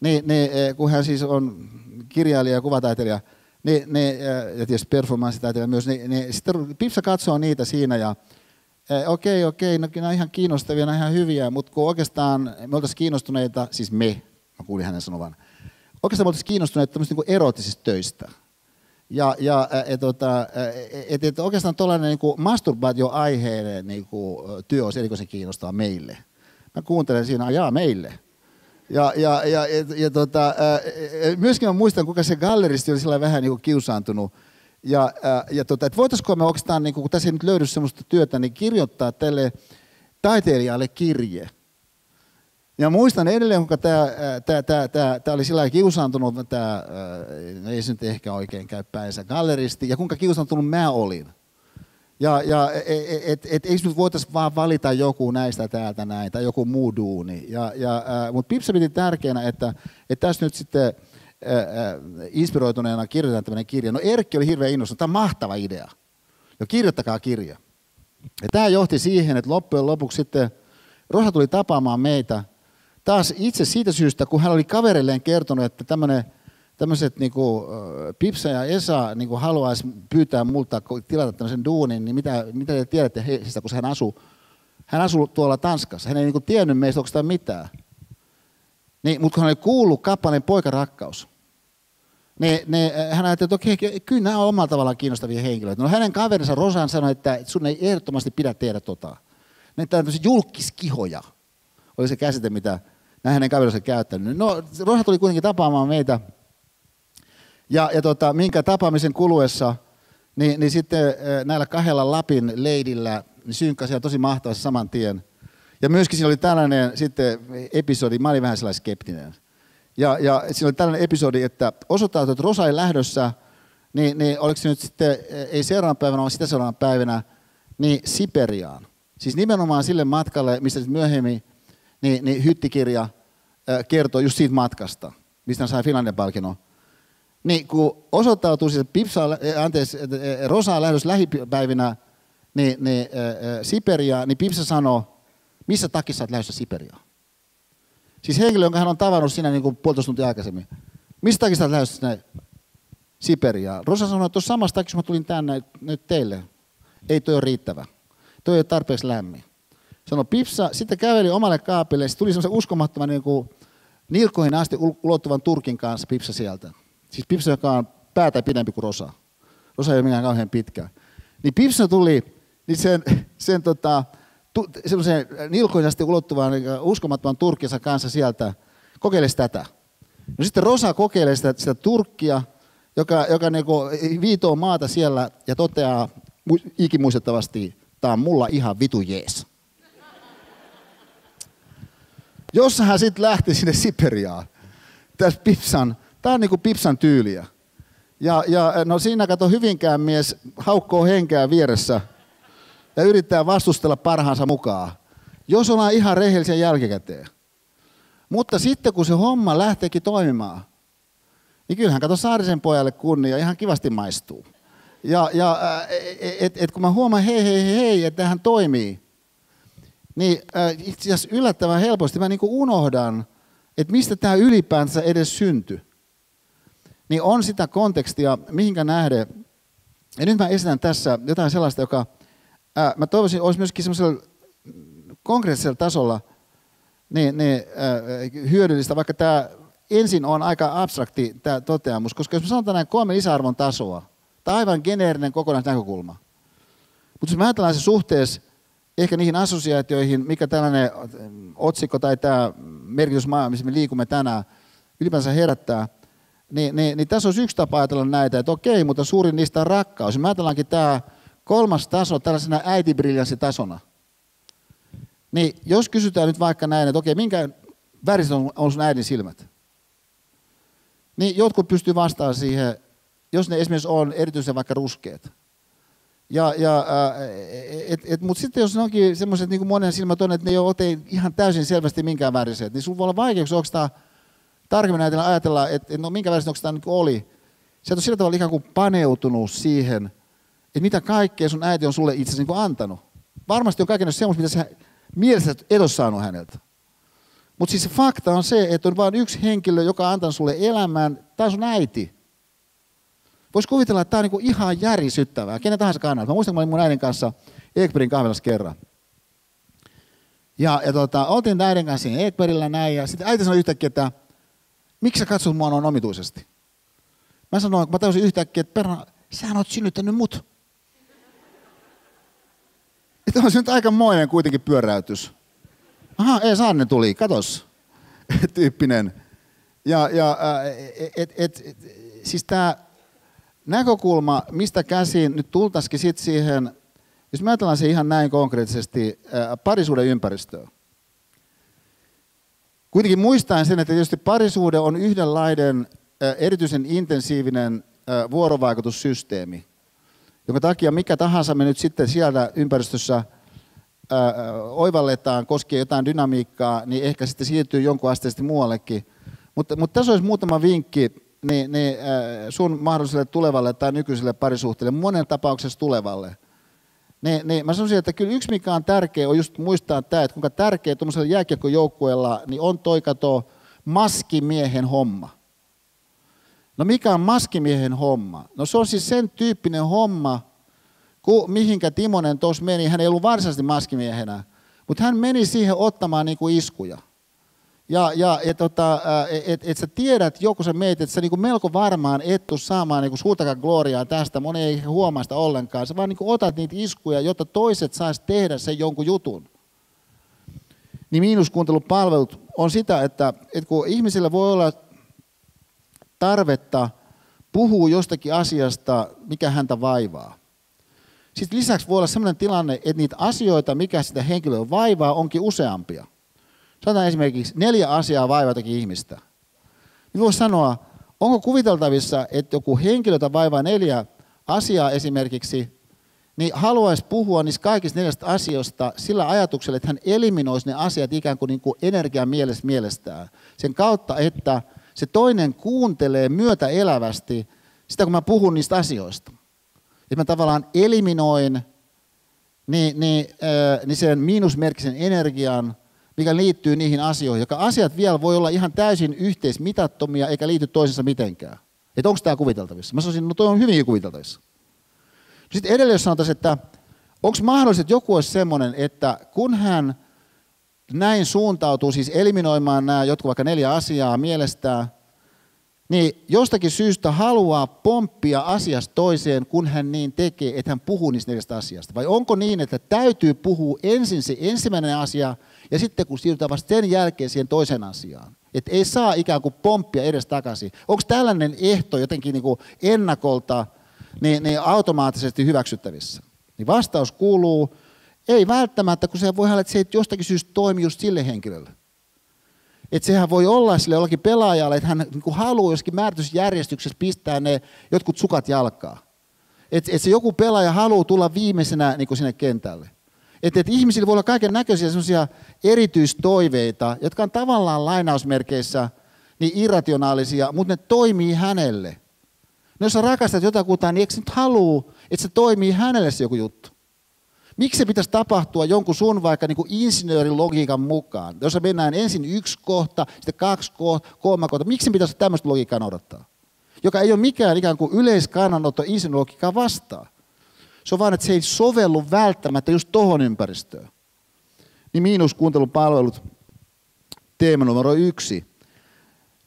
Niin, niin, kun hän siis on kirjailija ja kuvataiteilija, niin, niin, ja tietysti performanssitaiteilija myös, niin, niin sitten Pipsa katsoo niitä siinä ja okei, okei, no ne on ihan kiinnostavia, ne on ihan hyviä, mutta kun oikeastaan me oltaisiin kiinnostuneita, siis me, mä kuulin hänen sanovan, oikeastaan me oltaisiin kiinnostuneita tämmöistä niin eroottisista töistä. Ja, ja et, tota, et, et oikeastaan tuollainen niin masturbaatio-aiheinen niin työ olisi erikoisen kiinnostava meille. Mä kuuntelen siinä, ajaa meille. Ja, ja, ja, ja, ja tota, myöskin mä muistan, kuinka se galleristi oli sillä vähän niin kuin kiusaantunut. Ja, ja tota, että voitaisiko me oikeastaan, niin kuin, kun tässä ei nyt löydy sellaista työtä, niin kirjoittaa tälle taiteilijalle kirje – ja muistan edelleen, kun tämä, tämä, tämä, tämä, tämä oli sillä kiusaantunut, tämä, ei se nyt ehkä oikein käy päinsä, galleristi, ja kuinka kiusaantunut mä olin. Ja, ja et, et, et, eikö nyt voitaisiin vaan valita joku näistä täältä näin, tai joku muu duuni. Ja, ja, Mutta Pipsa piti tärkeänä, että, että tässä nyt sitten inspiroituneena kirjoitetaan tämmöinen kirja. No Erkki oli hirveän innostunut, tämä on mahtava idea. Jo kirjoittakaa kirja. Ja tämä johti siihen, että loppujen lopuksi sitten Rosa tuli tapaamaan meitä – taas itse siitä syystä, kun hän oli kaverilleen kertonut, että tämmöinen tämmöiset niin kuin, Pipsa ja Esa niin kuin haluaisi pyytää multa tilata tämmöisen duunin, niin mitä, mitä te tiedätte heistä, kun hän asuu, hän asuu tuolla Tanskassa. Hän ei niin kuin tiennyt meistä oikeastaan mitään. Niin, mutta kun hän oli kuullut kappaleen Poikarakkaus, niin, niin hän ajatteli, että okei, kyllä nämä on omalla tavallaan kiinnostavia henkilöitä. No hänen kaverinsa Rosan sanoi, että sun ei ehdottomasti pidä tehdä tota. Ne on julkiskihoja, oli se käsite, mitä näin hänen kaverinsa käyttänyt. No, Rosa tuli kuitenkin tapaamaan meitä. Ja, ja tota, minkä tapaamisen kuluessa, niin, niin sitten näillä kahdella Lapin leidillä niin synkkasi tosi mahtavasti saman tien. Ja myöskin siinä oli tällainen sitten episodi, mä olin vähän sellainen skeptinen. Ja, ja siinä oli tällainen episodi, että osoittautui, että Rosa ei lähdössä, niin, niin oliko se nyt sitten, ei seuraavana päivänä, vaan sitä seuraavana päivänä, niin Siperiaan. Siis nimenomaan sille matkalle, mistä myöhemmin niin, niin hyttikirja kertoo just siitä matkasta, mistä hän sai Finlandia palkinnon. Niin kun osoittautuu, siis, että Pipsa, anteeksi, Rosa on lähdössä lähipäivinä niin, niin, äh, Siperiaan, niin Pipsa sanoo, missä takissa sä oot lähdössä Siperiaan? Siis henkilö, jonka hän on tavannut siinä niin kuin puolitoista tuntia aikaisemmin. Mistä takia sä oot lähdössä sinne Siperiaan? Rosa sanoi, että tuossa samassa takia mä tulin tänne nyt teille. Ei toi ole riittävä. Toi ei ole tarpeeksi lämmin. Sanoi Pipsa, sitten käveli omalle kaapille, sitten tuli semmoisen uskomattoman niin kuin nilkkoihin asti ulottuvan Turkin kanssa Pipsa sieltä. Siis Pipsa, joka on päätä pidempi kuin Rosa. Rosa ei ole mikään kauhean pitkä. Niin Pipsa tuli niin sen, sen tota, semmoisen nilkkoihin asti ulottuvan niin uskomattoman Turkinsa kanssa sieltä, kokeilisi tätä. No sitten Rosa kokeilee sitä, sitä Turkkia, joka, joka niin viitoo maata siellä ja toteaa ikimuistettavasti, tämä on mulla ihan vitu jees. Jossa hän sitten lähti sinne Siperiaan. Tässä Pipsan, tämä on niin kuin Pipsan tyyliä. Ja, ja no siinä kato hyvinkään mies haukkoo henkeä vieressä ja yrittää vastustella parhaansa mukaan. Jos ollaan ihan rehellisen jälkikäteen. Mutta sitten kun se homma lähteekin toimimaan, niin kyllähän kato Saarisen pojalle kunnia ihan kivasti maistuu. Ja, ja et, et kun mä huomaan, hei, hei, hei että hän toimii, niin äh, itse asiassa yllättävän helposti mä niin unohdan, että mistä tämä ylipäänsä edes syntyi. Niin on sitä kontekstia, mihinkä nähden. Ja nyt mä esitän tässä jotain sellaista, joka äh, mä toivoisin, olisi myöskin semmoisella konkreettisella tasolla niin, niin, äh, hyödyllistä, vaikka tämä ensin on aika abstrakti tämä toteamus, koska jos me sanotaan näin kolme lisäarvon tasoa, tämä aivan geneerinen kokonaisnäkökulma. Mutta jos me ajatellaan se suhteessa ehkä niihin assosiaatioihin, mikä tällainen otsikko tai tämä merkitysmaa, missä me liikumme tänään, ylipäänsä herättää, niin, niin, niin tässä olisi yksi tapa ajatella näitä, että okei, mutta suurin niistä on rakkaus. Me ajatellaankin tämä kolmas taso tällaisena äitibriljanssitasona. Niin jos kysytään nyt vaikka näin, että okei, minkä väriset on, on sun äidin silmät? Niin jotkut pystyy vastaamaan siihen, jos ne esimerkiksi on erityisen vaikka ruskeat. Ja, ja, Mutta sitten jos ne onkin semmoiset, niin kuin monen silmät on, että ne ei ole ihan täysin selvästi minkään väriset, niin sulla voi olla vaikeuksia, onko tämä tarkemmin ajatella, ajatella että no minkä väristä onko tämä niin oli. Sä et ole sillä tavalla ikään kuin paneutunut siihen, että mitä kaikkea sun äiti on sulle itse niin antanut. Varmasti on kaiken semmoista, mitä sä mielessä et ole saanut häneltä. Mutta siis fakta on se, että on vain yksi henkilö, joka antanut sulle elämään, tämä on sun äiti. Voisi kuvitella, että tämä on niinku ihan järisyttävää, kenen tahansa kannalta. Mä muistan, kun mä olin mun äidin kanssa Ekberin kahvilassa kerran. Ja, ja tota, oltiin äidin kanssa siinä Ekberillä näin, ja sitten äiti sanoi yhtäkkiä, että miksi sä katsot mua noin omituisesti? Mä sanoin, kun mä tajusin yhtäkkiä, että perna, sä oot synnyttänyt mut. <laughs> Että on se nyt aikamoinen kuitenkin pyöräytys. Aha, ei Sanne tuli, katos, <laughs> tyyppinen. Ja, ja et, et, et, siis tämä näkökulma, mistä käsin nyt tultaisikin sit siihen, jos me ajatellaan se ihan näin konkreettisesti, parisuuden ympäristöön. Kuitenkin muistaen sen, että tietysti parisuhde on yhdenlainen erityisen intensiivinen vuorovaikutussysteemi, jonka takia mikä tahansa me nyt sitten siellä ympäristössä oivalletaan koskien jotain dynamiikkaa, niin ehkä sitten siirtyy jonkun asteisesti muuallekin. Mutta, mutta tässä olisi muutama vinkki niin, niin sun mahdolliselle tulevalle tai nykyiselle parisuhteelle, monen tapauksessa tulevalle. Niin, niin mä sanoisin, että kyllä yksi mikä on tärkeä on just muistaa tämä, että kuinka tärkeä tuollaisella jääkiekkojoukkueella niin on toi kato maskimiehen homma. No mikä on maskimiehen homma? No se on siis sen tyyppinen homma, ku, mihinkä Timonen tuossa meni. Hän ei ollut varsinaisesti maskimiehenä, mutta hän meni siihen ottamaan niin kuin iskuja. Ja, ja et, tota, et, et sä tiedät, joku sä meet, että sä niinku melko varmaan et tuu saamaan niinku suurtakaan gloriaa tästä, moni ei huomaa sitä ollenkaan. Sä vaan niinku otat niitä iskuja, jotta toiset sais tehdä sen jonkun jutun. Niin miinuskuuntelupalvelut on sitä, että, että kun ihmisillä voi olla tarvetta puhua jostakin asiasta, mikä häntä vaivaa. Sitten lisäksi voi olla sellainen tilanne, että niitä asioita, mikä sitä henkilöä vaivaa, onkin useampia. Sanotaan esimerkiksi neljä asiaa vaivatakin ihmistä. Niin voisi sanoa, onko kuviteltavissa, että joku henkilötä vaivaa neljä asiaa esimerkiksi, niin haluaisi puhua niistä kaikista neljästä asioista sillä ajatuksella, että hän eliminoisi ne asiat ikään kuin, niin kuin energian mielessä mielestään. Sen kautta, että se toinen kuuntelee myötä elävästi sitä, kun mä puhun niistä asioista. Että mä tavallaan eliminoin niin, niin, äh, niin sen miinusmerkkisen energian, mikä liittyy niihin asioihin, joka asiat vielä voi olla ihan täysin yhteismitattomia eikä liity toisensa mitenkään. Että onko tämä kuviteltavissa? Mä sanoisin, no toi on hyvin kuviteltavissa. Sitten edelleen jos sanotaan, että onko mahdollista, että joku olisi semmoinen, että kun hän näin suuntautuu siis eliminoimaan nämä jotkut vaikka neljä asiaa mielestään, niin jostakin syystä haluaa pomppia asiasta toiseen, kun hän niin tekee, että hän puhuu niistä neljästä asiasta? Vai onko niin, että täytyy puhua ensin se ensimmäinen asia, ja sitten kun siirrytään vasta sen jälkeen siihen toiseen asiaan? Että ei saa ikään kuin pomppia edes takaisin. Onko tällainen ehto jotenkin niin kuin ennakolta niin, niin automaattisesti hyväksyttävissä? Niin vastaus kuuluu, ei välttämättä, kun se voi olla, että se ei jostakin syystä toimi just sille henkilölle. Että sehän voi olla sille jollakin pelaajalle, että hän niin kuin haluaa joskin määritysjärjestyksessä pistää ne jotkut sukat jalkaa. Että et se joku pelaaja haluaa tulla viimeisenä niin kuin sinne kentälle. Että et ihmisillä voi olla kaiken näköisiä erityistoiveita, jotka on tavallaan lainausmerkeissä niin irrationaalisia, mutta ne toimii hänelle. No jos sä rakastat jotakuta, niin eikö nyt halua, että se toimii hänelle se joku juttu? Miksi se pitäisi tapahtua jonkun sun vaikka niin insinöörin logiikan mukaan? Jos mennään ensin yksi kohta, sitten kaksi kohta, kolme kohta, miksi pitäisi tämmöistä logiikkaa noudattaa? Joka ei ole mikään ikään kuin yleiskannanotto insinöörilogiikkaa vastaan. Se on vaan, että se ei sovellu välttämättä just tohon ympäristöön. Niin miinuskuuntelupalvelut, teema numero yksi.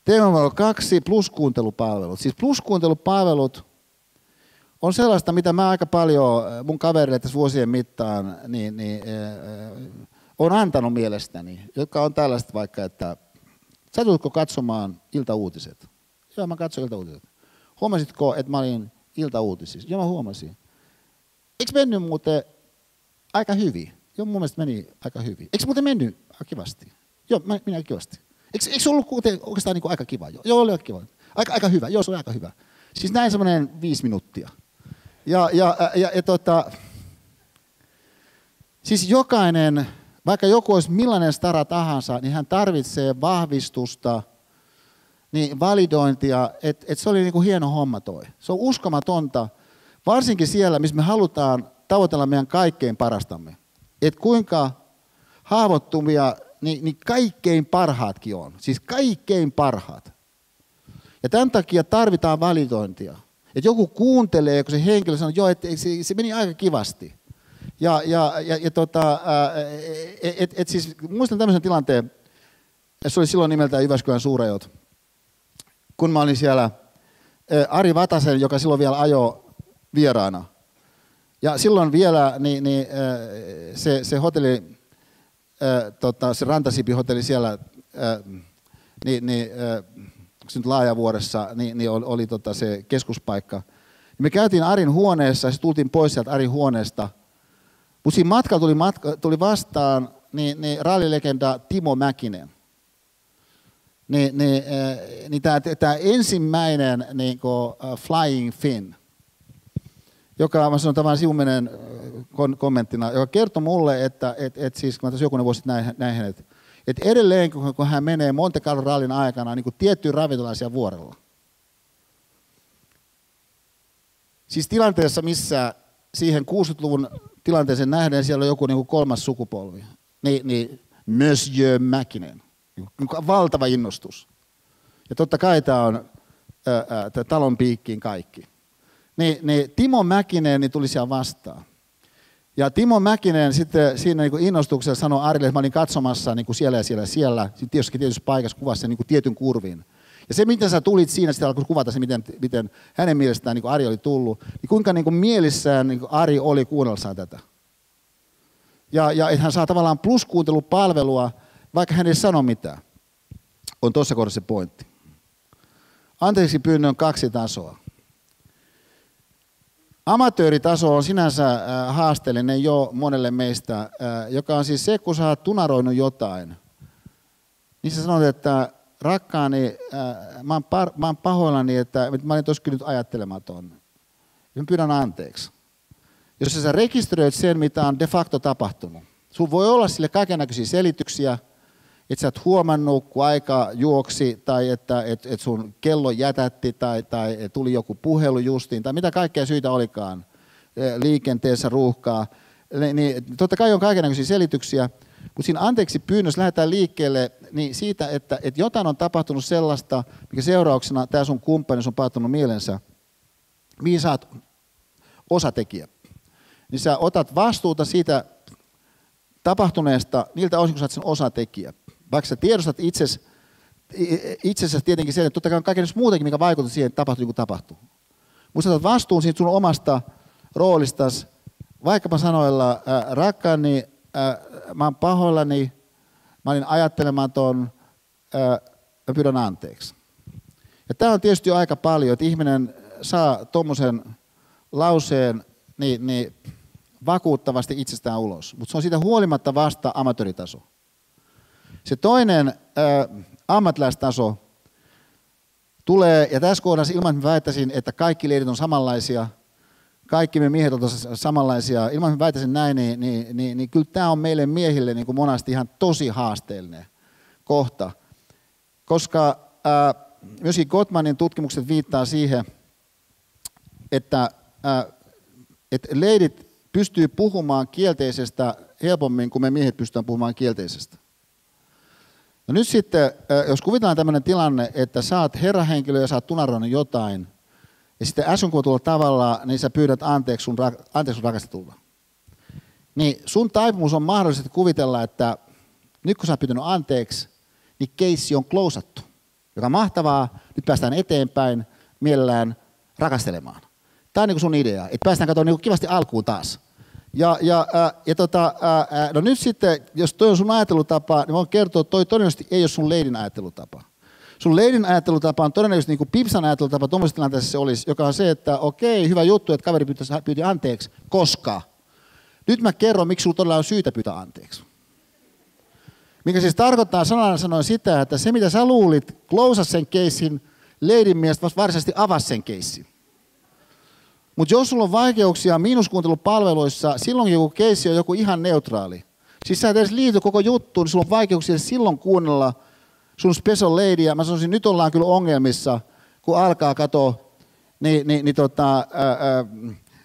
Teema numero kaksi, pluskuuntelupalvelut. Siis pluskuuntelupalvelut on sellaista, mitä mä aika paljon mun kavereille tässä vuosien mittaan niin, niin, äh, on antanut mielestäni, jotka on tällaista vaikka, että sä tulitko katsomaan iltauutiset? Joo, mä katsoin iltauutiset. Huomasitko, että mä olin iltauutisissa? Joo, mä huomasin. Eikö mennyt muuten aika hyvin? Joo, mun mielestä meni aika hyvin. Eikö muuten mennyt kivasti? Joo, minä kivasti. Eikö, eikö ollut oikeastaan niin kuin aika kiva? Joo, oli aika kiva. Aika, aika hyvä. Joo, se oli aika hyvä. Siis näin semmoinen viisi minuuttia. Ja, ja, ja, ja tota, siis jokainen, vaikka joku olisi millainen stara tahansa, niin hän tarvitsee vahvistusta, niin validointia, että et se oli niinku hieno homma toi. Se on uskomatonta, varsinkin siellä, missä me halutaan tavoitella meidän kaikkein parastamme. Että kuinka haavoittuvia, niin, niin kaikkein parhaatkin on. Siis kaikkein parhaat. Ja tämän takia tarvitaan validointia. Että joku kuuntelee, kun se henkilö sanoo, joo, että se, se meni aika kivasti. Ja, ja, ja, ja tota, et, et, et siis, muistan tämmöisen tilanteen, se oli silloin nimeltään Jyväskylän Suurajot. Kun mä olin siellä Ari Vatasen, joka silloin vielä ajo vieraana. Ja silloin vielä niin, niin, se, se hotelli, tota, se Rantasipi-hotelli siellä, niin, niin se nyt laajavuodessa, niin, niin oli, oli tota se keskuspaikka. Me käytiin Arin huoneessa ja sitten tultiin pois sieltä Arin huoneesta. Mutta siinä matkalla tuli, matka, tuli vastaan niin, niin rallilegenda Timo Mäkinen. Niin, niin, äh, niin tämä ensimmäinen niin kuin, uh, Flying Finn, joka, mä sanon tämän sivuminen kommenttina, joka kertoi mulle, että et, et siis, kun mä tässä jokunen vuosi näin, näin että että edelleen kun hän menee Monte Carlo rallin aikana niin kuin tiettyyn ravintolaisia vuorella. Siis tilanteessa, missä siihen 60-luvun tilanteeseen nähden siellä on joku niin kuin kolmas sukupolvi, niin, niin Monsieur Mäkinen, niin valtava innostus. Ja totta kai tämä on ää, ää, talon piikkiin kaikki. Niin, niin Timo Mäkinen niin tuli siellä vastaan. Ja Timo Mäkinen sitten siinä niin innostuksella sanoi Arille, että mä olin katsomassa niin kuin siellä ja siellä ja siellä, tietysti tietyssä paikassa kuvassa niin kuin tietyn kurvin. Ja se, miten sä tulit siinä, sitten alkoi kuvata se, miten, miten hänen mielestään niin kuin Ari oli tullut, niin kuinka niin kuin mielissään niin kuin Ari oli kuunnellessaan tätä. Ja, ja että hän saa tavallaan pluskuuntelupalvelua, vaikka hän ei sano mitään. on tuossa kohdassa se pointti. Anteeksi pyynnön kaksi tasoa. Amatööritaso on sinänsä äh, haasteellinen jo monelle meistä, äh, joka on siis se, kun sä oot tunaroinut jotain, niin sä sanot, että rakkaani, äh, mä oon, par, mä oon pahoillani, että mä olin tuossa nyt ajattelematon. Ja mä pyydän anteeksi. Jos sä rekisteröit sen, mitä on de facto tapahtunut, sun voi olla sille kaikenlaisia selityksiä, että sä et huomannut, kun aika juoksi, tai että et, et sun kello jätätti, tai, tai tuli joku puhelu justiin, tai mitä kaikkea syitä olikaan, e, liikenteessä ruuhkaa, niin totta kai on kaikenlaisia selityksiä, mutta siinä anteeksi pyynnössä lähdetään liikkeelle niin siitä, että, että jotain on tapahtunut sellaista, mikä seurauksena tämä sun kumppani on päättynyt mielensä, mihin sä oot osatekijä. Niin sä otat vastuuta siitä tapahtuneesta niiltä osin, kun sä oot sen osatekijä. Vaikka sä tiedostat itsesi, itsessä tietenkin sen, että totta kai on kaikenlaista muutakin, mikä vaikuttaa siihen, että tapahtuu niin kuin tapahtuu. Mutta sä vastuun siitä sun omasta roolistasi, vaikkapa sanoilla, äh, rakkaani, äh, mä oon pahoillani, mä olin ajattelematon, äh, mä pyydän anteeksi. Ja tämä on tietysti jo aika paljon, että ihminen saa tuommoisen lauseen niin, niin vakuuttavasti itsestään ulos. Mutta se on siitä huolimatta vasta amatööritaso. Se toinen äh, ammattilaistaso tulee, ja tässä kohdassa ilman, että väittäisin, että kaikki leirit on samanlaisia, kaikki me miehet ovat samanlaisia, ilman, että väittäisin näin, niin, niin, niin, niin kyllä tämä on meille miehille niin kuin monasti ihan tosi haasteellinen kohta. Koska äh, myöskin Gottmanin tutkimukset viittaa siihen, että, äh, että leidit pystyy puhumaan kielteisestä helpommin kuin me miehet pystytään puhumaan kielteisestä. No nyt sitten, jos kuvitellaan tämmöinen tilanne, että oot herrahenkilö ja oot tunaroinut jotain, ja sitten äsken tuolla tavalla, niin sä pyydät anteeksi sun, anteeksi sun rakastetulta. Niin sun taipumus on mahdollisesti kuvitella, että nyt kun sä oot pyytänyt anteeksi, niin keissi on klousattu. Joka on mahtavaa, nyt päästään eteenpäin mielellään rakastelemaan. Tämä on niin sun idea, että päästään katsomaan niin kivasti alkuun taas. Ja, ja, ää, ja tota, ää, no nyt sitten, jos toi on sun ajattelutapa, niin voin kertoa, että toi todennäköisesti ei ole sun leidin ajattelutapa. Sun leidin ajattelutapa on todennäköisesti niin kuin Pipsan ajattelutapa tuommoisessa tilanteessa se olisi, joka on se, että okei, hyvä juttu, että kaveri pyyti, pyyti anteeksi, koska nyt mä kerron, miksi sulla todella on syytä pyytää anteeksi. Mikä siis tarkoittaa sanana sanoen sitä, että se mitä sä luulit, klousas sen keissin, leidin mielestä varsinaisesti avasi sen keissin. Mutta jos sulla on vaikeuksia miinuskuuntelupalveluissa, silloin kun keissi on joku ihan neutraali. Siis sä et edes liity koko juttuun, niin sulla on vaikeuksia silloin kuunnella sun special ladyä. Mä sanoisin, nyt ollaan kyllä ongelmissa, kun alkaa katoa niin, niin, niin tota, ää, ää,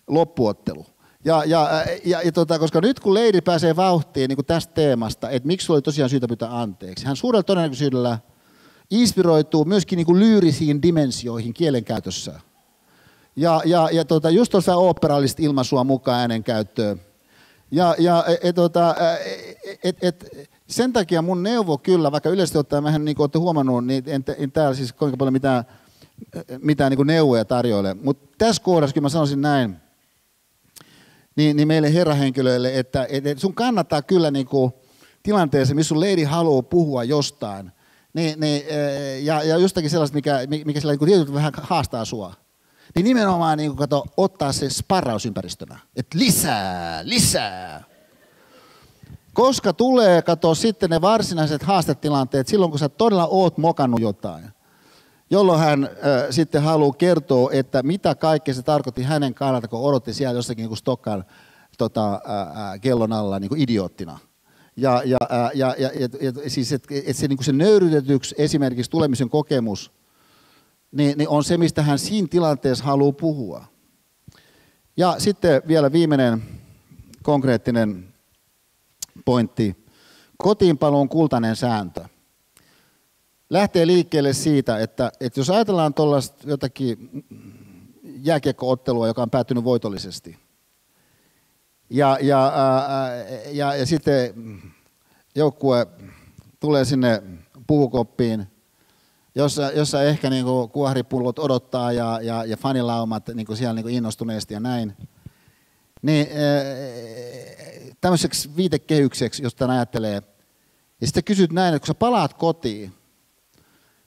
loppuottelu. Ja, ja, ja, ja tota, koska nyt kun lady pääsee vauhtiin niin kuin tästä teemasta, että miksi sulla oli tosiaan syytä pyytää anteeksi, hän suurella todennäköisyydellä inspiroituu myöskin niin kuin lyyrisiin dimensioihin kielenkäytössä. Ja, ja, ja tota, just tuossa oopperallista ilmaisua mukaan äänen käyttöön. Ja, ja et, et, tota, et, et, sen takia mun neuvo kyllä, vaikka yleisesti ottaen vähän niin kuin olette huomannut, niin en, en täällä siis kuinka paljon mitään, mitään niin neuvoja tarjoile. Mutta tässä kohdassa kyllä mä sanoisin näin, niin, niin meille herrahenkilöille, että et, et sun kannattaa kyllä niin kuin tilanteessa, missä sun leidi haluaa puhua jostain, niin, niin, ja, ja jostakin sellaista, mikä, mikä sillä niin vähän haastaa sua niin nimenomaan niin kato, ottaa se sparrausympäristönä. Että lisää, lisää. Koska tulee, kato, sitten ne varsinaiset haastetilanteet silloin, kun sä todella oot mokannut jotain. Jolloin hän äh, sitten haluaa kertoa, että mitä kaikkea se tarkoitti hänen kannalta, kun odotti siellä jossakin niin Stokkan tota, äh, kellon alla niin kuin idioottina. Ja, ja, ja, ja, ja, ja siis, että et se, niin se nöyrytetyksi esimerkiksi tulemisen kokemus – niin, niin on se, mistä hän siinä tilanteessa haluaa puhua. Ja sitten vielä viimeinen konkreettinen pointti. Kotiinpaluun kultainen sääntö. Lähtee liikkeelle siitä, että, että jos ajatellaan tuollaista jotakin jääkiekkoottelua, joka on päättynyt voitollisesti, ja, ja, ää, ja, ja sitten joukkue tulee sinne puhukoppiin jossa, jossa ehkä niin kuin kuoharipullot odottaa ja, ja, ja fanilaumat niin kuin siellä niin kuin innostuneesti ja näin. Niin äh, tämmöiseksi viitekehykseksi, jos tämän ajattelee, ja sitten kysyt näin, että kun sä palaat kotiin,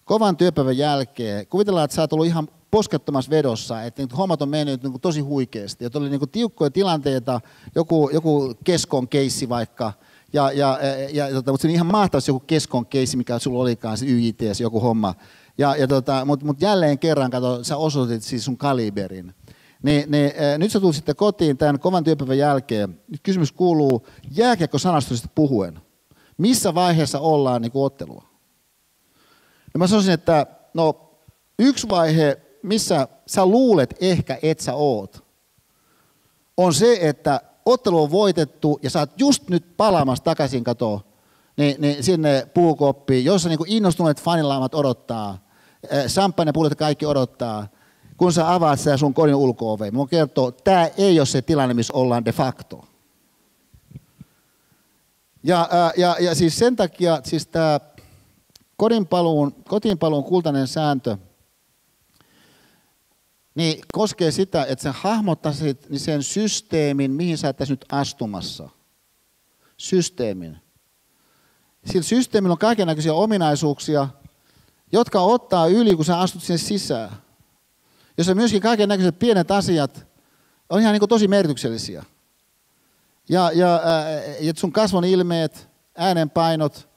kovan työpäivän jälkeen, kuvitellaan, että sä oot ollut ihan poskettomassa vedossa, että niin hommat on mennyt niin tosi huikeasti. Että oli niin tiukkoja tilanteita, joku, joku keskon keissi vaikka, ja, ja, ja, ja tota, mutta se on ihan mahtavasti joku keskon keissi, mikä sulla olikaan, se YITS, joku homma. Ja, ja tota, mutta mut jälleen kerran, kato, sä osoitit siis sun kaliberin. Niin, niin, äh, nyt sä tulet sitten kotiin tämän kovan työpäivän jälkeen. Nyt kysymys kuuluu, jääkiekko sanastosta puhuen, missä vaiheessa ollaan niin ottelua? Ja mä sanoisin, että no, yksi vaihe, missä sä luulet ehkä, et sä oot, on se, että ottelu on voitettu ja sä oot just nyt palaamassa takaisin katoa niin, niin sinne puukoppiin, jossa niin innostuneet fanilaamat odottaa, champagnepullit kaikki odottaa, kun sä avaat sitä sun kodin ulko Mun kertoo, tämä ei ole se tilanne, missä ollaan de facto. Ja, ja, ja siis sen takia siis tämä kotiinpaluun kultainen sääntö niin koskee sitä, että sä hahmottaisit niin sen systeemin, mihin sä tässä nyt astumassa. Systeemin. Sillä systeemillä on kaikenlaisia ominaisuuksia, jotka ottaa yli, kun sä astut sinne sisään. Jossa myöskin kaiken näköiset pienet asiat on ihan niin tosi merkityksellisiä. Ja, ja, ja sun kasvon ilmeet, äänenpainot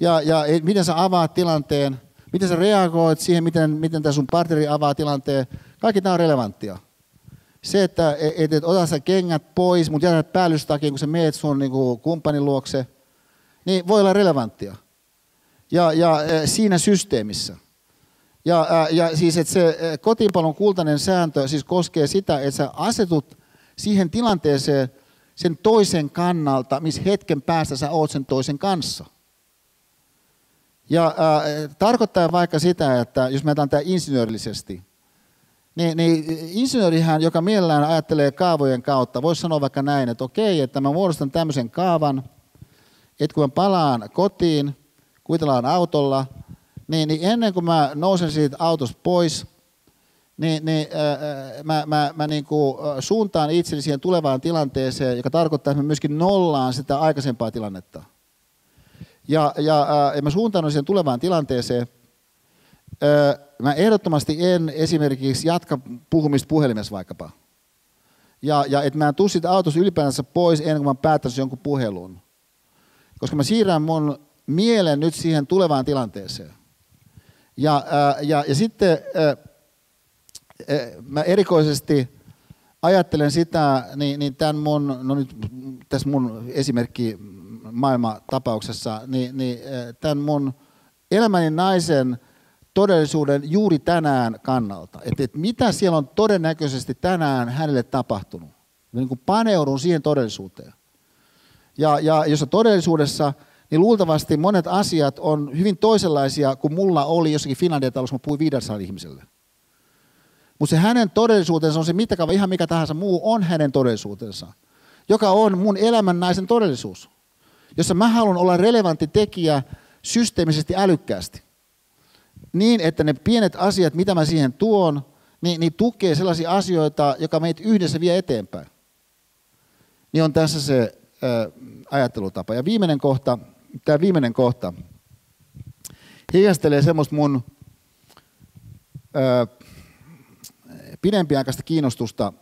ja, ja miten sä avaat tilanteen, miten sä reagoit siihen, miten, miten tämä sun partneri avaa tilanteen. Kaikki tämä on relevanttia. Se, että et, et, ota sä kengät pois, mutta jätät päällystakin, kun sä meet sun niin kuin, kumppanin luokse, niin voi olla relevanttia. Ja, ja siinä systeemissä. Ja, ja siis, että se kotiinpalon kultainen sääntö siis koskee sitä, että sä asetut siihen tilanteeseen sen toisen kannalta, missä hetken päästä sä oot sen toisen kanssa. Ja äh, tarkoittaa vaikka sitä, että jos me otetaan tämä insinöörillisesti, niin, niin insinöörihän, joka mielellään ajattelee kaavojen kautta, voisi sanoa vaikka näin, että okei, että mä muodostan tämmöisen kaavan, että kun mä palaan kotiin, kuvitellaan autolla, niin, niin ennen kuin mä nousen siitä autosta pois, niin, niin äh, mä, mä, mä niin kuin suuntaan itseni siihen tulevaan tilanteeseen, joka tarkoittaa, että mä myöskin nollaan sitä aikaisempaa tilannetta. Ja, ja, äh, ja mä suuntaan siihen tulevaan tilanteeseen. Mä ehdottomasti en esimerkiksi jatka puhumista puhelimessa vaikkapa. Ja, ja että mä en tuu siitä autossa ylipäänsä pois ennen kuin mä päättäisin jonkun puhelun. Koska mä siirrän mun mielen nyt siihen tulevaan tilanteeseen. Ja, ää, ja, ja sitten ää, mä erikoisesti ajattelen sitä, niin, niin tämän mun, no nyt tässä mun esimerkki maailmatapauksessa, niin, niin tämän mun elämäni naisen todellisuuden juuri tänään kannalta. Että, että mitä siellä on todennäköisesti tänään hänelle tapahtunut. Mä niin kuin paneudun siihen todellisuuteen. Ja, ja jos todellisuudessa niin luultavasti monet asiat on hyvin toisenlaisia kuin mulla oli jossakin Finlandia-talossa, mä puhuin 500 ihmiselle. Mutta se hänen todellisuutensa on se mittakaava, ihan mikä tahansa muu on hänen todellisuutensa, joka on mun elämän naisen todellisuus, jossa mä haluan olla relevantti tekijä systeemisesti älykkäästi. Niin, että ne pienet asiat, mitä mä siihen tuon, niin, niin tukee sellaisia asioita, joka meitä yhdessä vie eteenpäin. Niin on tässä se äh, ajattelutapa. Ja viimeinen kohta, tämä viimeinen kohta heijastelee semmoista mun ö, pidempiaikaista kiinnostusta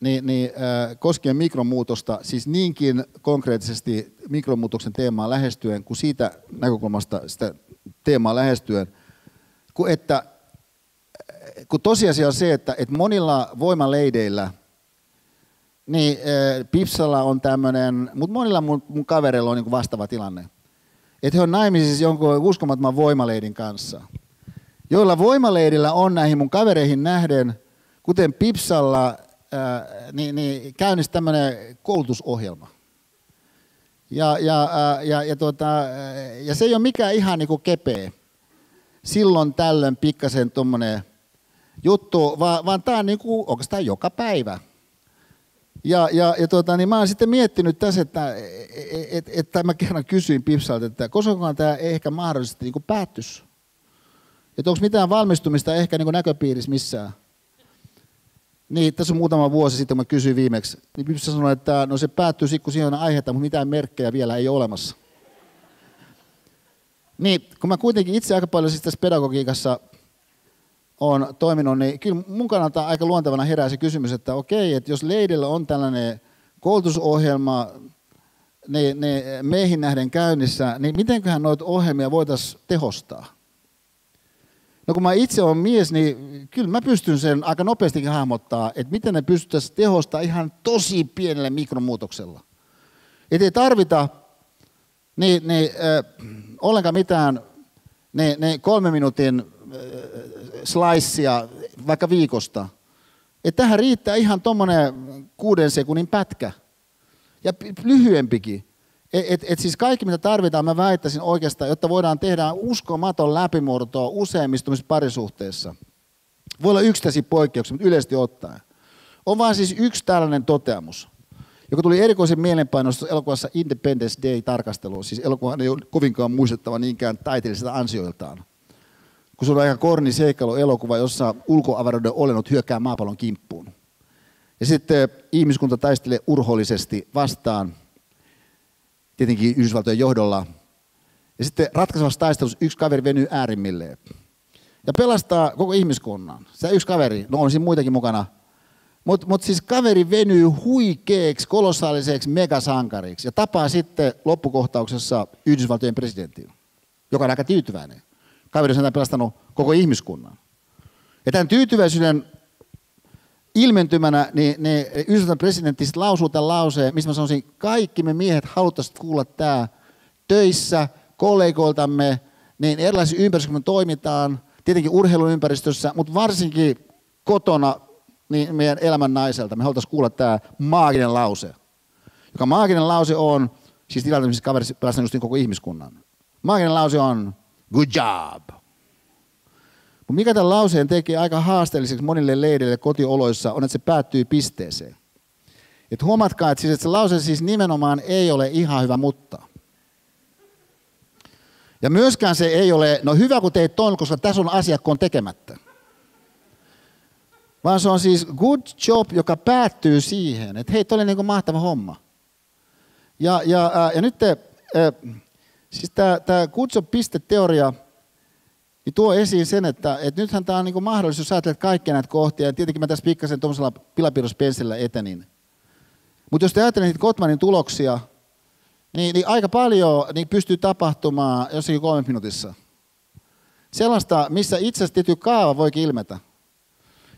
niin, niin, ö, koskien mikromuutosta, siis niinkin konkreettisesti mikromuutoksen teemaa lähestyen, kuin siitä näkökulmasta sitä teemaa lähestyen, kun, että, kun tosiasia on se, että, että monilla voimaleideillä – niin, Pipsalla on tämmöinen, mutta monilla mun, mun kavereilla on niin vastaava tilanne. Että he on naimisissa jonkun uskomattoman voimaleidin kanssa, joilla voimaleidillä on näihin mun kavereihin nähden, kuten Pipsalla, ää, niin, niin käynnissä tämmöinen koulutusohjelma. Ja, ja, ja, ja, tuota, ja se ei ole mikään ihan niin kepeä. Silloin tällöin pikkasen tuommoinen juttu, vaan, vaan tämä on niin kuin oikeastaan joka päivä. Ja, ja, ja tuota, niin mä oon sitten miettinyt tässä, että, että, että mä kerran kysyin Pipsalta, että koska tämä ehkä mahdollisesti niin päättys. Että onko mitään valmistumista ehkä niin näköpiirissä missään. Niin, tässä on muutama vuosi sitten, kun mä kysyin viimeksi, niin Pipsa sanoi, että no se päättyy sitten, kun siihen on aihetta, mutta mitään merkkejä vielä ei ole olemassa. Niin, kun mä kuitenkin itse aika paljon siis tässä pedagogiikassa on toiminut, niin kyllä mun kannalta aika luontevana herää se kysymys, että okei, että jos Leidellä on tällainen koulutusohjelma ne, ne meihin nähden käynnissä, niin mitenköhän noita ohjelmia voitaisiin tehostaa? No kun mä itse olen mies, niin kyllä mä pystyn sen aika nopeastikin hahmottaa, että miten ne pystyttäisiin tehostaa ihan tosi pienellä mikromuutoksella. Että ei tarvita niin, niin, äh, ollenkaan mitään ne, ne kolme minuutin äh, slicea vaikka viikosta. Että tähän riittää ihan tuommoinen kuuden sekunnin pätkä. Ja lyhyempikin. Et, et, et siis kaikki, mitä tarvitaan, mä väittäisin oikeastaan, jotta voidaan tehdä uskomaton läpimurto useimmissa parisuhteissa. Voi olla yksittäisiä poikkeuksia, mutta yleisesti ottaen. On vaan siis yksi tällainen toteamus, joka tuli erikoisen mielenpainoista elokuvassa Independence Day-tarkasteluun. Siis elokuva ei ole kovinkaan muistettava niinkään taiteellisista ansioiltaan. Kun se on aika korni seikkailu elokuva, jossa ulkoavaruuden olennot hyökkää maapallon kimppuun. Ja sitten ihmiskunta taistelee urhollisesti vastaan tietenkin Yhdysvaltojen johdolla. Ja sitten ratkaisevassa taistelussa yksi kaveri venyy äärimmilleen. Ja pelastaa koko ihmiskunnan. Se yksi kaveri, no on siinä muitakin mukana. Mutta mut siis kaveri venyy huikeeksi, kolossaaliseksi megasankariksi ja tapaa sitten loppukohtauksessa Yhdysvaltojen presidentin, joka on aika tyytyväinen. Kaveri on pelastanut koko ihmiskunnan. Ja tämän tyytyväisyyden ilmentymänä, niin, niin Yhdysvaltain presidentti lausuu tämän lauseen, missä mä sanoisin, kaikki me miehet haluttaisiin kuulla tämä töissä, kollegoiltamme, niin erilaisissa ympäristöissä, me toimitaan, tietenkin urheiluympäristössä, mutta varsinkin kotona niin meidän elämän naiselta. Me haluttaisiin kuulla tämä maaginen lause, joka maaginen lause on, siis tilanteessa, missä kaveri pelastanut koko ihmiskunnan. Maaginen lause on, good job. Mutta mikä tämän lauseen tekee aika haasteelliseksi monille leideille kotioloissa on, että se päättyy pisteeseen. Et huomatkaa, että, siis, että se lause siis nimenomaan ei ole ihan hyvä mutta. Ja myöskään se ei ole, no hyvä kun teit ton, koska tässä on asiakkoon tekemättä. Vaan se on siis good job, joka päättyy siihen, että hei, toi oli niin mahtava homma. Ja, ja, ja nyt te, siis tämä good job pisteteoria, niin tuo esiin sen, että, että nythän tämä on niin mahdollisuus, jos ajattelet kaikkia näitä kohtia, ja tietenkin mä tässä pikkasen tuollaisella pilapiirrospensillä etenin. Mutta jos te ajattelet niitä Kotmanin tuloksia, niin, niin aika paljon niin pystyy tapahtumaan jossakin kolme minuutissa. Sellaista, missä itse tietty kaava voikin ilmetä,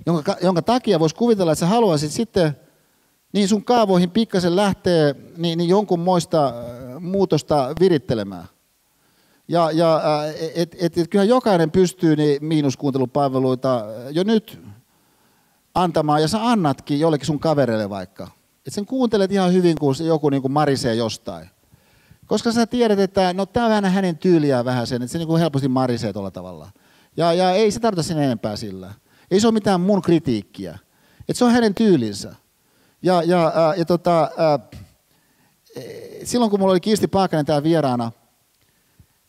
jonka, jonka takia voisi kuvitella, että sä haluaisit sitten niin sun kaavoihin pikkasen lähtee niin, niin jonkun moista äh, muutosta virittelemään. Ja, ja äh, et, et, et, kyllähän jokainen pystyy niin miinuskuuntelupalveluita jo nyt antamaan, ja sä annatkin jollekin sun kavereille vaikka. Et sen kuuntelet ihan hyvin, kun joku niin kuin marisee jostain. Koska sä tiedät, että no tämä on vähän hänen tyyliään vähän sen, että se niin kuin helposti marisee tuolla tavalla. Ja, ja ei se tarvita sen enempää sillä. Ei se ole mitään mun kritiikkiä. Et se on hänen tyylinsä. Ja, ja, ää, ja tota, ää, silloin kun mulla oli Kirsti Paakanen täällä vieraana,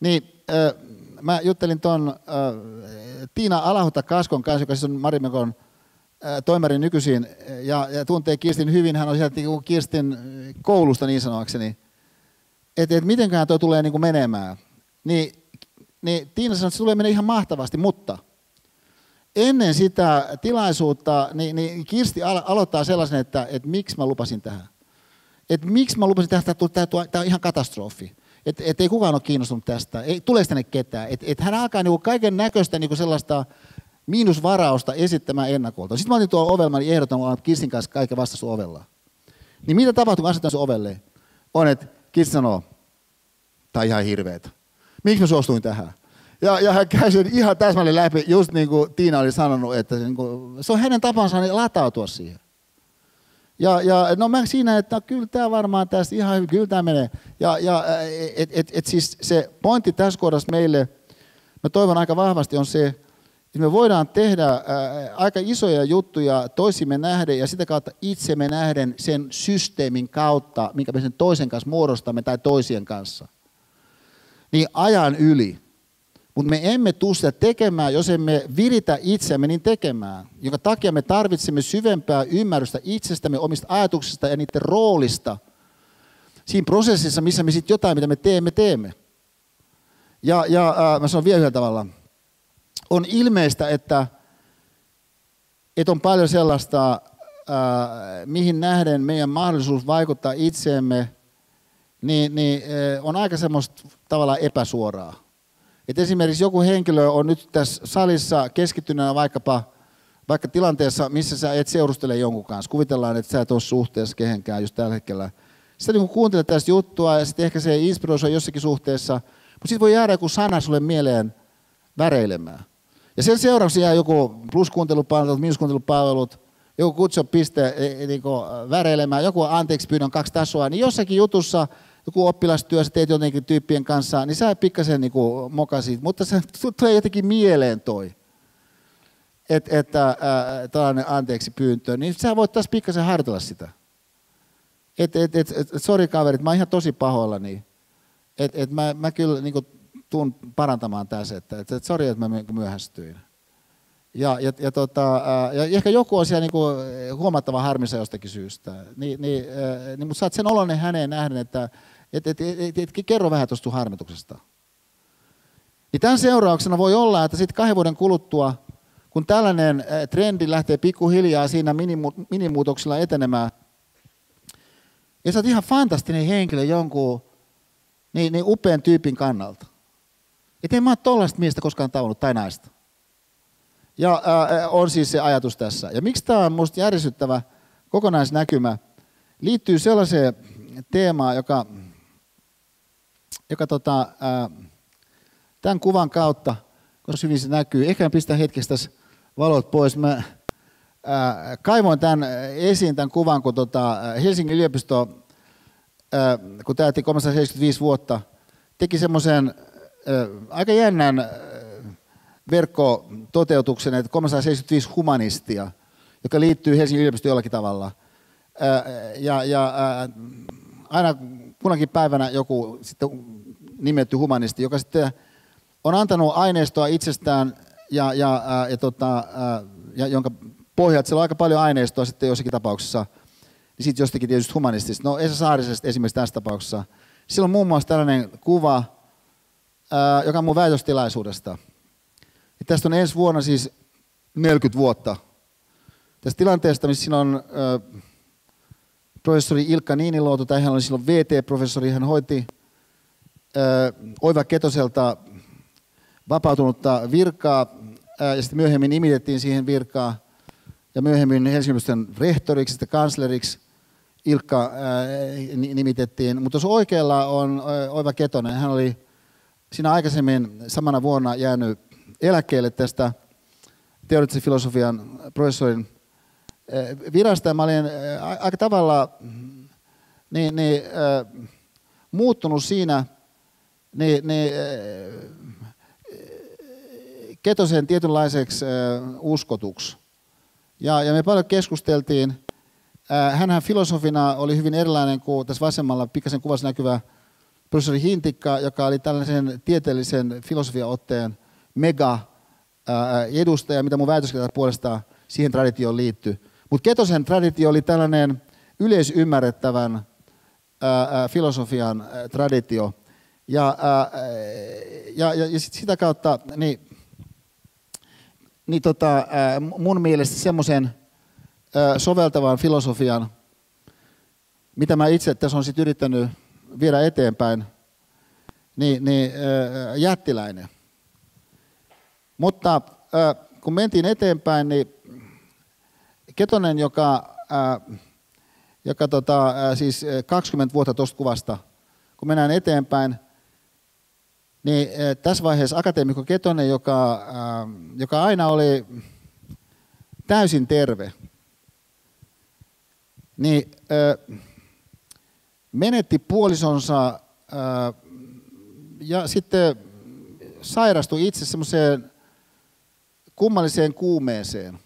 niin ää, mä juttelin tuon Tiina Alahuta Kaskon kanssa, joka siis on Marimekon toimari nykyisin ja, ja tuntee Kirstin hyvin. Hän on sieltä niin Kirstin koulusta niin sanoakseni. Että et mitenköhän tuo tulee niin kuin menemään. Niin, niin Tiina sanoi, että se tulee mennä ihan mahtavasti, mutta – ennen sitä tilaisuutta, niin, niin Kirsti alo- aloittaa sellaisen, että, että miksi mä lupasin tähän. Että miksi mä lupasin tähän, että tämä on ihan katastrofi. Että et ei kukaan ole kiinnostunut tästä, ei tule tänne ketään. Että et hän alkaa niinku kaiken näköistä niinku sellaista miinusvarausta esittämään ennakolta. Sitten mä otin tuolla ovella, niin ehdotan, että Kirstin kanssa kaiken vastasi ovella. Niin mitä tapahtuu, kun asetan ovelle? On, että Kirsti sanoo, on ihan hirveetä. Miksi mä suostuin tähän? Ja, ja hän käy sen ihan täsmälleen läpi, just niin kuin Tiina oli sanonut, että niin kuin, se on hänen tapansa niin latautua siihen. Ja, ja no mä siinä, että kyllä tämä varmaan tästä ihan hyvin, kyllä tämä menee. Ja, ja et, et, et siis se pointti tässä kohdassa meille, mä toivon aika vahvasti on se, että me voidaan tehdä ää, aika isoja juttuja toisimme nähden ja sitä kautta itsemme nähden sen systeemin kautta, minkä me sen toisen kanssa muodostamme tai toisien kanssa. Niin ajan yli. Mutta me emme tule sitä tekemään, jos emme viritä itseämme niin tekemään, jonka takia me tarvitsemme syvempää ymmärrystä itsestämme, omista ajatuksista ja niiden roolista siinä prosessissa, missä me sitten jotain, mitä me teemme, teemme. Ja, ja äh, mä sanon vielä yhdellä tavalla. On ilmeistä, että, että on paljon sellaista, äh, mihin nähden meidän mahdollisuus vaikuttaa itseemme, niin, niin äh, on aika semmoista tavallaan epäsuoraa. Et esimerkiksi joku henkilö on nyt tässä salissa keskittyneenä vaikkapa vaikka tilanteessa, missä sä et seurustele jonkun kanssa. Kuvitellaan, että sä et ole suhteessa kehenkään just tällä hetkellä. Sitten niin kuuntelet tästä juttua ja sitten ehkä se inspiroi jossakin suhteessa, mutta sitten voi jäädä joku sana sulle mieleen väreilemään. Ja sen seuraavaksi jää joku pluskuuntelupalvelut, miinuskuuntelupalvelut, joku kutsopiste e, e, niin väreilemään, joku anteeksi pyydän kaksi tasoa, niin jossakin jutussa joku oppilastyö, sä teet jotenkin tyyppien kanssa, niin sä pikkasen niin mokasit, mutta se <laughs> tulee jotenkin mieleen toi, että, että äh, tällainen anteeksi pyyntö, niin sä voit taas pikkasen harjoitella sitä. Että et, et, et, et, sori kaverit, mä oon ihan tosi pahoillani. Että et mä, mä kyllä niin kuin, tuun parantamaan tässä, että et, et, sori, että mä myöhästyin. Ja, ja, ja, tota, ja ehkä joku on siellä niinku huomattava harmissa jostakin syystä. Ni, niin, niin, mutta saat sen olonen häneen nähden, että et, et, et, et, kerro vähän tuosta harmituksesta. Niin tämän seurauksena voi olla, että sitten kahden vuoden kuluttua, kun tällainen trendi lähtee pikkuhiljaa siinä minimu, minimuutoksilla etenemään, ja sä oot ihan fantastinen henkilö jonkun niin, niin upean tyypin kannalta. Että en mä ole miestä koskaan tavannut tai naista. Ja äh, on siis se ajatus tässä. Ja miksi tämä on minusta järisyttävä kokonaisnäkymä, liittyy sellaiseen teemaan, joka, joka tota, äh, tämän kuvan kautta, koska hyvin se näkyy, ehkä pistän hetkeksi tässä valot pois. Mä äh, kaivoin tämän esiin, tämän kuvan, kun tota, Helsingin yliopisto, äh, kun täytti 375 vuotta, teki semmoisen aika jännän verkkototeutuksen, että 375 humanistia, joka liittyy Helsingin yliopistoon jollakin tavalla. Ja, ja aina kunakin päivänä joku sitten nimetty humanisti, joka sitten on antanut aineistoa itsestään ja, ja, ja, tota, ja jonka pohjalta siellä on aika paljon aineistoa sitten jossakin tapauksessa, niin sitten jostakin tietysti humanistista. No Esa Saarisesta esimerkiksi tässä tapauksessa. Sillä on muun muassa tällainen kuva, joka on mun väitöstilaisuudesta – ja tästä on ensi vuonna siis 40 vuotta. Tästä tilanteesta, missä siinä on äh, professori Ilkka Niiniluoto, tai hän oli silloin VT-professori, hän hoiti Oiva Ketoselta vapautunutta virkaa, ja sitten myöhemmin nimitettiin siihen virkaa, ja myöhemmin Helsingin rehtoriksi ja kansleriksi Ilkka nimitettiin. Mutta tuossa oikealla on Oiva Ketonen, hän oli siinä aikaisemmin samana vuonna jäänyt eläkkeelle tästä teoreettisen filosofian professorin virasta. Mä olin aika tavalla niin, niin, äh, muuttunut siinä niin, niin, äh, Ketosen tietynlaiseksi äh, uskotuksi. Ja, ja me paljon keskusteltiin. Äh, hänhän filosofina oli hyvin erilainen kuin tässä vasemmalla pikkasen kuvassa näkyvä professori Hintikka, joka oli tällaisen tieteellisen filosofiaotteen mega edustaja, mitä mun väitöskirja puolestaan siihen traditioon liittyy. Mutta Ketosen traditio oli tällainen yleisymmärrettävän filosofian traditio. Ja, ja, ja, ja sit sitä kautta niin, niin tota, mun mielestä semmoisen soveltavan filosofian, mitä mä itse tässä on sit yrittänyt viedä eteenpäin, niin, niin jättiläinen. Mutta kun mentiin eteenpäin, niin Ketonen, joka, joka tota, siis 20 vuotta tuosta kuvasta, kun mennään eteenpäin, niin tässä vaiheessa akateemikko Ketonen, joka, joka aina oli täysin terve, niin menetti puolisonsa ja sitten sairastui itse semmoiseen kummalliseen kuumeeseen.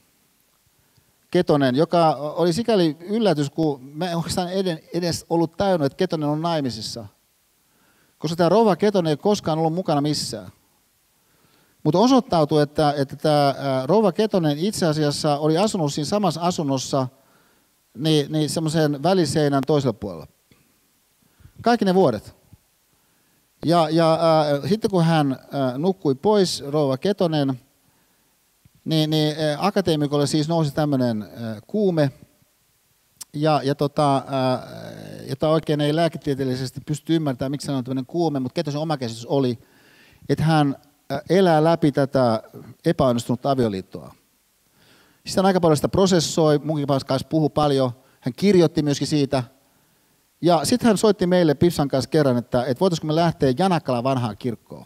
Ketonen, joka oli sikäli yllätys, kun mä en oikeastaan edes ollut tajunnut, että Ketonen on naimisissa. Koska tämä rouva Ketonen ei koskaan ollut mukana missään. Mutta osoittautui, että, että tämä rouva Ketonen itse asiassa oli asunut siinä samassa asunnossa niin, niin semmoisen väliseinän toisella puolella. Kaikki ne vuodet. Ja, ja äh, sitten kun hän äh, nukkui pois, rouva Ketonen, niin, niin äh, akateemikolle siis nousi tämmöinen äh, kuume, ja, ja tota, äh, jota oikein ei lääketieteellisesti pysty ymmärtämään, miksi hän on tämmöinen kuume, mutta Ketosen oma käsitys oli, että hän äh, elää läpi tätä epäonnistunutta avioliittoa. Hän aika paljon sitä prosessoi, munkin kanssa puhui paljon, hän kirjoitti myöskin siitä. Ja sitten hän soitti meille Pipsan kanssa kerran, että, että voitaisiinko me lähteä Janakkalan vanhaan kirkkoon.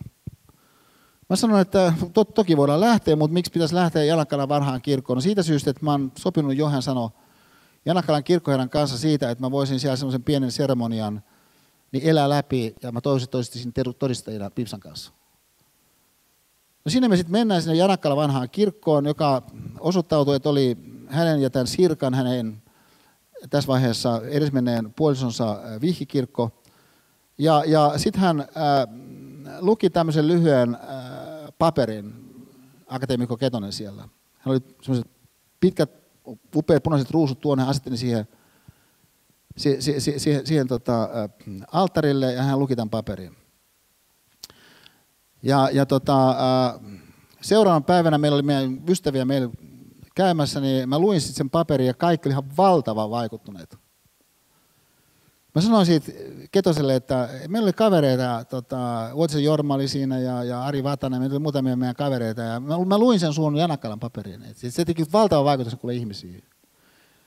Mä sanoin, että to, toki voidaan lähteä, mutta miksi pitäisi lähteä Janakkalan vanhaan kirkkoon? No siitä syystä, että mä oon sopinut jo, hän sanoi, Janakkalan kirkkoherran kanssa siitä, että mä voisin siellä semmoisen pienen seremonian niin elää läpi, ja mä toivoisin toisin todistajina Pipsan kanssa. No sinne me sitten mennään sinne Janakkala vanhaan kirkkoon, joka osoittautui, että oli hänen ja tämän Sirkan, hänen tässä vaiheessa edesmenneen puolisonsa äh, vihkikirkko. Ja, ja sitten hän äh, luki tämmöisen lyhyen äh, paperin, akateemikko Ketonen siellä. Hän oli semmoiset pitkät, upeat punaiset ruusut tuonne, asetteli siihen, siihen, siihen, siihen, siihen tota, äh, alttarille ja hän luki tämän paperin. Ja, ja tota, äh, seuraavan päivänä meillä oli meidän ystäviä meillä käymässä, niin mä luin sitten sen paperin ja kaikki oli ihan valtavan vaikuttuneet. Mä sanoin siitä Ketoselle, että meillä oli kavereita, tota, Vuotisen Jorma oli siinä ja, ja Ari Vatanen, meillä oli muutamia meidän kavereita. Ja mä, mä luin sen sun Janakkalan paperiin. Et se teki valtavan vaikutuksen kuule ihmisiin.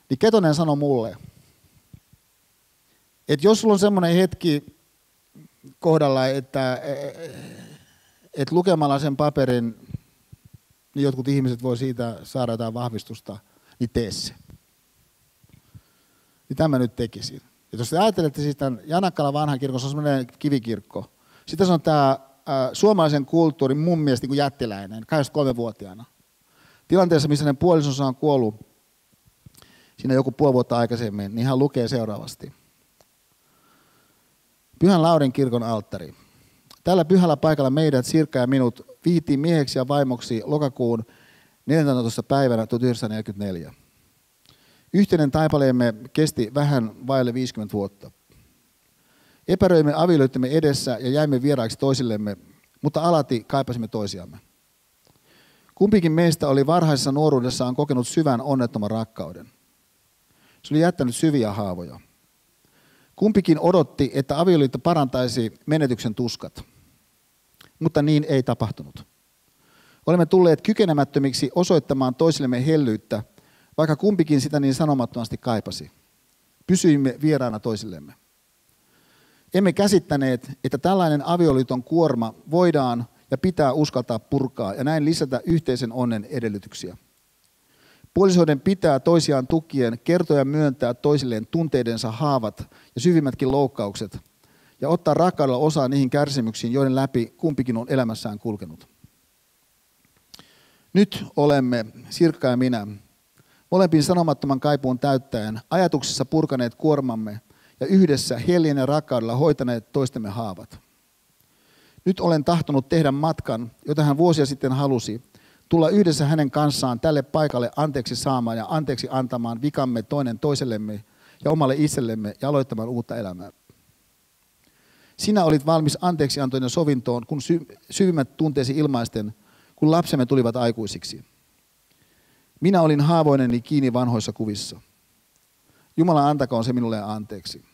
Niin Ketonen sanoi mulle, että jos sulla on semmoinen hetki kohdalla, että että lukemalla sen paperin niin jotkut ihmiset voi siitä saada jotain vahvistusta, niin tee se. Niin tämä nyt tekisin. Ja jos te ajattelette siis tämän Janakkala vanhan kirkon, se on semmoinen kivikirkko. Sitten se on tämä äh, suomalaisen kulttuurin mun mielestä niin jättiläinen, 23-vuotiaana. Tilanteessa, missä hänen puolisonsa on kuollut siinä joku puoli vuotta aikaisemmin, niin hän lukee seuraavasti. Pyhän Laurin kirkon alttari. Tällä pyhällä paikalla meidät, Sirkka ja minut, vihittiin mieheksi ja vaimoksi lokakuun 14. päivänä 1944. Yhteinen taipaleemme kesti vähän vaille 50 vuotta. Epäröimme avioliittomme edessä ja jäimme vieraiksi toisillemme, mutta alati kaipasimme toisiamme. Kumpikin meistä oli varhaisessa nuoruudessaan kokenut syvän onnettoman rakkauden. Se oli jättänyt syviä haavoja. Kumpikin odotti, että avioliitto parantaisi menetyksen tuskat mutta niin ei tapahtunut. Olemme tulleet kykenemättömiksi osoittamaan toisillemme hellyyttä, vaikka kumpikin sitä niin sanomattomasti kaipasi. Pysyimme vieraana toisillemme. Emme käsittäneet, että tällainen avioliiton kuorma voidaan ja pitää uskaltaa purkaa ja näin lisätä yhteisen onnen edellytyksiä. Puolisoiden pitää toisiaan tukien kertoa ja myöntää toisilleen tunteidensa haavat ja syvimmätkin loukkaukset – ja ottaa rakkaudella osaa niihin kärsimyksiin, joiden läpi kumpikin on elämässään kulkenut. Nyt olemme, Sirkka ja minä, molempiin sanomattoman kaipuun täyttäen, ajatuksissa purkaneet kuormamme ja yhdessä heljen ja rakkaudella hoitaneet toistemme haavat. Nyt olen tahtonut tehdä matkan, jota hän vuosia sitten halusi, tulla yhdessä hänen kanssaan tälle paikalle anteeksi saamaan ja anteeksi antamaan vikamme toinen toisellemme ja omalle itsellemme ja aloittamaan uutta elämää. Sinä olit valmis anteeksiantoon ja sovintoon, kun sy- syvimmät tunteesi ilmaisten, kun lapsemme tulivat aikuisiksi. Minä olin haavoineni kiinni vanhoissa kuvissa. Jumala antakoon se minulle anteeksi.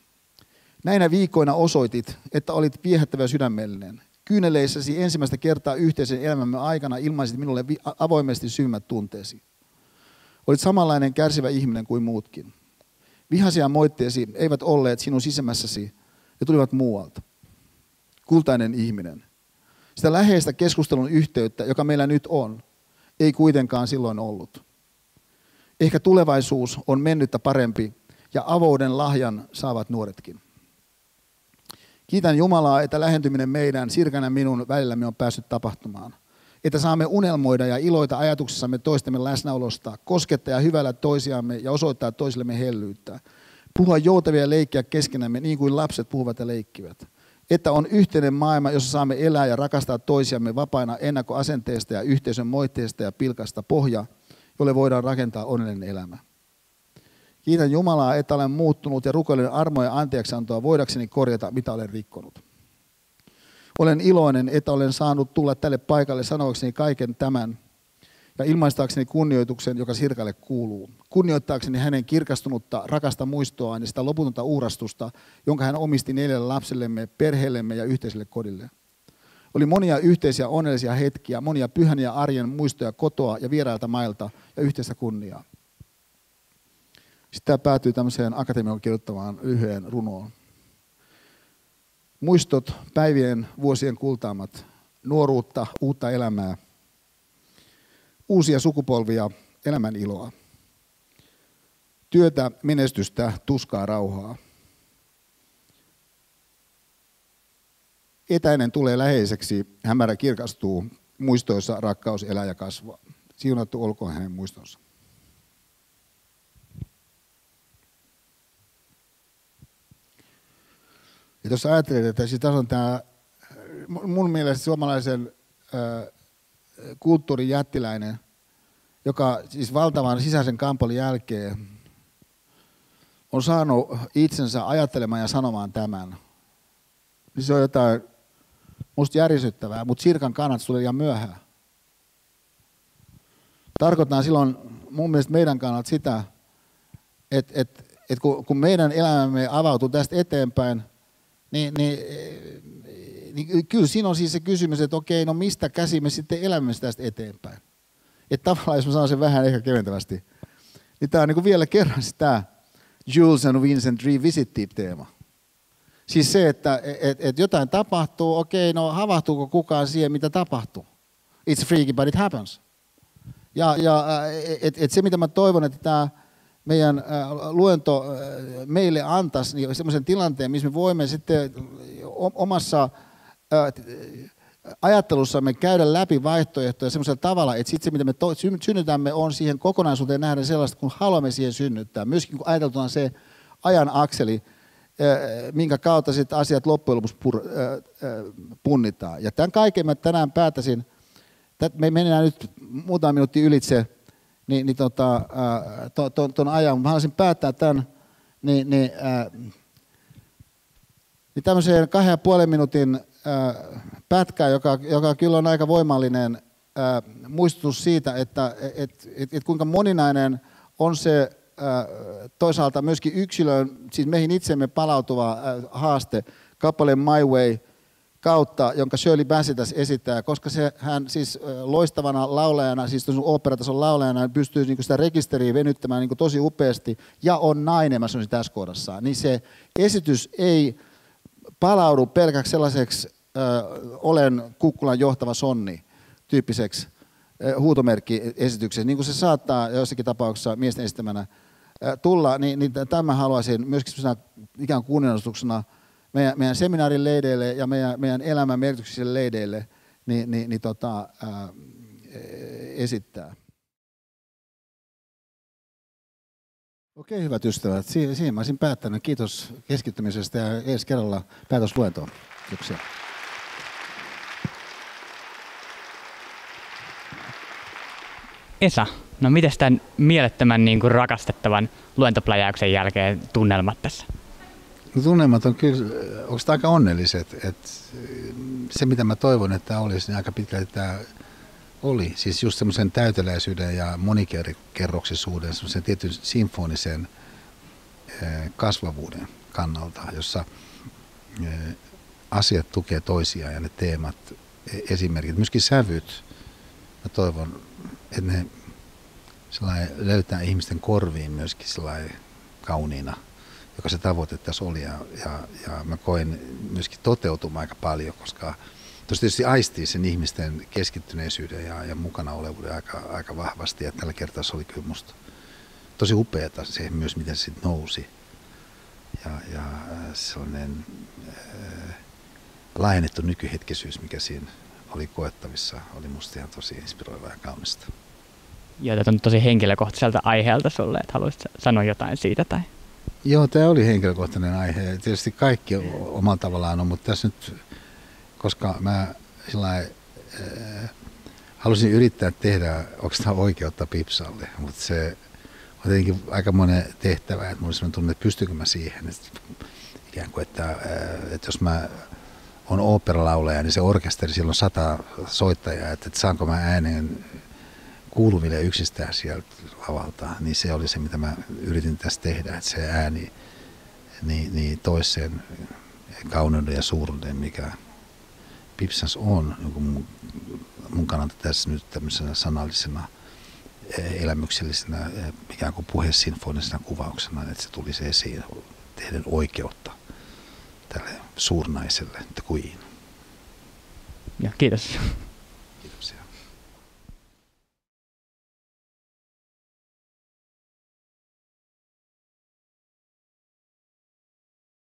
Näinä viikkoina osoitit, että olit viehättävä sydämellinen. Kyyneleissäsi ensimmäistä kertaa yhteisen elämämme aikana ilmaisit minulle avoimesti syvimmät tunteesi. Olit samanlainen kärsivä ihminen kuin muutkin. Vihasia moitteesi eivät olleet sinun sisämässäsi, ja tulivat muualta kultainen ihminen. Sitä läheistä keskustelun yhteyttä, joka meillä nyt on, ei kuitenkaan silloin ollut. Ehkä tulevaisuus on mennyttä parempi ja avouden lahjan saavat nuoretkin. Kiitän Jumalaa, että lähentyminen meidän, Sirkana minun välillämme on päässyt tapahtumaan. Että saamme unelmoida ja iloita ajatuksissamme toistemme läsnäolosta, koskettaa hyvällä toisiamme ja osoittaa toisillemme hellyyttä. Puhua joutavia leikkiä keskenämme niin kuin lapset puhuvat ja leikkivät että on yhteinen maailma, jossa saamme elää ja rakastaa toisiamme vapaina ennakkoasenteesta ja yhteisön moitteesta ja pilkasta pohja, jolle voidaan rakentaa onnellinen elämä. Kiitän Jumalaa, että olen muuttunut ja rukoilen armoja anteeksiantoa voidakseni korjata, mitä olen rikkonut. Olen iloinen, että olen saanut tulla tälle paikalle sanoakseni kaiken tämän ja ilmaistaakseni kunnioituksen, joka Sirkalle kuuluu. Kunnioittaakseni hänen kirkastunutta, rakasta muistoaan ja sitä loputonta uurastusta, jonka hän omisti neljälle lapsellemme, perheellemme ja yhteiselle kodille. Oli monia yhteisiä onnellisia hetkiä, monia pyhän ja arjen muistoja kotoa ja vierailta mailta ja yhteistä kunniaa. Sitten tämä päätyy tämmöiseen akatemian kirjoittavaan lyhyen runoon. Muistot, päivien, vuosien kultaamat, nuoruutta, uutta elämää, uusia sukupolvia, elämän iloa. Työtä, menestystä, tuskaa, rauhaa. Etäinen tulee läheiseksi, hämärä kirkastuu, muistoissa rakkaus elää ja kasvaa. Siunattu olkoon hänen muistonsa. Ja jos ajattelet, että siis tässä on tämä, mun mielestä suomalaisen kulttuurin jättiläinen, joka siis valtavan sisäisen kampolin jälkeen on saanut itsensä ajattelemaan ja sanomaan tämän, niin se on jotain musta järisyttävää, mutta Sirkan kannat tulee liian myöhään. Tarkoittaa silloin mun mielestä meidän kannat sitä, että, että, että kun meidän elämämme avautuu tästä eteenpäin, niin, niin, niin kyllä siinä on siis se kysymys, että okei, no mistä käsi me sitten elämme tästä eteenpäin. Että tavallaan, jos mä sanon sen vähän ehkä keventävästi, niin tämä on niin vielä kerran sitä Jules and Vincent Revisit-teema. Siis se, että et, et jotain tapahtuu, okei, no havahtuuko kukaan siihen, mitä tapahtuu? It's freaky, but it happens. Ja, ja et, et se, mitä mä toivon, että tämä meidän luento meille antaisi niin sellaisen tilanteen, missä me voimme sitten omassa ajattelussamme käydä läpi vaihtoehtoja sellaisella tavalla, että sitten se, mitä me to, synnytämme, on siihen kokonaisuuteen nähden sellaista, kun haluamme siihen synnyttää. Myöskin kun ajatellaan se ajan akseli, minkä kautta sitten asiat loppujen lopuksi pur, punnitaan. Ja tämän kaiken mä tänään päätäisin, me mennään nyt muutama minuutti ylitse, niin, niin tota, ton ajan, mä haluaisin päättää tämän, niin, niin, ää, niin tämmöiseen kahden ja puolen minuutin ää, pätkään, joka, joka kyllä on aika voimallinen ää, muistutus siitä, että et, et, et kuinka moninainen on se toisaalta myöskin yksilön, siis meihin itsemme palautuva haaste, kappaleen My Way – kautta, jonka Shirley Bassett esittää, koska se, hän siis loistavana laulajana, siis operatason laulajana, pystyy niin sitä rekisteriä venyttämään niin tosi upeasti ja on nainen, mä sanoisin tässä kohdassa, niin se esitys ei palaudu pelkäksi sellaiseksi äh, olen kukkulan johtava sonni tyyppiseksi huutomerkkiesityksessä, niin kuin se saattaa joissakin tapauksissa miesten esittämänä tulla, niin, niin tämän haluaisin myöskin ikään kuin kunnianostuksena meidän, meidän seminaarin leideille ja meidän, meidän elämän merkityksisille leideille niin, niin, niin tota, ää, esittää. Okei, hyvät ystävät. Si- siinä mä olisin päättänyt. Kiitos keskittymisestä ja ensi kerralla päätös luentoon. Kiitoksia. Esa, no miten tämän mielettömän niin kuin rakastettavan luentopläjäyksen jälkeen tunnelmat tässä? No tunnelmat on kyllä, onko aika onnelliset, että se mitä mä toivon, että olisi, niin aika pitkälti tämä oli. Siis just semmoisen täyteläisyyden ja monikerroksisuuden, semmoisen tietyn sinfonisen kasvavuuden kannalta, jossa asiat tukee toisiaan ja ne teemat, e, esimerkit, myöskin sävyt. Mä toivon, että ne löytää ihmisten korviin myöskin kauniina – joka se tavoite tässä oli. Ja, ja, ja mä koin myöskin toteutumaan aika paljon, koska tuossa tietysti aistii sen ihmisten keskittyneisyyden ja, ja mukana olevuuden aika, aika vahvasti. Ja tällä kertaa se oli kyllä musta tosi upeata se myös, miten se sitten nousi. Ja, ja äh, sellainen äh, laajennettu nykyhetkisyys, mikä siinä oli koettavissa, oli musta ihan tosi inspiroivaa ja kaunista. Tämä on tosi henkilökohtaiselta aiheelta sulle, että haluaisit sanoa jotain siitä tai? Joo, tämä oli henkilökohtainen aihe. Tietysti kaikki omalla tavallaan on, mutta tässä nyt, koska mä sillai, äh, halusin yrittää tehdä, onko tämä oikeutta Pipsalle, mutta se on tietenkin aika monen tehtävä, että mulla on tunne, että pystykö mä siihen. Että ikään kuin, että, äh, että jos mä on oopperalaulaja, niin se orkesteri, silloin sata soittajaa, että, että saanko mä äänen kuuluville yksistään sieltä lavalta, niin se oli se, mitä mä yritin tässä tehdä, että se ääni niin, niin toiseen kauneuden ja suuruuden, mikä Pipsans on niin mun, mun kannalta tässä nyt tämmöisenä sanallisena elämyksellisenä ikään kuin puhesinfonisena kuvauksena, että se tulisi esiin tehden oikeutta tälle suurnaiselle, The Queen. Ja kiitos.